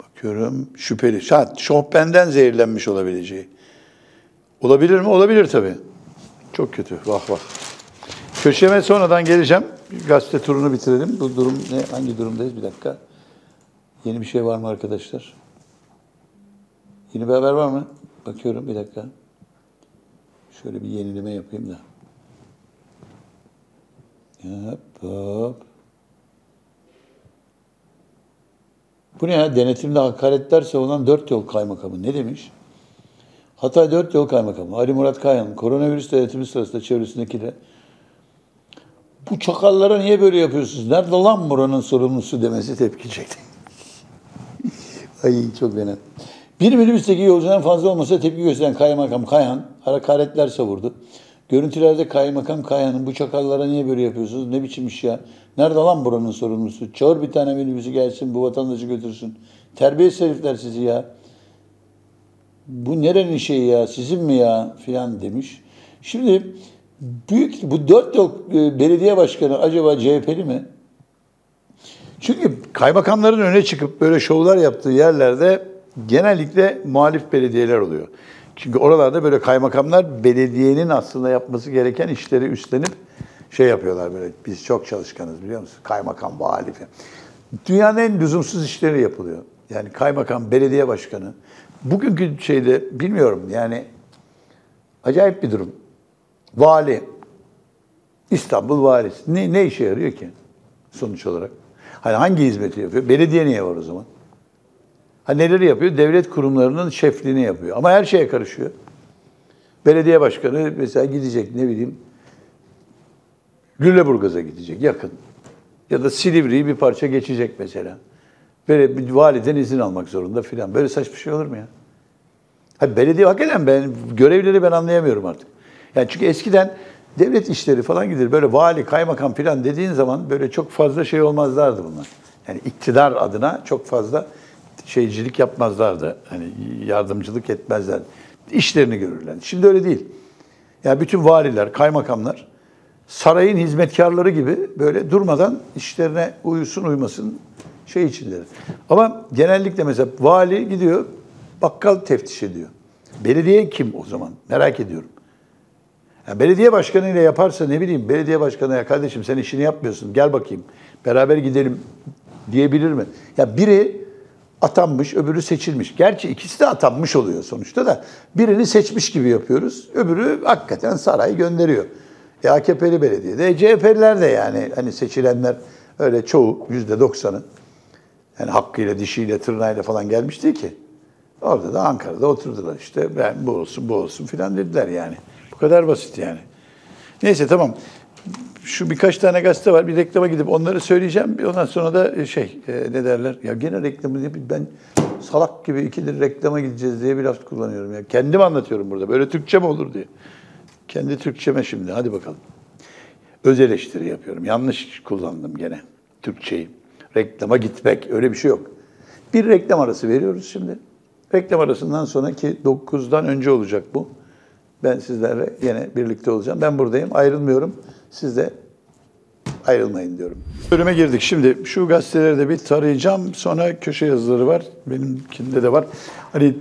Bakıyorum şüpheli. Şart, şofbenden zehirlenmiş olabileceği. Olabilir mi? Olabilir tabii. Çok kötü. Vah vah. Köşeme sonradan geleceğim. Gazete turunu bitirelim. Bu durum ne? Hangi durumdayız? Bir dakika. Yeni bir şey var mı arkadaşlar? Yeni bir haber var mı? Bakıyorum bir dakika. Şöyle bir yenileme yapayım da. Hop hop. Bu ne ya? Denetimde hakaretler savunan dört yol kaymakamı. Ne demiş? Hatay dört yol kaymakamı Ali Murat Kayhan koronavirüs denetimi sırasında çevresindekiyle bu çakallara niye böyle yapıyorsunuz? Nerede lan buranın sorumlusu demesi tepki çekti. Ay çok fena. Bir minibüsteki yolcudan fazla olmasa tepki gösteren kaymakam Kayhan hakaretler savurdu. Görüntülerde kaymakam Kayhan'ın bu çakallara niye böyle yapıyorsunuz? Ne biçim iş ya? Nerede lan buranın sorumlusu? Çağır bir tane minibüsü gelsin bu vatandaşı götürsün. Terbiyesiz herifler sizi ya. Bu nerenin şeyi ya? Sizin mi ya? Filan demiş. Şimdi büyük bu dört yol e, belediye başkanı acaba CHP'li mi? Çünkü kaymakamların öne çıkıp böyle şovlar yaptığı yerlerde genellikle muhalif belediyeler oluyor. Çünkü oralarda böyle kaymakamlar belediyenin aslında yapması gereken işleri üstlenip şey yapıyorlar böyle. Biz çok çalışkanız biliyor musun? Kaymakam, falan. Dünyanın en lüzumsuz işleri yapılıyor. Yani kaymakam, belediye başkanı. Bugünkü şeyde bilmiyorum yani acayip bir durum. Vali, İstanbul valisi. Ne, ne işe yarıyor ki sonuç olarak? Hani hangi hizmeti yapıyor? Belediye niye var o zaman? Ha neleri yapıyor? Devlet kurumlarının şefliğini yapıyor. Ama her şeye karışıyor. Belediye başkanı mesela gidecek ne bileyim Lüleburgaz'a gidecek yakın. Ya da Silivri'yi bir parça geçecek mesela. Böyle bir validen izin almak zorunda filan. Böyle saçma şey olur mu ya? Ha, belediye hakikaten ben görevleri ben anlayamıyorum artık. Yani çünkü eskiden devlet işleri falan gider. Böyle vali, kaymakam filan dediğin zaman böyle çok fazla şey olmazlardı bunlar. Yani iktidar adına çok fazla şeycilik yapmazlardı. Hani yardımcılık etmezler. İşlerini görürler. Şimdi öyle değil. Yani bütün valiler, kaymakamlar sarayın hizmetkarları gibi böyle durmadan işlerine uyusun uymasın şey içindedir. Ama genellikle mesela vali gidiyor bakkal teftiş ediyor. Belediye kim o zaman? Merak ediyorum. Yani belediye başkanıyla yaparsa ne bileyim belediye başkanı ya kardeşim sen işini yapmıyorsun gel bakayım beraber gidelim diyebilir mi? Ya biri atanmış, öbürü seçilmiş. Gerçi ikisi de atanmış oluyor sonuçta da. Birini seçmiş gibi yapıyoruz. Öbürü hakikaten saray gönderiyor. E AKP'li belediyede, e CHP'liler de yani hani seçilenler öyle çoğu yüzde doksanı yani hakkıyla, dişiyle, tırnağıyla falan gelmiş değil ki. Orada da Ankara'da oturdular işte. Ben bu olsun, bu olsun filan dediler yani. Bu kadar basit yani. Neyse tamam. Şu birkaç tane gazete var. Bir reklama gidip onları söyleyeceğim. Ondan sonra da şey e, ne derler? Ya gene reklamı diye ben salak gibi ikidir reklama gideceğiz diye bir laf kullanıyorum. ya. Kendim anlatıyorum burada. Böyle Türkçe mi olur diye. Kendi Türkçeme şimdi. Hadi bakalım. Öz eleştiri yapıyorum. Yanlış kullandım gene Türkçeyi. Reklama gitmek öyle bir şey yok. Bir reklam arası veriyoruz şimdi. Reklam arasından sonraki 9'dan önce olacak bu. Ben sizlerle yine birlikte olacağım. Ben buradayım, ayrılmıyorum. Siz de ayrılmayın diyorum. Bölüme girdik. Şimdi şu gazeteleri de bir tarayacağım. Sonra köşe yazıları var. Benimkinde de var. Hani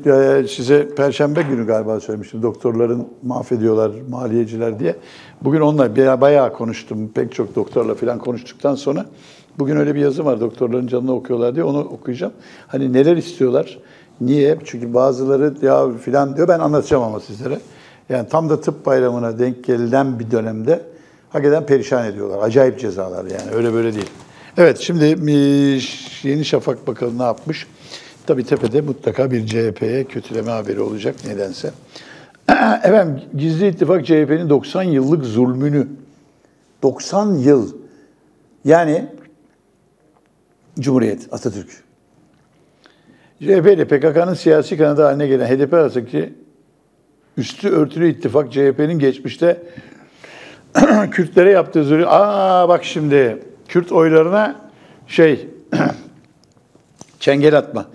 size Perşembe günü galiba söylemiştim. Doktorların mahvediyorlar, maliyeciler diye. Bugün onunla bayağı konuştum. Pek çok doktorla falan konuştuktan sonra bugün öyle bir yazı var. Doktorların canını okuyorlar diye onu okuyacağım. Hani neler istiyorlar? Niye? Çünkü bazıları ya filan diyor. Ben anlatacağım ama sizlere. Yani tam da tıp bayramına denk gelen bir dönemde hakikaten perişan ediyorlar. Acayip cezalar yani öyle böyle değil. Evet şimdi Yeni Şafak bakalım ne yapmış. Tabii tepede mutlaka bir CHP'ye kötüleme haberi olacak nedense. Efendim Gizli İttifak CHP'nin 90 yıllık zulmünü 90 yıl yani Cumhuriyet, Atatürk. CHP ile PKK'nın siyasi kanadı haline gelen HDP arasındaki üstü örtülü ittifak CHP'nin geçmişte Kürtlere yaptığı zulüm. Aa bak şimdi Kürt oylarına şey çengel atma.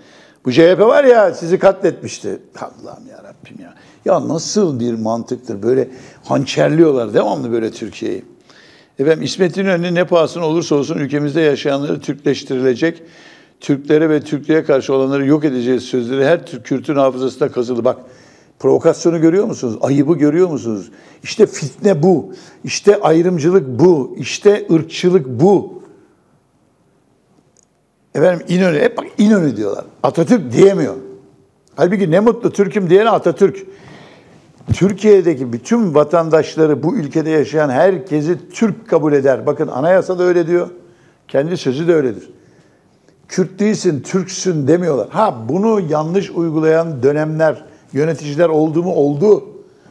Bu CHP var ya sizi katletmişti. Allah'ım ya Rabbim ya. Ya nasıl bir mantıktır böyle hançerliyorlar devamlı böyle Türkiye'yi. Efendim İsmet İnönü ne pahasına olursa olsun ülkemizde yaşayanları Türkleştirilecek, Türklere ve Türklüğe karşı olanları yok edeceğiz sözleri her Türk Kürt'ün hafızasında kazılı. Bak provokasyonu görüyor musunuz? Ayıbı görüyor musunuz? İşte fitne bu. İşte ayrımcılık bu. İşte ırkçılık bu. Efendim İnönü, hep bak İnönü diyorlar. Atatürk diyemiyor. Halbuki ne mutlu Türk'üm diyene Atatürk. Türkiye'deki bütün vatandaşları, bu ülkede yaşayan herkesi Türk kabul eder. Bakın anayasa da öyle diyor. Kendi sözü de öyledir. Kürt değilsin, Türksün demiyorlar. Ha bunu yanlış uygulayan dönemler, yöneticiler oldu mu oldu.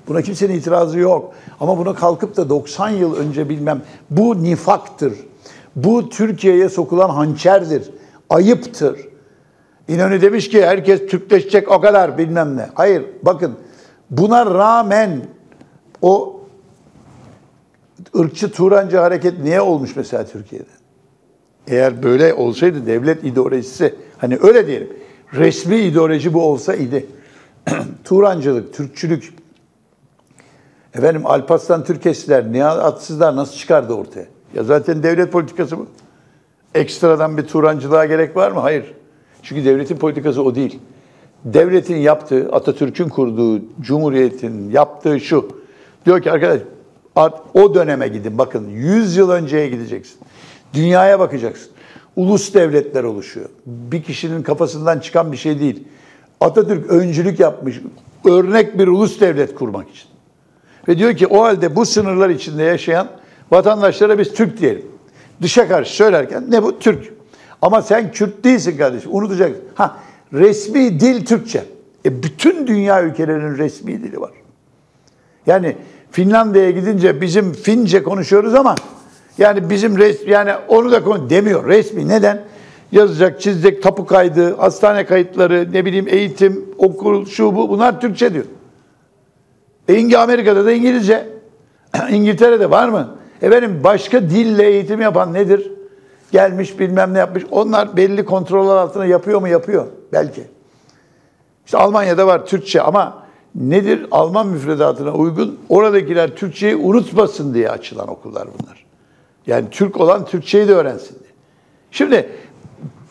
Buna kimsenin itirazı yok. Ama buna kalkıp da 90 yıl önce bilmem bu nifaktır. Bu Türkiye'ye sokulan hançerdir. Ayıptır. İnönü demiş ki herkes Türkleşecek o kadar bilmem ne. Hayır bakın buna rağmen o ırkçı Turancı hareket niye olmuş mesela Türkiye'de? Eğer böyle olsaydı devlet ideolojisi hani öyle diyelim resmi ideoloji bu olsa idi. Turancılık, Türkçülük, efendim Alparslan Türkesler, Nihat Atsızlar nasıl çıkardı ortaya? Ya zaten devlet politikası bu. Ekstradan bir Turancılığa gerek var mı? Hayır. Çünkü devletin politikası o değil. Devletin yaptığı, Atatürk'ün kurduğu, Cumhuriyet'in yaptığı şu. Diyor ki arkadaş o döneme gidin. Bakın 100 yıl önceye gideceksin. Dünyaya bakacaksın. Ulus devletler oluşuyor. Bir kişinin kafasından çıkan bir şey değil. Atatürk öncülük yapmış. Örnek bir ulus devlet kurmak için. Ve diyor ki o halde bu sınırlar içinde yaşayan vatandaşlara biz Türk diyelim. Dışa karşı söylerken ne bu? Türk. Ama sen Kürt değilsin kardeşim. Unutacaksın. Ha, resmi dil Türkçe. E bütün dünya ülkelerinin resmi dili var. Yani Finlandiya'ya gidince bizim Fince konuşuyoruz ama yani bizim res yani onu da konu demiyor resmi. Neden? Yazacak, çizecek, tapu kaydı, hastane kayıtları, ne bileyim eğitim, okul, şu bu bunlar Türkçe diyor. E Amerika'da da İngilizce. İngiltere'de var mı? Efendim başka dille eğitim yapan nedir? Gelmiş bilmem ne yapmış. Onlar belli kontroller altında yapıyor mu? Yapıyor. Belki. İşte Almanya'da var Türkçe ama nedir? Alman müfredatına uygun oradakiler Türkçeyi unutmasın diye açılan okullar bunlar. Yani Türk olan Türkçeyi de öğrensin diye. Şimdi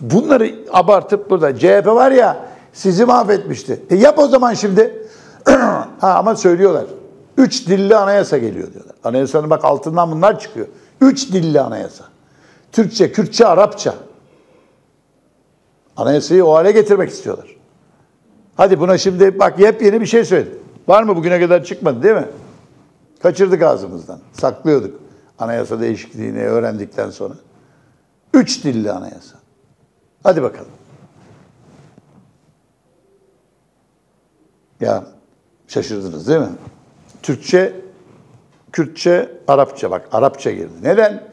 bunları abartıp burada CHP var ya sizi mahvetmişti. E yap o zaman şimdi. ha ama söylüyorlar. Üç dilli anayasa geliyor diyorlar. Anayasanın bak altından bunlar çıkıyor. Üç dilli anayasa. Türkçe, Kürtçe, Arapça. Anayasayı o hale getirmek istiyorlar. Hadi buna şimdi bak yepyeni bir şey söyledim. Var mı bugüne kadar çıkmadı değil mi? Kaçırdık ağzımızdan. Saklıyorduk anayasa değişikliğini öğrendikten sonra. Üç dilli anayasa. Hadi bakalım. Ya şaşırdınız değil mi? Türkçe, Kürtçe, Arapça bak Arapça girdi. Neden?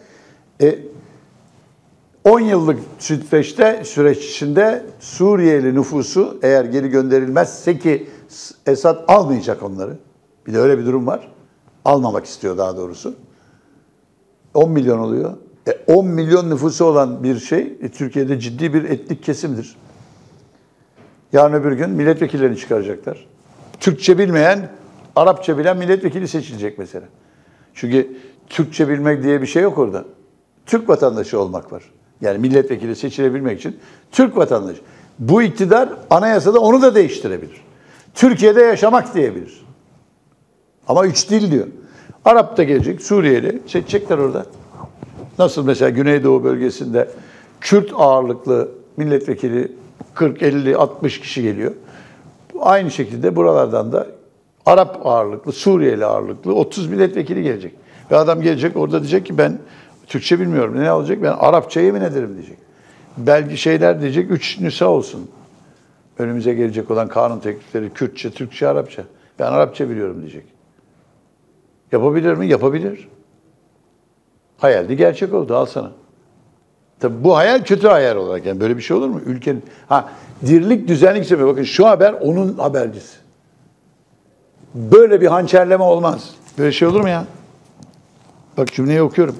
E, 10 yıllık süreçte süreç içinde Suriyeli nüfusu eğer geri gönderilmezse ki Esad almayacak onları. Bir de öyle bir durum var. Almamak istiyor daha doğrusu. 10 milyon oluyor. E 10 milyon nüfusu olan bir şey e, Türkiye'de ciddi bir etnik kesimdir. Yarın öbür gün milletvekillerini çıkaracaklar. Türkçe bilmeyen, Arapça bilen milletvekili seçilecek mesela. Çünkü Türkçe bilmek diye bir şey yok orada. Türk vatandaşı olmak var. Yani milletvekili seçilebilmek için Türk vatandaşı. Bu iktidar anayasada onu da değiştirebilir. Türkiye'de yaşamak diyebilir. Ama üç dil diyor. Arap da gelecek, Suriyeli seçecekler orada. Nasıl mesela Güneydoğu bölgesinde Kürt ağırlıklı milletvekili 40, 50, 60 kişi geliyor. Aynı şekilde buralardan da Arap ağırlıklı, Suriyeli ağırlıklı 30 milletvekili gelecek. Ve adam gelecek orada diyecek ki ben Türkçe bilmiyorum. Ne olacak? Ben Arapça yemin ederim diyecek. Belki şeyler diyecek, üç nüsa olsun. Önümüze gelecek olan kanun teklifleri Kürtçe, Türkçe, Arapça. Ben Arapça biliyorum diyecek. Yapabilir mi? Yapabilir. Hayaldi gerçek oldu. Al sana. Tabii bu hayal kötü hayal olarak yani böyle bir şey olur mu? Ülkenin ha dirlik düzenlik sebebi bakın şu haber onun habercisi. Böyle bir hançerleme olmaz. Böyle şey olur mu ya? Bak cümleyi okuyorum.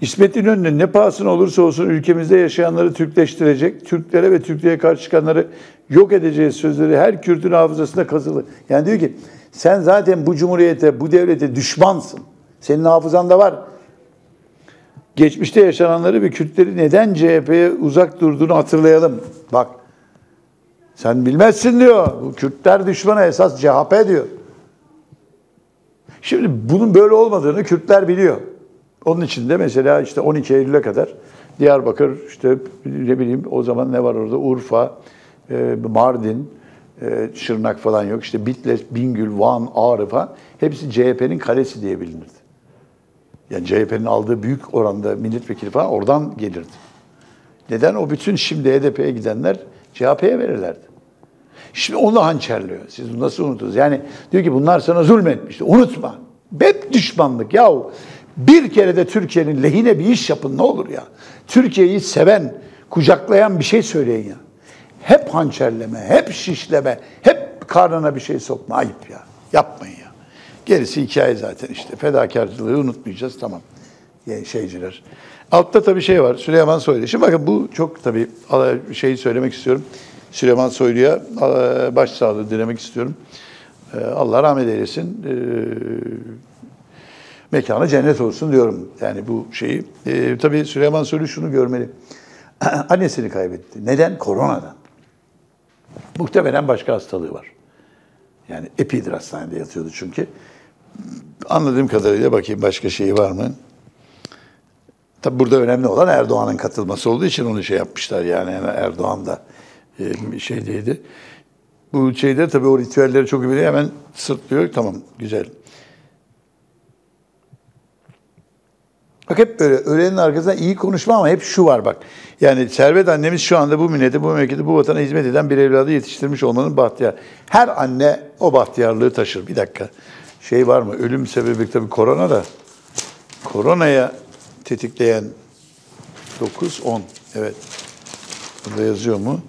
İsmet İnönü ne pahasına olursa olsun ülkemizde yaşayanları Türkleştirecek, Türklere ve Türklüğe karşı çıkanları yok edeceğiz sözleri her Kürt'ün hafızasında kazılı. Yani diyor ki sen zaten bu cumhuriyete, bu devlete düşmansın. Senin hafızanda var. Geçmişte yaşananları ve Kürtleri neden CHP'ye uzak durduğunu hatırlayalım. Bak sen bilmezsin diyor. Bu Kürtler düşmanı esas CHP diyor. Şimdi bunun böyle olmadığını Kürtler biliyor. Onun için de mesela işte 12 Eylül'e kadar Diyarbakır, işte ne bileyim o zaman ne var orada? Urfa, e, Mardin, e, Şırnak falan yok. İşte Bitlis, Bingül, Van, Ağrı falan. Hepsi CHP'nin kalesi diye bilinirdi. Yani CHP'nin aldığı büyük oranda milletvekili falan oradan gelirdi. Neden? O bütün şimdi HDP'ye gidenler CHP'ye verirlerdi. Şimdi onu hançerliyor. Siz nasıl unutursunuz? Yani diyor ki bunlar sana zulmetmişti. Unutma. Hep düşmanlık. Yahu bir kere de Türkiye'nin lehine bir iş yapın ne olur ya. Türkiye'yi seven, kucaklayan bir şey söyleyin ya. Hep hançerleme, hep şişleme, hep karnına bir şey sokma. Ayıp ya. Yapmayın ya. Gerisi hikaye zaten işte. Fedakarcılığı unutmayacağız tamam. Yani şeyciler. Altta tabii şey var. Süleyman Soylu. Şimdi bakın bu çok tabii şeyi söylemek istiyorum. Süleyman Soylu'ya başsağlığı dilemek istiyorum. Ee, Allah rahmet eylesin. Ee, mekanı cennet olsun diyorum. Yani bu şeyi. Ee, tabii Süleyman Soylu şunu görmeli. Annesini kaybetti. Neden? Koronadan. Muhtemelen başka hastalığı var. Yani epidir hastanede yatıyordu çünkü. Anladığım kadarıyla bakayım başka şeyi var mı? Tabi burada önemli olan Erdoğan'ın katılması olduğu için onu şey yapmışlar yani Erdoğan da e, şeydeydi. Bu şeyde tabii o ritüelleri çok iyi. Hemen sırtlıyor. Tamam güzel. Bak hep böyle öğlenin arkasında iyi konuşma ama hep şu var bak. Yani Servet annemiz şu anda bu millete, bu memleketi, bu vatana hizmet eden bir evladı yetiştirmiş olmanın bahtiyar. Her anne o bahtiyarlığı taşır. Bir dakika. Şey var mı? Ölüm sebebi tabii korona da. Koronaya tetikleyen 9, 10. Evet. Burada yazıyor mu?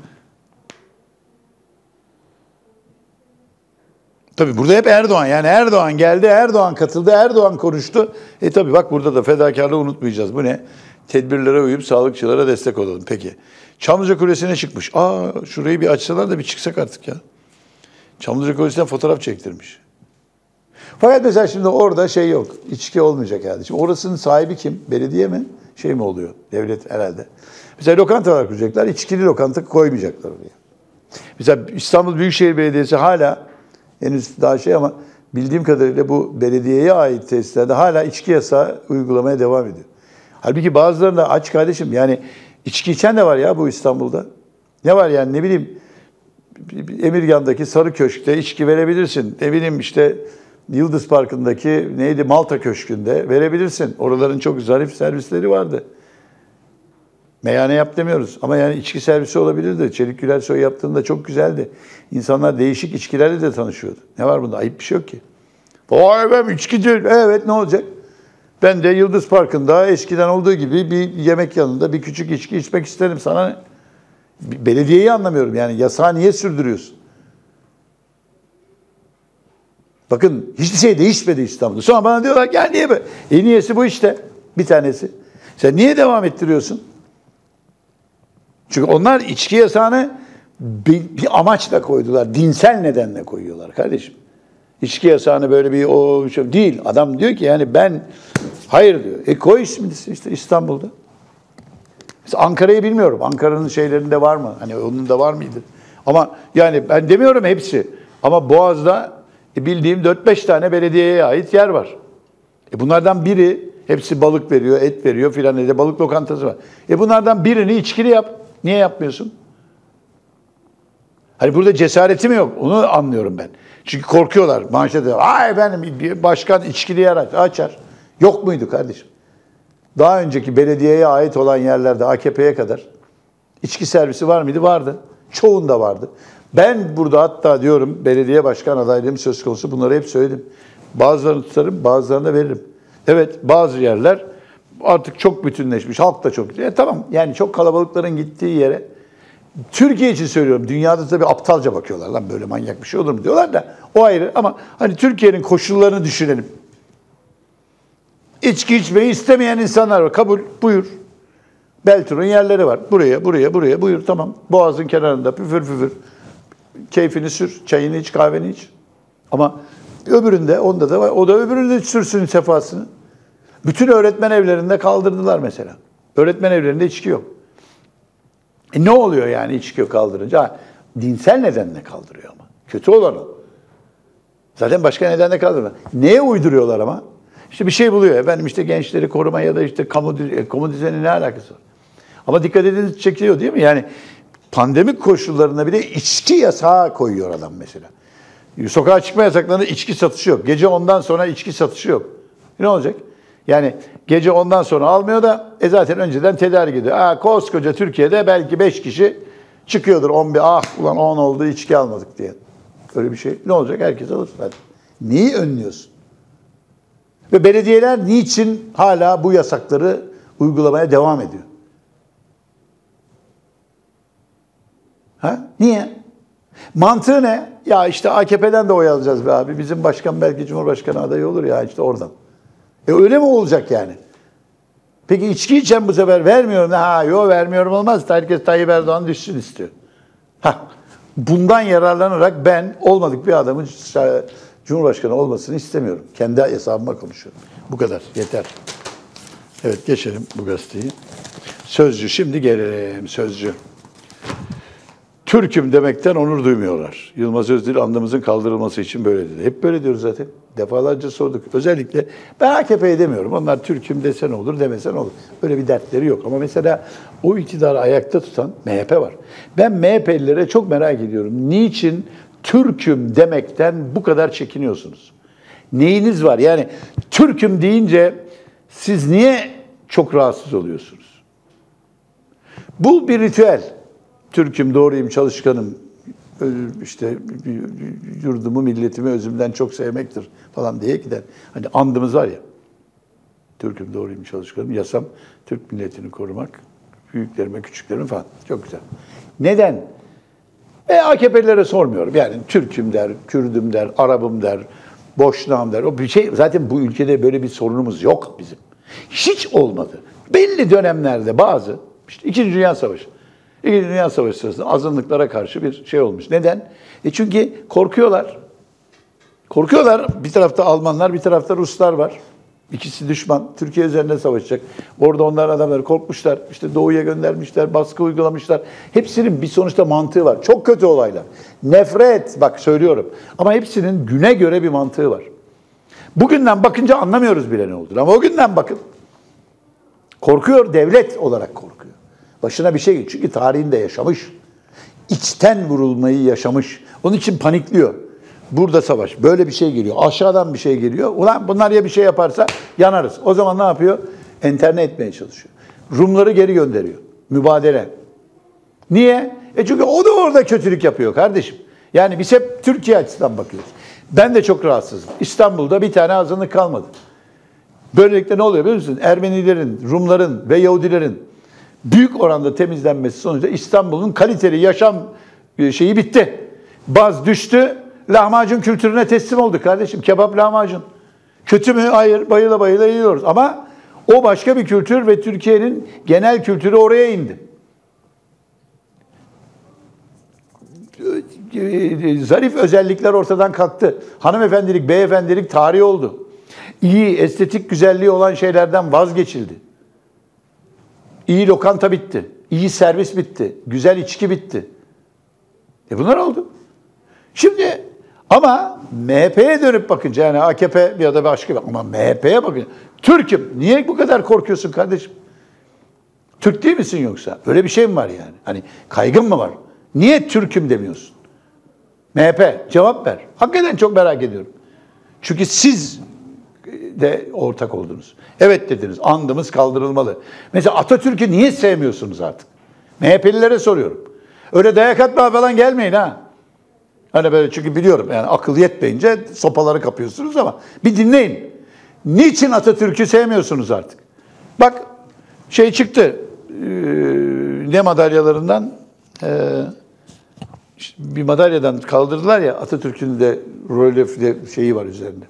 Tabi burada hep Erdoğan. Yani Erdoğan geldi, Erdoğan katıldı, Erdoğan konuştu. E tabi bak burada da fedakarlığı unutmayacağız. Bu ne? Tedbirlere uyup sağlıkçılara destek olalım. Peki. Çamlıca Kulesi'ne çıkmış. Aa şurayı bir açsalar da bir çıksak artık ya. Çamlıca Kulesi'nden fotoğraf çektirmiş. Fakat mesela şimdi orada şey yok. İçki olmayacak herhalde. Şimdi orasının sahibi kim? Belediye mi? Şey mi oluyor? Devlet herhalde. Mesela lokantalar kuracaklar. İçkili lokanta koymayacaklar oraya. Mesela İstanbul Büyükşehir Belediyesi hala henüz daha şey ama bildiğim kadarıyla bu belediyeye ait tesislerde hala içki yasağı uygulamaya devam ediyor. Halbuki bazılarında aç kardeşim yani içki içen de var ya bu İstanbul'da. Ne var yani ne bileyim Emirgan'daki Sarı Köşk'te içki verebilirsin. Ne bileyim işte Yıldız Parkı'ndaki neydi Malta Köşkü'nde verebilirsin. Oraların çok zarif servisleri vardı. Meyhane yap demiyoruz ama yani içki servisi olabilirdi. Çelik Güler Soy yaptığında çok güzeldi. İnsanlar değişik içkilerle de tanışıyordu. Ne var bunda? Ayıp bir şey yok ki. Vay be içkidir. Evet ne olacak? Ben de Yıldız Parkı'nda eskiden olduğu gibi bir yemek yanında bir küçük içki içmek isterim. Sana? Belediyeyi anlamıyorum yani yasağı niye sürdürüyorsun? Bakın hiçbir şey değişmedi İstanbul'da. Sonra bana diyorlar gel niye be? En iyisi bu işte. Bir tanesi. Sen niye devam ettiriyorsun? Çünkü onlar içki yasağını bir, bir amaçla koydular. Dinsel nedenle koyuyorlar kardeşim. İçki yasağını böyle bir o şey değil. Adam diyor ki yani ben hayır diyor. E koy ismini işte İstanbul'da. Mesela Ankara'yı bilmiyorum. Ankara'nın şeylerinde var mı? Hani onun da var mıydı? Ama yani ben demiyorum hepsi. Ama Boğaz'da e bildiğim 4-5 tane belediyeye ait yer var. E bunlardan biri hepsi balık veriyor, et veriyor filan. E balık lokantası var. E bunlardan birini içkili yap. Niye yapmıyorsun? Hani burada cesareti mi yok? Onu anlıyorum ben. Çünkü korkuyorlar. Manşete ay efendim başkan içkili yer aç, açar. Yok muydu kardeşim? Daha önceki belediyeye ait olan yerlerde AKP'ye kadar içki servisi var mıydı? Vardı. Çoğunda vardı. Ben burada hatta diyorum belediye başkan adaylığım söz konusu bunları hep söyledim. Bazılarını tutarım, bazılarını veririm. Evet bazı yerler artık çok bütünleşmiş. Halk da çok. E, tamam yani çok kalabalıkların gittiği yere Türkiye için söylüyorum. Dünyada tabii aptalca bakıyorlar lan böyle manyak bir şey olur mu diyorlar da o ayrı ama hani Türkiye'nin koşullarını düşünelim. İçki içmeyi istemeyen insanlar var. Kabul, buyur. Beltur'un yerleri var. Buraya, buraya, buraya, buyur tamam. Boğazın kenarında püfür püfür. Keyfini sür, çayını iç, kahveni iç. Ama öbüründe, onda da var. O da öbüründe sürsün sefasını. Bütün öğretmen evlerinde kaldırdılar mesela. Öğretmen evlerinde içki yok. E ne oluyor yani içki yok kaldırınca? Ha, dinsel nedenle kaldırıyor ama. Kötü olan o. Zaten başka nedenle kaldırıyorlar. Neye uyduruyorlar ama? İşte bir şey buluyor. Efendim işte gençleri koruma ya da işte kamu, kamu düzeni ne alakası var? Ama dikkat ediniz çekiyor değil mi? Yani pandemik koşullarında bir de içki yasağı koyuyor adam mesela. Sokağa çıkma yasaklarında içki satışı yok. Gece ondan sonra içki satışı yok. Ne olacak? Yani gece ondan sonra almıyor da e zaten önceden tedarik ediyor. Aa, koskoca Türkiye'de belki 5 kişi çıkıyordur 11 ah ulan 10 oldu içki almadık diye. Öyle bir şey ne olacak? Herkes alır zaten. Neyi önlüyorsun? Ve belediyeler niçin hala bu yasakları uygulamaya devam ediyor? Ha? Niye? Mantığı ne? Ya işte AKP'den de oy alacağız be abi. Bizim başkan belki Cumhurbaşkanı adayı olur ya işte oradan. E öyle mi olacak yani? Peki içki içen bu sefer vermiyorum. Ha yok vermiyorum olmaz. Herkes Tayyip Erdoğan düşsün istiyor. Ha, bundan yararlanarak ben olmadık bir adamın Cumhurbaşkanı olmasını istemiyorum. Kendi hesabıma konuşuyorum. Bu kadar. Yeter. Evet geçelim bu gazeteyi. Sözcü. Şimdi gelelim. Sözcü. Türk'üm demekten onur duymuyorlar. Yılmaz Özdil andımızın kaldırılması için böyle dedi. Hep böyle diyoruz zaten. Defalarca sorduk. Özellikle ben AKP'ye demiyorum. Onlar Türk'üm desen olur, demesen olur. Böyle bir dertleri yok. Ama mesela o iktidarı ayakta tutan MHP var. Ben MHP'lilere çok merak ediyorum. Niçin Türk'üm demekten bu kadar çekiniyorsunuz? Neyiniz var? Yani Türk'üm deyince siz niye çok rahatsız oluyorsunuz? Bu bir ritüel. Türk'üm, doğruyum, çalışkanım, işte yurdumu, milletimi özümden çok sevmektir falan diye giden. Hani andımız var ya, Türk'üm, doğruyum, çalışkanım, yasam, Türk milletini korumak, büyüklerime, küçüklerime falan. Çok güzel. Neden? E AKP'lilere sormuyorum. Yani Türk'üm der, Kürdüm der, Arabım der, Boşnağım der. O bir şey zaten bu ülkede böyle bir sorunumuz yok bizim. Hiç olmadı. Belli dönemlerde bazı işte İkinci Dünya Savaşı İkinci Dünya Savaşı sırasında azınlıklara karşı bir şey olmuş. Neden? E çünkü korkuyorlar. Korkuyorlar. Bir tarafta Almanlar, bir tarafta Ruslar var. İkisi düşman. Türkiye üzerinde savaşacak. Orada onlar adamları korkmuşlar. İşte doğuya göndermişler, baskı uygulamışlar. Hepsinin bir sonuçta mantığı var. Çok kötü olaylar. Nefret, bak söylüyorum. Ama hepsinin güne göre bir mantığı var. Bugünden bakınca anlamıyoruz bile ne olduğunu. Ama o günden bakın. Korkuyor, devlet olarak korkuyor. Başına bir şey geliyor. Çünkü tarihinde yaşamış. İçten vurulmayı yaşamış. Onun için panikliyor. Burada savaş. Böyle bir şey geliyor. Aşağıdan bir şey geliyor. Ulan bunlar ya bir şey yaparsa yanarız. O zaman ne yapıyor? Enterne etmeye çalışıyor. Rumları geri gönderiyor. Mübadele. Niye? E çünkü o da orada kötülük yapıyor kardeşim. Yani biz hep Türkiye açısından bakıyoruz. Ben de çok rahatsızım. İstanbul'da bir tane azınlık kalmadı. Böylelikle ne oluyor biliyor musun? Ermenilerin, Rumların ve Yahudilerin büyük oranda temizlenmesi sonucu İstanbul'un kaliteli yaşam e, şeyi bitti. Baz düştü, lahmacun kültürüne teslim olduk kardeşim. Kebap lahmacun. Kötü mü? Hayır, bayıla bayıla yiyoruz. Ama o başka bir kültür ve Türkiye'nin genel kültürü oraya indi. Zarif özellikler ortadan kalktı. Hanımefendilik, beyefendilik tarihi oldu. İyi, estetik güzelliği olan şeylerden vazgeçildi. İyi lokanta bitti. İyi servis bitti. Güzel içki bitti. E bunlar oldu. Şimdi ama MHP'ye dönüp bakınca yani AKP ya da başka bir ama MHP'ye bakınca Türk'üm. Niye bu kadar korkuyorsun kardeşim? Türk değil misin yoksa? Öyle bir şey mi var yani? Hani kaygın mı var? Niye Türk'üm demiyorsun? MHP cevap ver. Hakikaten çok merak ediyorum. Çünkü siz de ortak oldunuz. Evet dediniz, andımız kaldırılmalı. Mesela Atatürk'ü niye sevmiyorsunuz artık? MHP'lilere soruyorum. Öyle dayak atma falan gelmeyin ha. Hani böyle çünkü biliyorum yani akıl yetmeyince sopaları kapıyorsunuz ama bir dinleyin. Niçin Atatürk'ü sevmiyorsunuz artık? Bak şey çıktı ne madalyalarından bir madalyadan kaldırdılar ya Atatürk'ün de rolefli şeyi var üzerinde.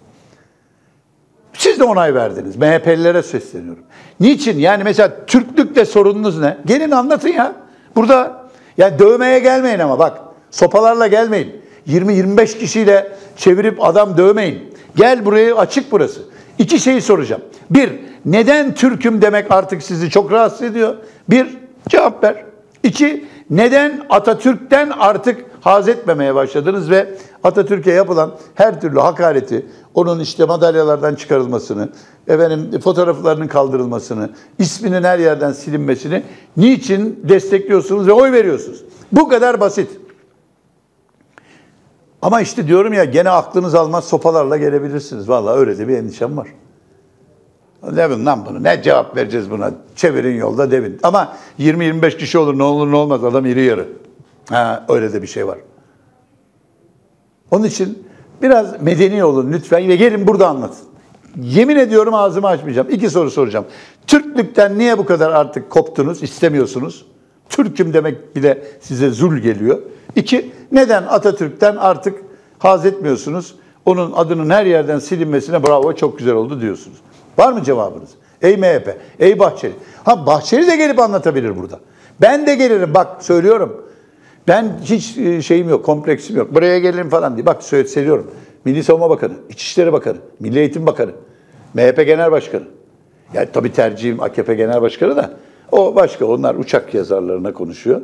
Siz de onay verdiniz. MHP'lilere sesleniyorum. Niçin? Yani mesela Türklükte sorununuz ne? Gelin anlatın ya. Burada yani dövmeye gelmeyin ama bak. Sopalarla gelmeyin. 20-25 kişiyle çevirip adam dövmeyin. Gel burayı açık burası. İki şeyi soracağım. Bir, neden Türk'üm demek artık sizi çok rahatsız ediyor? Bir, cevap ver. İki, neden Atatürk'ten artık haz etmemeye başladınız ve Atatürk'e yapılan her türlü hakareti, onun işte madalyalardan çıkarılmasını, efendim fotoğraflarının kaldırılmasını, isminin her yerden silinmesini niçin destekliyorsunuz ve oy veriyorsunuz? Bu kadar basit. Ama işte diyorum ya gene aklınız almaz sopalarla gelebilirsiniz. Vallahi öyle de bir endişem var. Devin lan bunu. Ne cevap vereceğiz buna? Çevirin yolda devin. Ama 20-25 kişi olur ne olur ne olmaz adam iri yarı. Ha, öyle de bir şey var. Onun için biraz medeni olun lütfen ve gelin burada anlatın. Yemin ediyorum ağzımı açmayacağım. İki soru soracağım. Türklükten niye bu kadar artık koptunuz, istemiyorsunuz? Türk'üm demek bile size zul geliyor. İki, neden Atatürk'ten artık haz etmiyorsunuz? Onun adının her yerden silinmesine bravo çok güzel oldu diyorsunuz. Var mı cevabınız? Ey MHP, ey Bahçeli. Ha Bahçeli de gelip anlatabilir burada. Ben de gelirim bak söylüyorum. Ben hiç e, şeyim yok, kompleksim yok. Buraya gelirim falan diye. Bak söylüyorum. Milli Savunma Bakanı, İçişleri Bakanı, Milli Eğitim Bakanı, MHP Genel Başkanı. Yani tabii tercihim AKP Genel Başkanı da o başka. Onlar uçak yazarlarına konuşuyor.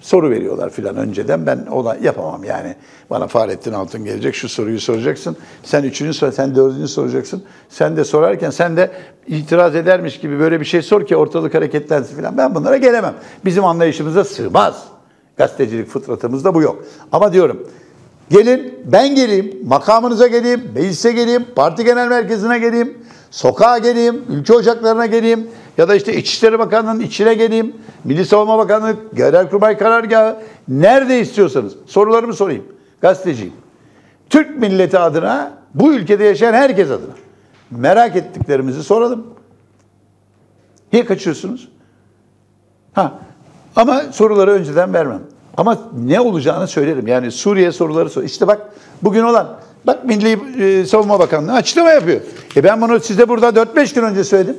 Soru veriyorlar filan önceden. Ben ona yapamam yani. Bana Fahrettin Altın gelecek, şu soruyu soracaksın. Sen üçüncü sor, sen dördüncü soracaksın. Sen de sorarken sen de itiraz edermiş gibi böyle bir şey sor ki ortalık hareketlensin filan. Ben bunlara gelemem. Bizim anlayışımıza sığmaz. Gazetecilik fıtratımızda bu yok. Ama diyorum gelin ben geleyim, makamınıza geleyim, meclise geleyim, parti genel merkezine geleyim, sokağa geleyim, ülke ocaklarına geleyim ya da işte İçişleri Bakanlığı'nın içine geleyim, Milli Savunma Bakanlığı, Genelkurmay Karargahı, nerede istiyorsanız sorularımı sorayım. Gazeteciyim. Türk milleti adına, bu ülkede yaşayan herkes adına merak ettiklerimizi soralım. Niye kaçıyorsunuz? Ha, ama soruları önceden vermem. Ama ne olacağını söylerim. Yani Suriye soruları sor. İşte bak bugün olan, bak Milli e, Savunma Bakanlığı açıklama yapıyor. E ben bunu size burada 4-5 gün önce söyledim.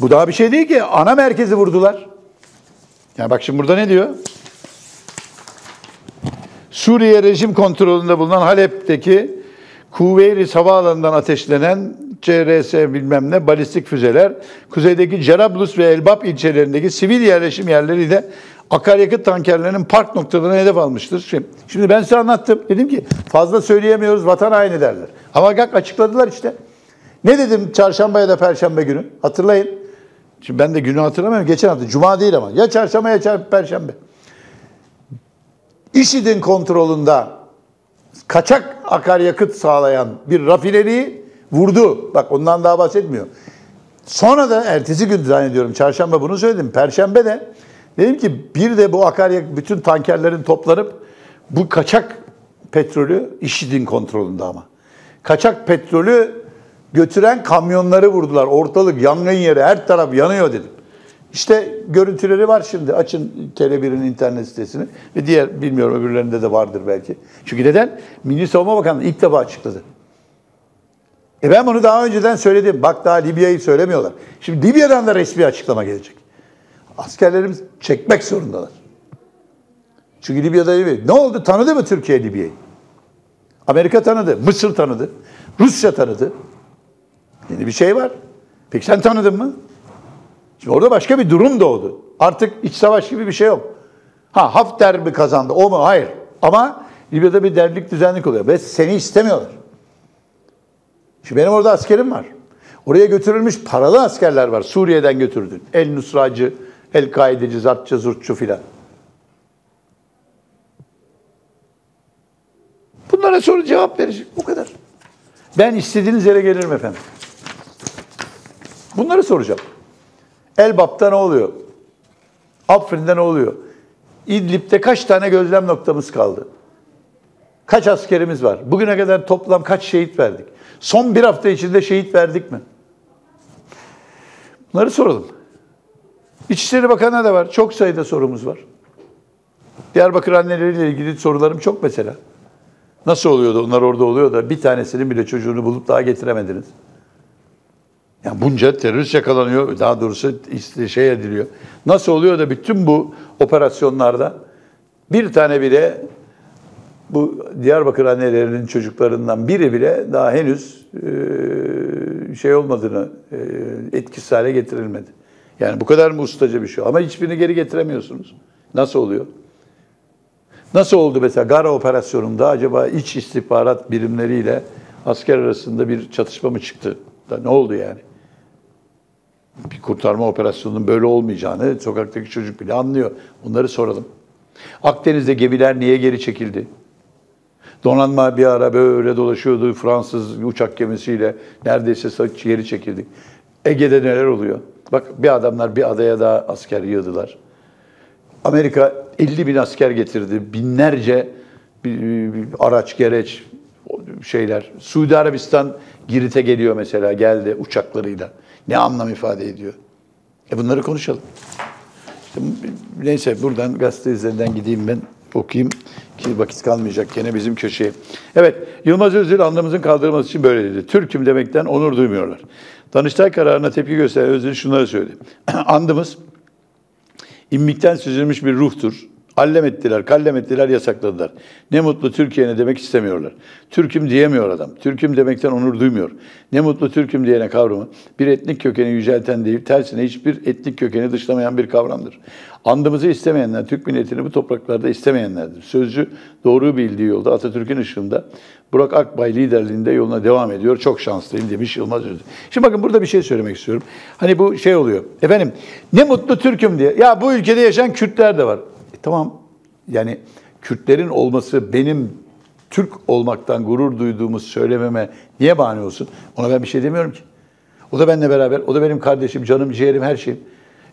Bu daha bir şey değil ki. Ana merkezi vurdular. Yani bak şimdi burada ne diyor? Suriye rejim kontrolünde bulunan Halep'teki Kuveyris havaalanından ateşlenen CRS bilmem ne balistik füzeler kuzeydeki Cerablus ve Elbap ilçelerindeki sivil yerleşim yerleriyle akaryakıt tankerlerinin park noktalarına hedef almıştır. Şimdi, şimdi ben size anlattım. Dedim ki fazla söyleyemiyoruz vatan haini derler. Ama bak açıkladılar işte. Ne dedim çarşamba ya da perşembe günü? Hatırlayın. Şimdi ben de günü hatırlamıyorum. Geçen hafta. Cuma değil ama. Ya çarşamba ya perşembe. IŞİD'in kontrolünde kaçak akaryakıt sağlayan bir rafineriyi vurdu. Bak ondan daha bahsetmiyor. Sonra da ertesi gün zannediyorum çarşamba bunu söyledim. Perşembe de dedim ki bir de bu akaryakıt bütün tankerlerin toplanıp bu kaçak petrolü IŞİD'in kontrolünde ama. Kaçak petrolü götüren kamyonları vurdular. Ortalık yangın yeri her taraf yanıyor dedim. İşte görüntüleri var şimdi. Açın Tele1'in internet sitesini ve diğer bilmiyorum öbürlerinde de vardır belki. Çünkü neden? Milli Savunma Bakanlığı ilk defa açıkladı. E ben bunu daha önceden söyledim. Bak daha Libya'yı söylemiyorlar. Şimdi Libya'dan da resmi açıklama gelecek. Askerlerimiz çekmek zorundalar. Çünkü Libya'da Libya. Ne oldu? Tanıdı mı Türkiye Libya'yı? Amerika tanıdı, Mısır tanıdı, Rusya tanıdı. Yeni bir şey var. Peki sen tanıdın mı? Şimdi orada başka bir durum doğdu. Artık iç savaş gibi bir şey yok. Ha Hafter mi kazandı o mu? Hayır. Ama Libya'da bir derlik düzenlik oluyor ve seni istemiyorlar. Şimdi benim orada askerim var. Oraya götürülmüş paralı askerler var. Suriye'den götürdün. El Nusracı, El Kaideci, Zartçı, Zurtçu filan. Bunlara soru cevap verecek. Bu kadar. Ben istediğiniz yere gelirim efendim. Bunları soracağım. Elbap'ta ne oluyor? Afrin'de ne oluyor? İdlib'de kaç tane gözlem noktamız kaldı? Kaç askerimiz var? Bugüne kadar toplam kaç şehit verdik? Son bir hafta içinde şehit verdik mi? Bunları soralım. İçişleri Bakanı'na da var. Çok sayıda sorumuz var. Diyarbakır anneleriyle ilgili sorularım çok mesela. Nasıl oluyordu onlar orada oluyor da bir tanesinin bile çocuğunu bulup daha getiremediniz? Yani bunca terörist yakalanıyor, daha doğrusu şey ediliyor. Nasıl oluyor da bütün bu operasyonlarda bir tane bile bu Diyarbakır annelerinin çocuklarından biri bile daha henüz e, şey olmadığını, e, etkisiz hale getirilmedi. Yani bu kadar mı ustaca bir şey? Ama hiçbirini geri getiremiyorsunuz. Nasıl oluyor? Nasıl oldu mesela Gara operasyonunda acaba iç istihbarat birimleriyle asker arasında bir çatışma mı çıktı? Da ne oldu yani? Bir kurtarma operasyonunun böyle olmayacağını sokaktaki çocuk bile anlıyor. Bunları soralım. Akdeniz'de gemiler niye geri çekildi? Donanma bir ara böyle dolaşıyordu Fransız uçak gemisiyle neredeyse geri çekildik. Ege'de neler oluyor? Bak bir adamlar bir adaya daha asker yığdılar. Amerika 50 bin asker getirdi. Binlerce araç, gereç, şeyler. Suudi Arabistan Girit'e geliyor mesela geldi uçaklarıyla. Ne anlam ifade ediyor? E bunları konuşalım. Neyse buradan gazete üzerinden gideyim ben okuyayım ki vakit kalmayacak gene bizim köşeye. Evet, Yılmaz Özdil andımızın kaldırılması için böyle dedi. Türk'üm demekten onur duymuyorlar. Danıştay kararına tepki gösteren Özdil şunları söyledi. Andımız İmmikten süzülmüş bir ruhtur. Allem ettiler, kallem ettiler, yasakladılar. Ne mutlu Türkiye'ne demek istemiyorlar. Türk'üm diyemiyor adam. Türk'üm demekten onur duymuyor. Ne mutlu Türk'üm diyene kavramı bir etnik kökeni yücelten değil, tersine hiçbir etnik kökeni dışlamayan bir kavramdır. Andımızı istemeyenler, Türk milletini bu topraklarda istemeyenlerdir. Sözcü doğruyu bildiği yolda Atatürk'ün ışığında Burak Akbay liderliğinde yoluna devam ediyor. Çok şanslıyım demiş Yılmaz Özdil. Şimdi bakın burada bir şey söylemek istiyorum. Hani bu şey oluyor. Efendim ne mutlu Türk'üm diye. Ya bu ülkede yaşayan Kürtler de var. Tamam yani Kürtlerin olması benim Türk olmaktan gurur duyduğumu söylememe niye bahane olsun? Ona ben bir şey demiyorum ki. O da benimle beraber, o da benim kardeşim, canım, ciğerim, her şeyim.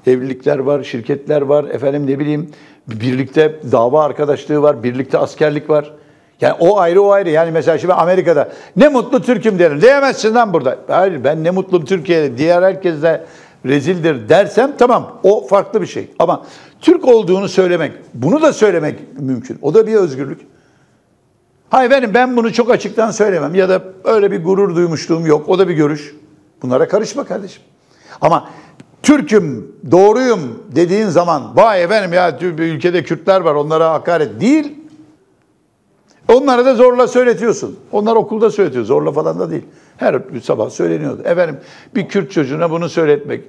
Evlilikler var, şirketler var, efendim ne bileyim, birlikte dava arkadaşlığı var, birlikte askerlik var. Yani o ayrı o ayrı. Yani mesela şimdi Amerika'da ne mutlu Türk'üm derim. Diyemezsin lan burada. Hayır ben ne mutlu Türkiye'de diğer herkes de rezildir dersem tamam o farklı bir şey. Ama Türk olduğunu söylemek, bunu da söylemek mümkün. O da bir özgürlük. Hayır benim ben bunu çok açıktan söylemem ya da öyle bir gurur duymuşluğum yok. O da bir görüş. Bunlara karışma kardeşim. Ama Türk'üm, doğruyum dediğin zaman vay efendim ya ülkede Kürtler var onlara hakaret değil. Onlara da zorla söyletiyorsun. Onlar okulda söyletiyor. Zorla falan da değil. Her sabah söyleniyordu. Efendim bir Kürt çocuğuna bunu söyletmek.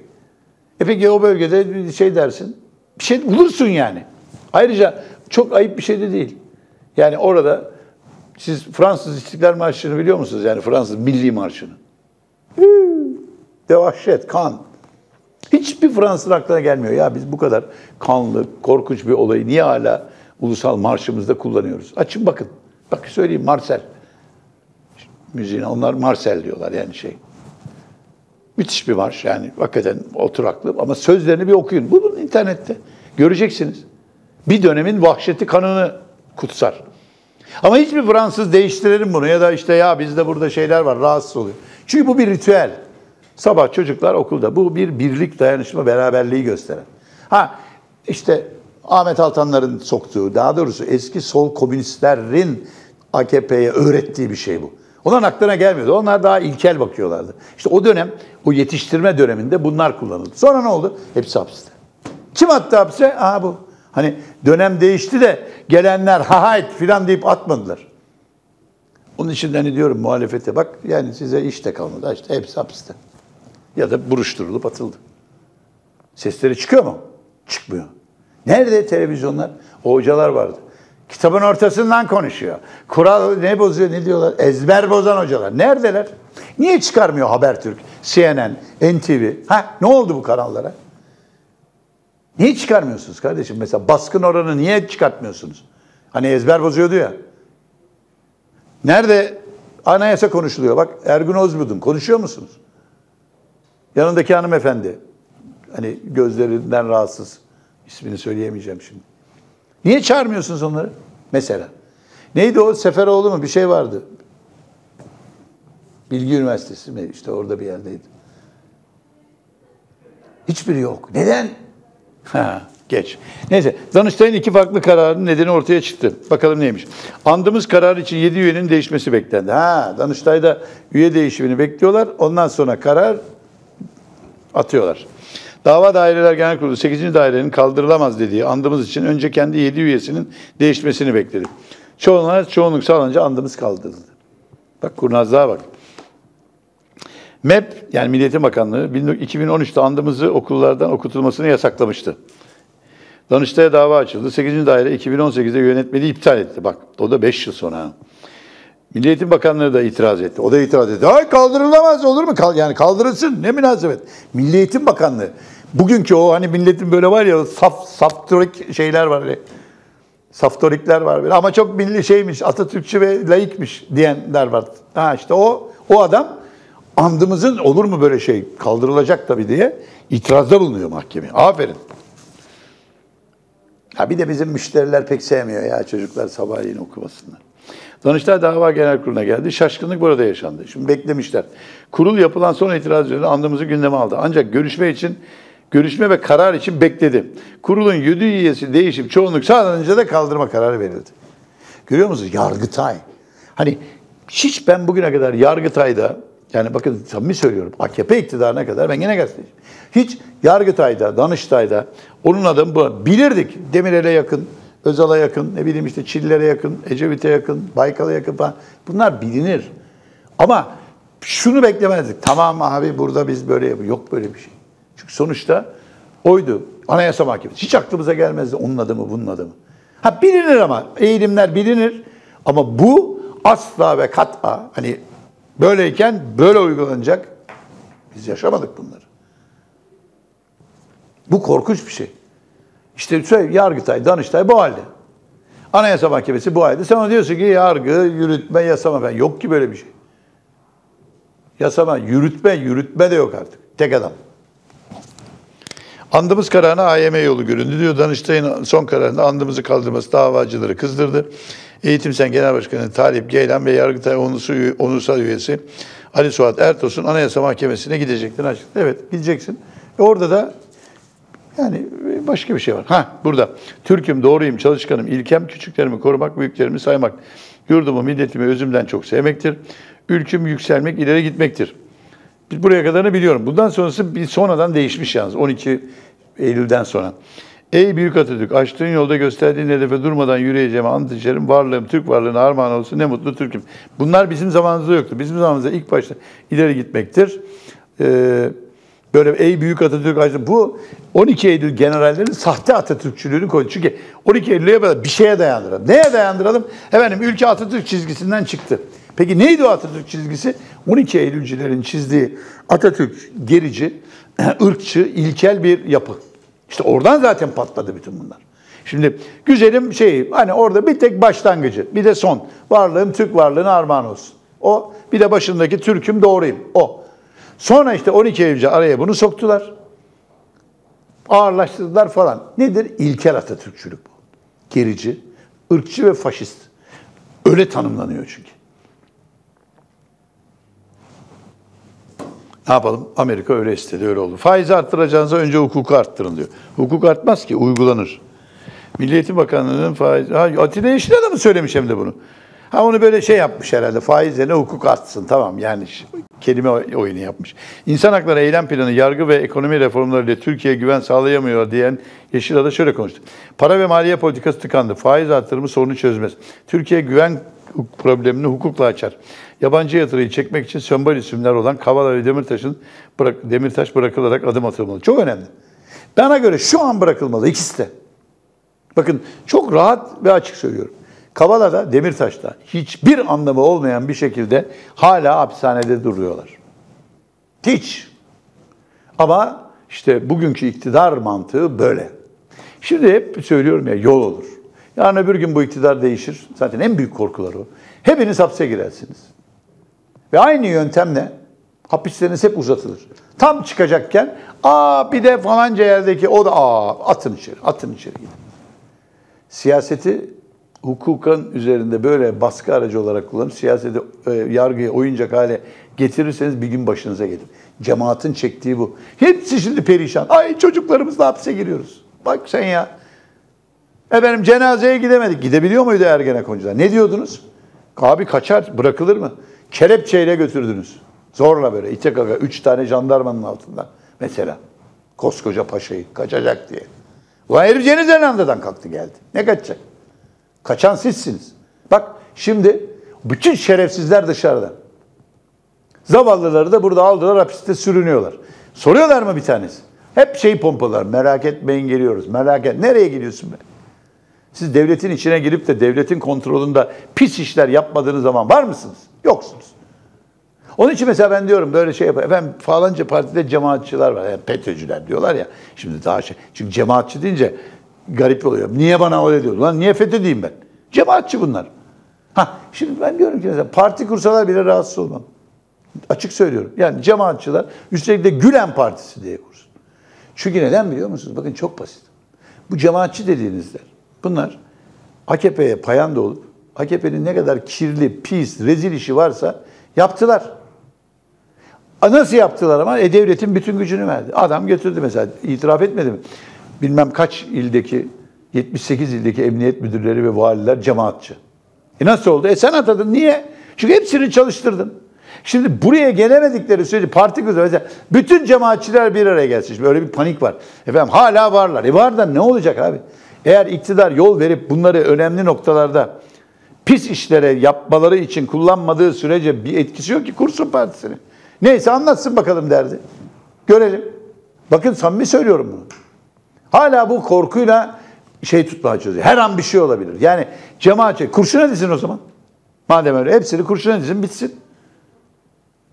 E peki o bölgede bir şey dersin. Bir şey bulursun yani. Ayrıca çok ayıp bir şey de değil. Yani orada siz Fransız İstiklal Marşı'nı biliyor musunuz? Yani Fransız Milli Marşı'nı. De vahşet, kan. Hiçbir Fransız aklına gelmiyor. Ya biz bu kadar kanlı, korkunç bir olayı niye hala ulusal marşımızda kullanıyoruz? Açın bakın. Bak söyleyeyim Marcel. Müziğine onlar Marcel diyorlar yani şey. Müthiş bir marş yani hakikaten oturaklı ama sözlerini bir okuyun. Bulun internette. Göreceksiniz. Bir dönemin vahşeti kanını kutsar. Ama hiçbir Fransız değiştirelim bunu ya da işte ya bizde burada şeyler var rahatsız oluyor. Çünkü bu bir ritüel. Sabah çocuklar okulda. Bu bir birlik, dayanışma, beraberliği gösteren. Ha işte Ahmet Altanların soktuğu, daha doğrusu eski sol komünistlerin AKP'ye öğrettiği bir şey bu. Onların aklına gelmiyordu. Onlar daha ilkel bakıyorlardı. İşte o dönem, o yetiştirme döneminde bunlar kullanıldı. Sonra ne oldu? Hepsi hapiste. Kim attı hapse? Aha bu. Hani dönem değişti de gelenler ha hayt filan deyip atmadılar. Onun için hani diyorum muhalefete bak yani size iş de kalmadı. İşte hepsi hapiste. Ya da buruşturulup atıldı. Sesleri çıkıyor mu? Çıkmıyor. Nerede televizyonlar? O hocalar vardı. Kitabın ortasından konuşuyor. Kural ne bozuyor ne diyorlar? Ezber bozan hocalar. Neredeler? Niye çıkarmıyor Habertürk, CNN, NTV? Ha ne oldu bu kanallara? Niye çıkarmıyorsunuz kardeşim? Mesela baskın oranı niye çıkartmıyorsunuz? Hani ezber bozuyordu ya. Nerede anayasa konuşuluyor? Bak Ergun Özbudun konuşuyor musunuz? Yanındaki hanımefendi. Hani gözlerinden rahatsız. İsmini söyleyemeyeceğim şimdi. Niye çağırmıyorsunuz onları? Mesela. Neydi o? Seferoğlu mu? Bir şey vardı. Bilgi Üniversitesi mi? İşte orada bir yerdeydi. Hiçbiri yok. Neden? Ha, geç. Neyse. Danıştay'ın iki farklı kararının nedeni ortaya çıktı. Bakalım neymiş. Andığımız karar için 7 üyenin değişmesi beklendi. Ha, Danıştay'da üye değişimini bekliyorlar. Ondan sonra karar atıyorlar. Dava Daireler Genel Kurulu 8. dairenin kaldırılamaz dediği andımız için önce kendi 7 üyesinin değişmesini bekledi. Çoğunluğa çoğunluk sağlanınca andımız kaldırıldı. Bak kurnazlığa bak. MEP yani Milliyetin Bakanlığı 2013'te andımızı okullardan okutulmasını yasaklamıştı. Danıştay'a dava açıldı. 8. daire 2018'de yönetmeliği iptal etti. Bak o da 5 yıl sonra. Milli Eğitim Bakanlığı da itiraz etti. O da itiraz etti. Ay kaldırılamaz olur mu? Yani kaldırılsın. Ne münasebet. Milli Eğitim Bakanlığı. Bugünkü o hani milletin böyle var ya saf saftorik şeyler var. Hani, saftorikler var. Böyle. Ama çok milli şeymiş, Atatürkçü ve laikmiş diyenler var. Ha işte o o adam andımızın olur mu böyle şey kaldırılacak tabii diye itirazda bulunuyor mahkemeye. Aferin. Ha bir de bizim müşteriler pek sevmiyor ya çocuklar sabahleyin okumasınlar. Danıştay Dava Genel Kurulu'na geldi. Şaşkınlık burada yaşandı. Şimdi beklemişler. Kurul yapılan son itiraz üzerine andımızı gündeme aldı. Ancak görüşme için görüşme ve karar için bekledi. Kurulun 7 üyesi değişip çoğunluk sağlanınca da kaldırma kararı verildi. Görüyor musunuz? Yargıtay. Hani hiç ben bugüne kadar Yargıtay'da yani bakın samimi söylüyorum AKP iktidarına kadar ben yine gazeteciyim. Hiç Yargıtay'da, Danıştay'da onun adamı bu. Bilirdik. Demirel'e yakın, Özal'a yakın, ne bileyim işte Çillere yakın, Ecevit'e yakın, Baykal'a yakın falan. Bunlar bilinir. Ama şunu beklemezdik. Tamam abi burada biz böyle yapıyoruz. Yok böyle bir şey. Çünkü sonuçta oydu. Anayasa Mahkemesi. Hiç aklımıza gelmezdi onun adımı, bunun adımı. Ha bilinir ama. Eğilimler bilinir. Ama bu asla ve kat'a hani böyleyken böyle uygulanacak. Biz yaşamadık bunları. Bu korkunç bir şey. İşte söyle, Yargıtay, Danıştay bu halde. Anayasa Mahkemesi bu halde. Sen ona diyorsun ki yargı, yürütme, yasama. Ben yok ki böyle bir şey. Yasama, yürütme, yürütme de yok artık. Tek adam. Andımız kararına AYM yolu göründü diyor. Danıştay'ın son kararında andımızı kaldırması davacıları kızdırdı. Eğitim Sen Genel Başkanı Talip Geylan ve Yargıtay Onursal Üyesi Ali Suat Ertos'un Anayasa Mahkemesi'ne gideceklerini açıkladı. Evet gideceksin. E orada da yani başka bir şey var. Ha burada. Türk'üm, doğruyum, çalışkanım, ilkem, küçüklerimi korumak, büyüklerimi saymak. Yurdumu, milletimi özümden çok sevmektir. Ülküm yükselmek, ileri gitmektir. Biz buraya kadarını biliyorum. Bundan sonrası bir sonradan değişmiş yalnız 12 Eylül'den sonra. Ey büyük Atatürk, açtığın yolda gösterdiğin hedefe durmadan yürüyeceğim, ant içerim, varlığım, Türk varlığına armağan olsun, ne mutlu Türk'üm. Bunlar bizim zamanımızda yoktu. Bizim zamanımızda ilk başta ileri gitmektir. Ee, Böyle ey büyük Atatürk açtı. Bu 12 Eylül generallerin sahte Atatürkçülüğünü koydu. Çünkü 12 Eylül'e kadar bir şeye dayandıralım. Neye dayandıralım? Efendim ülke Atatürk çizgisinden çıktı. Peki neydi o Atatürk çizgisi? 12 Eylülcülerin çizdiği Atatürk gerici, ırkçı, ilkel bir yapı. İşte oradan zaten patladı bütün bunlar. Şimdi güzelim şey hani orada bir tek başlangıcı bir de son. Varlığım Türk varlığına armağan olsun. O bir de başındaki Türk'üm doğruyum. O. Sonra işte 12 Eylül'ce araya bunu soktular. Ağırlaştırdılar falan. Nedir? İlkel Atatürkçülük bu. Gerici, ırkçı ve faşist. Öyle tanımlanıyor çünkü. Ne yapalım? Amerika öyle istedi, öyle oldu. Faizi arttıracağınıza önce hukuku arttırın diyor. Hukuk artmaz ki, uygulanır. Milliyetin Bakanlığı'nın faiz... Ha, Atilla Yeşil'e de mi söylemiş hem de bunu? Ha onu böyle şey yapmış herhalde. Faizle hukuk artsın. Tamam yani kelime oyunu yapmış. İnsan hakları eylem planı, yargı ve ekonomi reformlarıyla Türkiye güven sağlayamıyor diyen Yeşil'a da şöyle konuştu. Para ve maliye politikası tıkandı. Faiz artırımı sorunu çözmez. Türkiye güven problemini hukukla açar. Yabancı yatırıyı çekmek için sömbol isimler olan Kavala ve Demirtaş'ın bırak, Demirtaş bırakılarak adım atılmalı. Çok önemli. Bana göre şu an bırakılmalı ikisi de. Bakın çok rahat ve açık söylüyorum. Kavala'da, Demirtaş'ta hiçbir anlamı olmayan bir şekilde hala hapishanede duruyorlar. Hiç. Ama işte bugünkü iktidar mantığı böyle. Şimdi hep söylüyorum ya yol olur. Yarın öbür gün bu iktidar değişir. Zaten en büyük korkuları o. Hepiniz hapse girersiniz. Ve aynı yöntemle hapisleriniz hep uzatılır. Tam çıkacakken aa bir de falanca yerdeki o da aa atın içeri, atın içeri gidin. Siyaseti hukukun üzerinde böyle baskı aracı olarak kullanıp siyaseti, e, oyuncak hale getirirseniz bir gün başınıza gelir. Cemaatin çektiği bu. Hepsi şimdi perişan. Ay çocuklarımızla hapse giriyoruz. Bak sen ya. Efendim cenazeye gidemedik. Gidebiliyor muydu Ergenekoncular? Ne diyordunuz? Abi kaçar, bırakılır mı? Kelepçeyle götürdünüz. Zorla böyle ite kaka. Üç tane jandarmanın altında mesela. Koskoca paşayı kaçacak diye. O herif Yeni Zelanda'dan kalktı geldi. Ne kaçacak? Kaçan sizsiniz. Bak şimdi bütün şerefsizler dışarıda. Zavallıları da burada aldılar hapiste sürünüyorlar. Soruyorlar mı bir tanesi? Hep şey pompalar. Merak etmeyin geliyoruz. Merak et. Nereye gidiyorsun be? Siz devletin içine girip de devletin kontrolünde pis işler yapmadığınız zaman var mısınız? Yoksunuz. Onun için mesela ben diyorum böyle şey yapar. Efendim falanca partide cemaatçiler var. Yani FETÖ'cüler diyorlar ya. Şimdi daha şey. Çünkü cemaatçi deyince garip oluyor. Niye bana öyle diyor? Lan niye FETÖ diyeyim ben? Cemaatçi bunlar. Ha, şimdi ben diyorum ki mesela parti kursalar bile rahatsız olmam. Açık söylüyorum. Yani cemaatçılar üstelik de Gülen Partisi diye kursun. Çünkü neden biliyor musunuz? Bakın çok basit. Bu cemaatçi dediğinizler bunlar AKP'ye payanda olup AKP'nin ne kadar kirli, pis, rezil işi varsa yaptılar. Nasıl yaptılar ama? E devletin bütün gücünü verdi. Adam götürdü mesela. itiraf etmedi mi? Bilmem kaç ildeki, 78 ildeki emniyet müdürleri ve valiler cemaatçi. E nasıl oldu? E sen atadın. Niye? Çünkü hepsini çalıştırdın. Şimdi buraya gelemedikleri sürece parti mesela bütün cemaatçiler bir araya gelsin. Şimdi öyle bir panik var. Efendim hala varlar. E var da ne olacak abi? Eğer iktidar yol verip bunları önemli noktalarda pis işlere yapmaları için kullanmadığı sürece bir etkisi yok ki kursun partisini. Neyse anlatsın bakalım derdi. Görelim. Bakın samimi söylüyorum bunu. Hala bu korkuyla şey tutmaya çalışıyor. Her an bir şey olabilir. Yani cemaatçi kurşuna dizin o zaman. Madem öyle hepsini kurşuna dizin bitsin.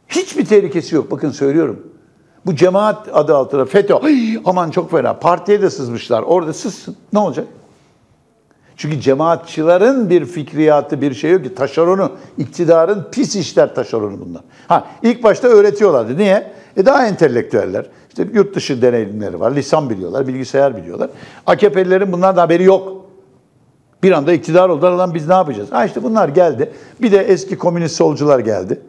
Hiçbir tehlikesi yok. Bakın söylüyorum. Bu cemaat adı altında FETÖ. Ay, aman çok fena. Partiye de sızmışlar. Orada sızsın. Ne olacak? Çünkü cemaatçıların bir fikriyatı bir şey yok ki taşeronu, iktidarın pis işler taşeronu bunlar. Ha ilk başta öğretiyorlardı. Niye? E daha entelektüeller. İşte yurt dışı deneyimleri var. Lisan biliyorlar, bilgisayar biliyorlar. AKP'lilerin bundan haberi yok. Bir anda iktidar oldular. Lan biz ne yapacağız? Ha işte bunlar geldi. Bir de eski komünist solcular geldi.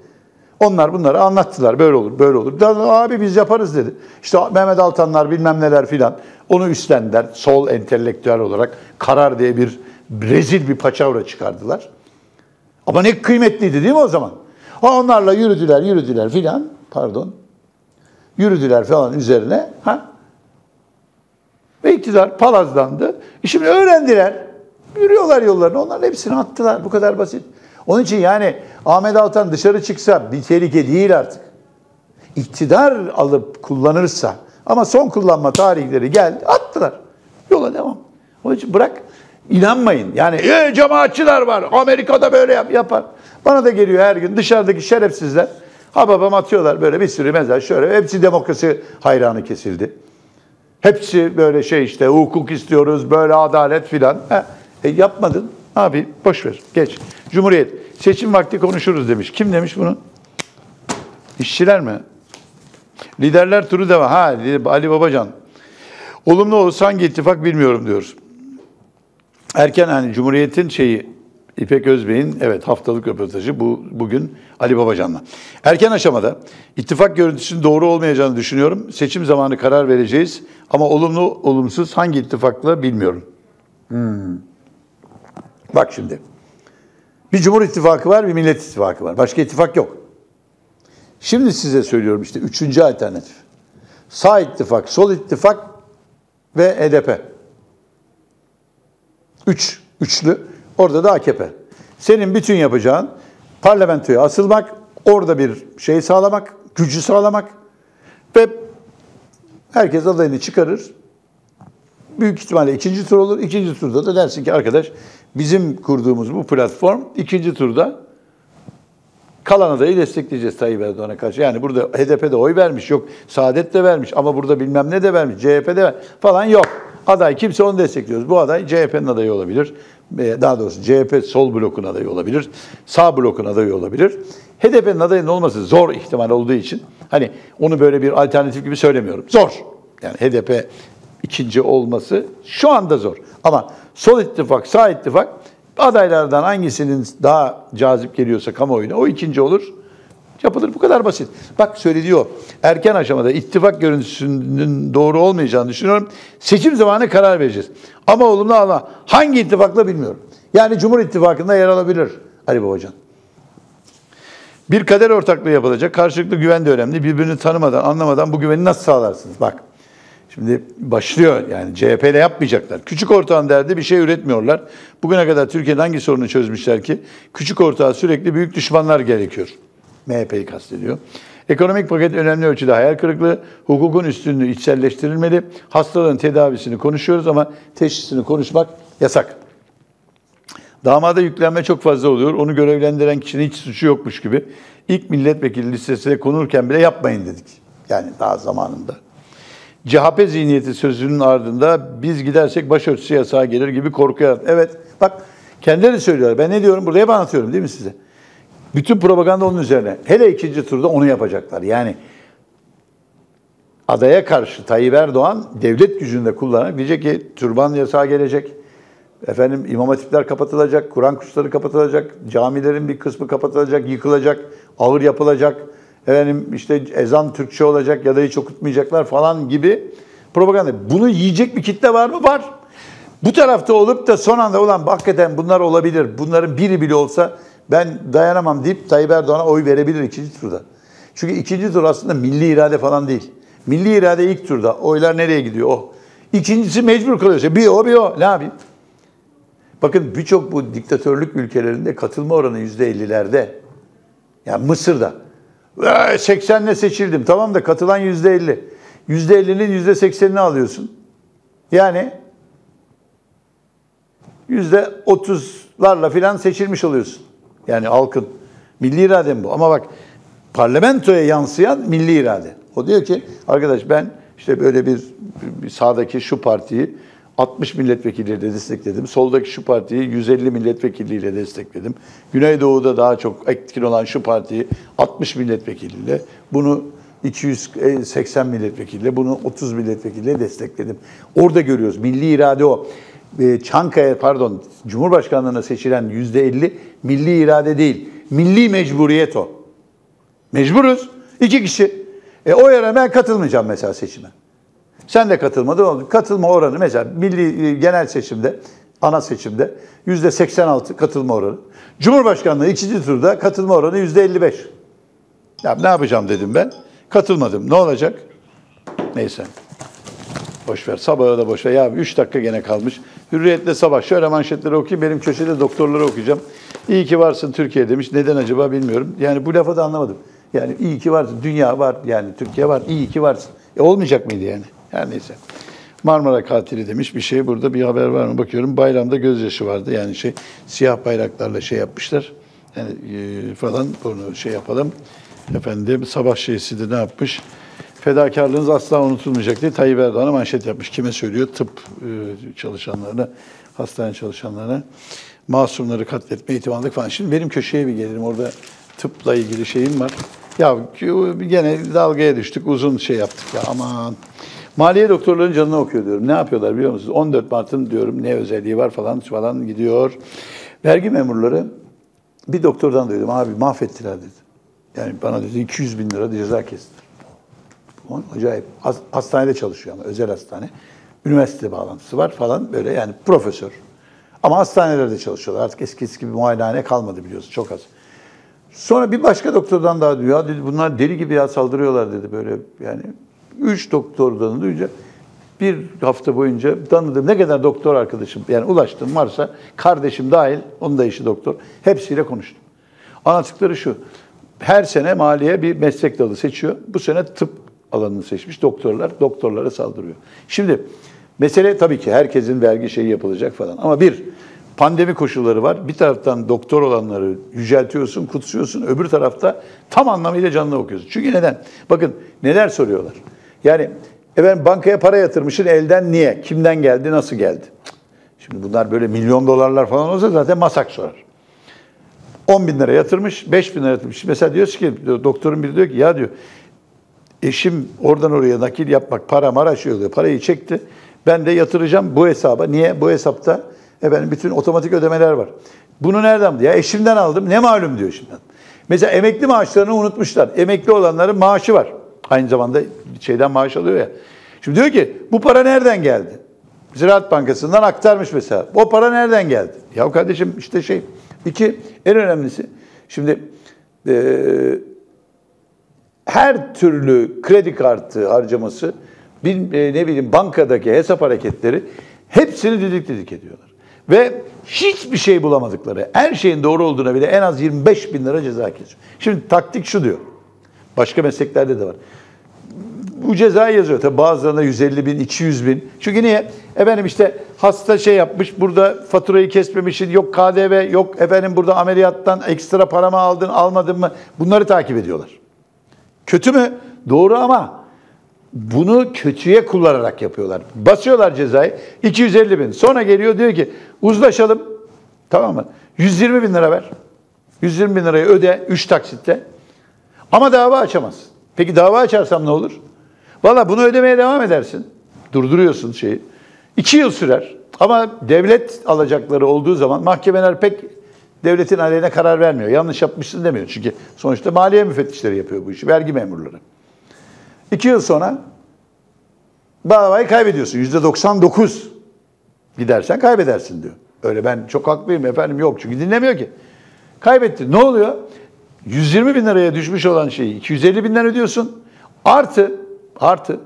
Onlar bunları anlattılar. Böyle olur, böyle olur. Abi biz yaparız dedi. İşte Mehmet Altanlar bilmem neler filan. Onu üstlendiler. Sol entelektüel olarak karar diye bir rezil bir paçavra çıkardılar. Ama ne kıymetliydi değil mi o zaman? Ha onlarla yürüdüler, yürüdüler filan. Pardon. Yürüdüler falan üzerine. Ha? Ve iktidar palazlandı. E şimdi öğrendiler. Yürüyorlar yollarını. Onların hepsini attılar. Bu kadar basit. Onun için yani Ahmet Altan dışarı çıksa bir tehlike değil artık. İktidar alıp kullanırsa ama son kullanma tarihleri geldi attılar. Yola devam. Onun için bırak inanmayın. Yani e, cemaatçiler var. Amerika'da böyle yap, yapar. Bana da geliyor her gün dışarıdaki şerefsizler. Hababam atıyorlar böyle bir sürü mezar şöyle. Hepsi demokrasi hayranı kesildi. Hepsi böyle şey işte hukuk istiyoruz, böyle adalet filan. E, yapmadın. Abi boş ver, geç. Cumhuriyet, seçim vakti konuşuruz demiş. Kim demiş bunu? İşçiler mi? Liderler turu devam. Ha Ali Babacan. Olumlu olursa hangi ittifak bilmiyorum diyor. Erken hani Cumhuriyet'in şeyi İpek Özbey'in evet haftalık röportajı bu bugün Ali Babacan'la. Erken aşamada ittifak görüntüsünün doğru olmayacağını düşünüyorum. Seçim zamanı karar vereceğiz ama olumlu olumsuz hangi ittifakla bilmiyorum. Hmm. Bak şimdi. Bir Cumhur İttifakı var, bir Millet İttifakı var. Başka ittifak yok. Şimdi size söylüyorum işte üçüncü alternatif. Sağ ittifak, sol ittifak ve HDP. Üç, üçlü. Orada da AKP. Senin bütün yapacağın parlamentoya asılmak, orada bir şey sağlamak, gücü sağlamak ve herkes adayını çıkarır. Büyük ihtimalle ikinci tur olur. İkinci turda da dersin ki arkadaş bizim kurduğumuz bu platform ikinci turda kalan adayı destekleyeceğiz Tayyip Erdoğan'a karşı. Yani burada HDP de oy vermiş, yok Saadet de vermiş ama burada bilmem ne de vermiş, CHP de falan yok. Aday kimse onu destekliyoruz. Bu aday CHP'nin adayı olabilir. Daha doğrusu CHP sol blokun adayı olabilir. Sağ blokun adayı olabilir. HDP'nin adayının olması zor ihtimal olduğu için hani onu böyle bir alternatif gibi söylemiyorum. Zor. Yani HDP ikinci olması şu anda zor. Ama sol ittifak, sağ ittifak adaylardan hangisinin daha cazip geliyorsa kamuoyuna o ikinci olur. Yapılır bu kadar basit. Bak söylediği Erken aşamada ittifak görüntüsünün doğru olmayacağını düşünüyorum. Seçim zamanı karar vereceğiz. Ama olumlu ama hangi ittifakla bilmiyorum. Yani Cumhur İttifakı'nda yer alabilir Ali Babacan. Bir kader ortaklığı yapılacak. Karşılıklı güven de önemli. Birbirini tanımadan, anlamadan bu güveni nasıl sağlarsınız? Bak. Şimdi başlıyor yani CHP ile yapmayacaklar. Küçük ortağın derdi bir şey üretmiyorlar. Bugüne kadar Türkiye'de hangi sorunu çözmüşler ki? Küçük ortağa sürekli büyük düşmanlar gerekiyor. MHP'yi kastediyor. Ekonomik paket önemli ölçüde hayal kırıklığı, hukukun üstünlüğü içselleştirilmeli. Hastalığın tedavisini konuşuyoruz ama teşhisini konuşmak yasak. Damada yüklenme çok fazla oluyor. Onu görevlendiren kişinin hiç suçu yokmuş gibi. İlk milletvekili listesine konurken bile yapmayın dedik. Yani daha zamanında. CHP zihniyeti sözünün ardında biz gidersek başörtüsü yasağı gelir gibi korku. Evet bak kendileri söylüyorlar. Ben ne diyorum? Burada hep anlatıyorum değil mi size? Bütün propaganda onun üzerine. Hele ikinci turda onu yapacaklar. Yani adaya karşı Tayyip Erdoğan devlet gücünü de kullanarak diyecek ki türban yasağı gelecek. Efendim imam hatipler kapatılacak, Kur'an kursları kapatılacak, camilerin bir kısmı kapatılacak, yıkılacak, ağır yapılacak. Efendim işte ezan Türkçe olacak ya da hiç okutmayacaklar falan gibi propaganda. Bunu yiyecek bir kitle var mı? Var. Bu tarafta olup da son anda olan hakikaten bunlar olabilir. Bunların biri bile olsa ben dayanamam deyip Tayyip Erdoğan'a oy verebilir ikinci turda. Çünkü ikinci tur aslında milli irade falan değil. Milli irade ilk turda. Oylar nereye gidiyor? O. İkincisi mecbur kalıyorsa bir o bir o. Ne yapayım? Bakın birçok bu diktatörlük ülkelerinde katılma oranı yüzde ellilerde. Yani Mısır'da. 80'le seçildim. Tamam da katılan yüzde elli. Yüzde ellinin yüzde seksenini alıyorsun. Yani yüzde otuzlarla filan seçilmiş oluyorsun. Yani halkın milli irade bu. Ama bak parlamentoya yansıyan milli irade. O diyor ki arkadaş ben işte böyle bir, bir sağdaki şu partiyi 60 milletvekiliyle destekledim. Soldaki şu partiyi 150 milletvekiliyle destekledim. Güneydoğu'da daha çok etkin olan şu partiyi 60 milletvekiliyle, bunu 280 milletvekiliyle, bunu 30 milletvekiliyle destekledim. Orada görüyoruz. Milli irade o. Çankaya pardon Cumhurbaşkanlığına seçilen %50 milli irade değil. Milli mecburiyet o. Mecburuz. İki kişi. E o yere ben katılmayacağım mesela seçime. Sen de katılmadın oldu. Katılma oranı mesela milli e, genel seçimde, ana seçimde yüzde 86 katılma oranı. Cumhurbaşkanlığı ikinci turda katılma oranı yüzde 55. Ya ne yapacağım dedim ben. Katılmadım. Ne olacak? Neyse. Boş ver. Sabahı da boş ver. Ya 3 dakika gene kalmış. Hürriyetle sabah. Şöyle manşetleri okuyayım. Benim köşede doktorları okuyacağım. İyi ki varsın Türkiye demiş. Neden acaba bilmiyorum. Yani bu lafı da anlamadım. Yani iyi ki varsın. Dünya var. Yani Türkiye var. İyi ki varsın. E olmayacak mıydı yani? Her neyse. Marmara katili demiş bir şey. Burada bir haber var mı bakıyorum. Bayramda gözyaşı vardı. Yani şey siyah bayraklarla şey yapmışlar. Yani e, falan bunu şey yapalım. Efendim sabah şeysi de ne yapmış? Fedakarlığınız asla unutulmayacak diye Tayyip Erdoğan'a manşet yapmış. Kime söylüyor? Tıp e, çalışanlarına, hastane çalışanlarına. Masumları katletme ihtimallik falan. Şimdi benim köşeye bir gelelim. Orada tıpla ilgili şeyim var. Ya gene dalgaya düştük. Uzun şey yaptık ya aman. Maliye doktorların canını okuyor diyorum. Ne yapıyorlar biliyor musunuz? 14 Mart'ın diyorum ne özelliği var falan falan gidiyor. Vergi memurları bir doktordan duydum. Abi mahvettiler dedi. Yani bana dedi 200 bin lira ceza kestiler. Acayip. Hastanede çalışıyor ama özel hastane. Üniversite bağlantısı var falan böyle yani profesör. Ama hastanelerde çalışıyorlar. Artık eski eski bir muayenehane kalmadı biliyorsun çok az. Sonra bir başka doktordan daha diyor. Ya dedi bunlar deli gibi ya saldırıyorlar dedi böyle yani. Üç doktordan duyunca bir hafta boyunca tanıdığım ne kadar doktor arkadaşım yani ulaştım varsa kardeşim dahil onun da işi doktor hepsiyle konuştum. Anlattıkları şu. Her sene maliye bir meslek dalı seçiyor. Bu sene tıp alanını seçmiş doktorlar. Doktorlara saldırıyor. Şimdi mesele tabii ki herkesin vergi şeyi yapılacak falan. Ama bir, pandemi koşulları var. Bir taraftan doktor olanları yüceltiyorsun, kutsuyorsun. Öbür tarafta tam anlamıyla canını okuyorsun. Çünkü neden? Bakın neler soruyorlar. Yani efendim bankaya para yatırmışsın elden niye? Kimden geldi? Nasıl geldi? Şimdi bunlar böyle milyon dolarlar falan olsa zaten masak sorar. 10 bin lira yatırmış, 5 bin lira yatırmış. Mesela diyor ki, doktorun biri diyor ki ya diyor eşim oradan oraya nakil yapmak, para mara şey oluyor. Parayı çekti. Ben de yatıracağım bu hesaba. Niye? Bu hesapta efendim bütün otomatik ödemeler var. Bunu nereden? Ya eşimden aldım. Ne malum diyor şimdiden. Mesela emekli maaşlarını unutmuşlar. Emekli olanların maaşı var. Aynı zamanda şeyden maaş alıyor ya. Şimdi diyor ki bu para nereden geldi? Ziraat Bankası'ndan aktarmış mesela. O para nereden geldi? Ya kardeşim işte şey. İki, en önemlisi. Şimdi e, her türlü kredi kartı harcaması, bir, e, ne bileyim bankadaki hesap hareketleri hepsini didik didik ediyorlar. Ve hiçbir şey bulamadıkları, her şeyin doğru olduğuna bile en az 25 bin lira ceza kesiyor. Şimdi taktik şu diyor. Başka mesleklerde de var. Bu cezayı yazıyor. Tabi bazılarına 150 bin, 200 bin. Çünkü niye? Efendim işte hasta şey yapmış, burada faturayı kesmemişsin, yok KDV, yok efendim burada ameliyattan ekstra paramı aldın, almadın mı? Bunları takip ediyorlar. Kötü mü? Doğru ama bunu kötüye kullanarak yapıyorlar. Basıyorlar cezayı 250 bin. Sonra geliyor diyor ki uzlaşalım. Tamam mı? 120 bin lira ver. 120 bin lirayı öde 3 taksitte. Ama dava açamaz. Peki dava açarsam ne olur? Valla bunu ödemeye devam edersin. Durduruyorsun şeyi. 2 yıl sürer. Ama devlet alacakları olduğu zaman mahkemeler pek devletin aleyhine karar vermiyor. Yanlış yapmışsın demiyor. Çünkü sonuçta maliye müfettişleri yapıyor bu işi. Vergi memurları. İki yıl sonra davayı kaybediyorsun. Yüzde 99 gidersen kaybedersin diyor. Öyle ben çok haklıyım efendim yok çünkü dinlemiyor ki. Kaybetti. Ne oluyor? 120 bin liraya düşmüş olan şeyi 250 binden ödüyorsun. Artı, artı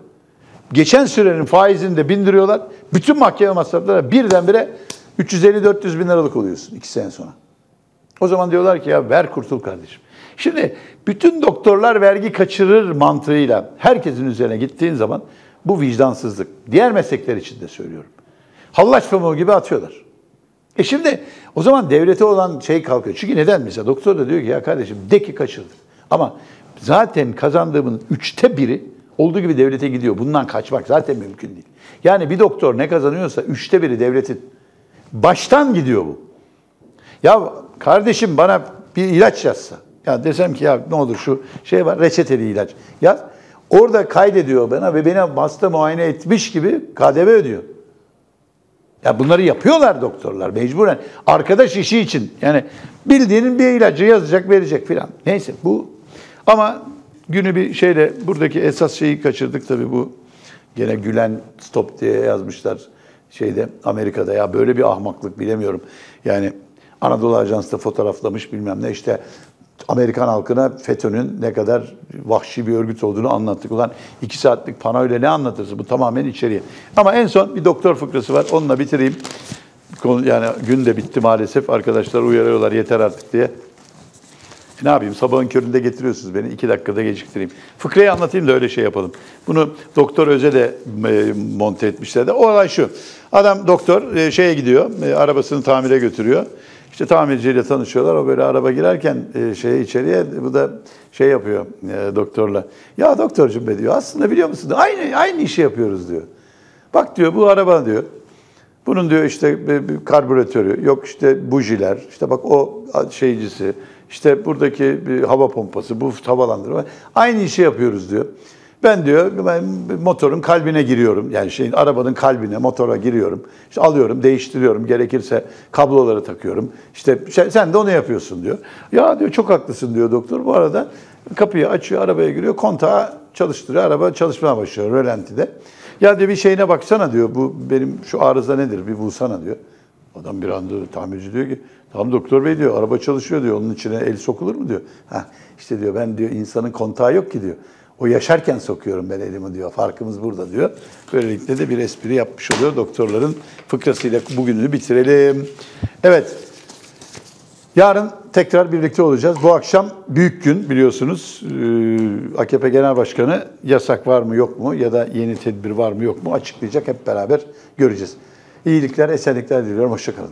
geçen sürenin faizini de bindiriyorlar. Bütün mahkeme masrafları birdenbire 350-400 bin liralık oluyorsun iki sene sonra. O zaman diyorlar ki ya ver kurtul kardeşim. Şimdi bütün doktorlar vergi kaçırır mantığıyla herkesin üzerine gittiğin zaman bu vicdansızlık. Diğer meslekler için de söylüyorum. Hallaç pamuğu gibi atıyorlar. E şimdi o zaman devlete olan şey kalkıyor. Çünkü neden mesela doktor da diyor ki ya kardeşim de ki kaçırdık. Ama zaten kazandığımın üçte biri olduğu gibi devlete gidiyor. Bundan kaçmak zaten mümkün değil. Yani bir doktor ne kazanıyorsa üçte biri devletin. Baştan gidiyor bu. Ya kardeşim bana bir ilaç yazsa. Ya desem ki ya ne olur şu şey var reçeteli ilaç. Yaz. Orada kaydediyor bana ve beni hasta muayene etmiş gibi KDV ödüyor. Ya bunları yapıyorlar doktorlar mecburen. Arkadaş işi için yani bildiğinin bir ilacı yazacak verecek filan. Neyse bu ama günü bir şeyle buradaki esas şeyi kaçırdık tabii bu gene Gülen stop diye yazmışlar şeyde Amerika'da ya böyle bir ahmaklık bilemiyorum. Yani Anadolu Ajansı'da fotoğraflamış bilmem ne işte Amerikan halkına FETÖ'nün ne kadar vahşi bir örgüt olduğunu anlattık. Ulan iki saatlik panoyla ne anlatırsın? Bu tamamen içeriye. Ama en son bir doktor fıkrası var. Onunla bitireyim. Yani gün de bitti maalesef. Arkadaşlar uyarıyorlar yeter artık diye. Ne yapayım? Sabahın köründe getiriyorsunuz beni. iki dakikada geciktireyim. Fıkrayı anlatayım da öyle şey yapalım. Bunu Doktor Öze de e, monte etmişler de. O olay şu. Adam doktor e, şeye gidiyor. E, arabasını tamire götürüyor. İşte tamirciyle tanışıyorlar. O böyle araba girerken e, şeye içeriye bu da şey yapıyor e, doktorla. Ya doktorcum be diyor. Aslında biliyor musun? Aynı aynı işi yapıyoruz diyor. Bak diyor bu araba diyor. Bunun diyor işte bir karbüratörü, yok işte bujiler, işte bak o şeycisi, işte buradaki bir hava pompası, bu havalandırma. Aynı işi yapıyoruz diyor. Ben diyor ben motorun kalbine giriyorum. Yani şeyin arabanın kalbine, motora giriyorum. İşte alıyorum, değiştiriyorum. Gerekirse kabloları takıyorum. İşte sen de onu yapıyorsun diyor. Ya diyor çok haklısın diyor doktor. Bu arada kapıyı açıyor, arabaya giriyor, kontağı çalıştırıyor. Araba çalışmaya başlıyor rölantide. Ya diyor bir şeyine baksana diyor. Bu benim şu arıza nedir? Bir bulsana diyor. Adam bir anda tamirci diyor ki tamam doktor bey diyor araba çalışıyor diyor. Onun içine el sokulur mu diyor. Ha işte diyor ben diyor insanın kontağı yok ki diyor. O yaşarken sokuyorum ben elimi diyor. Farkımız burada diyor. Böylelikle de bir espri yapmış oluyor doktorların fıkrasıyla bugününü bitirelim. Evet. Yarın tekrar birlikte olacağız. Bu akşam büyük gün biliyorsunuz. Ee, AKP Genel Başkanı yasak var mı yok mu ya da yeni tedbir var mı yok mu açıklayacak. Hep beraber göreceğiz. İyilikler, esenlikler diliyorum. Hoşçakalın.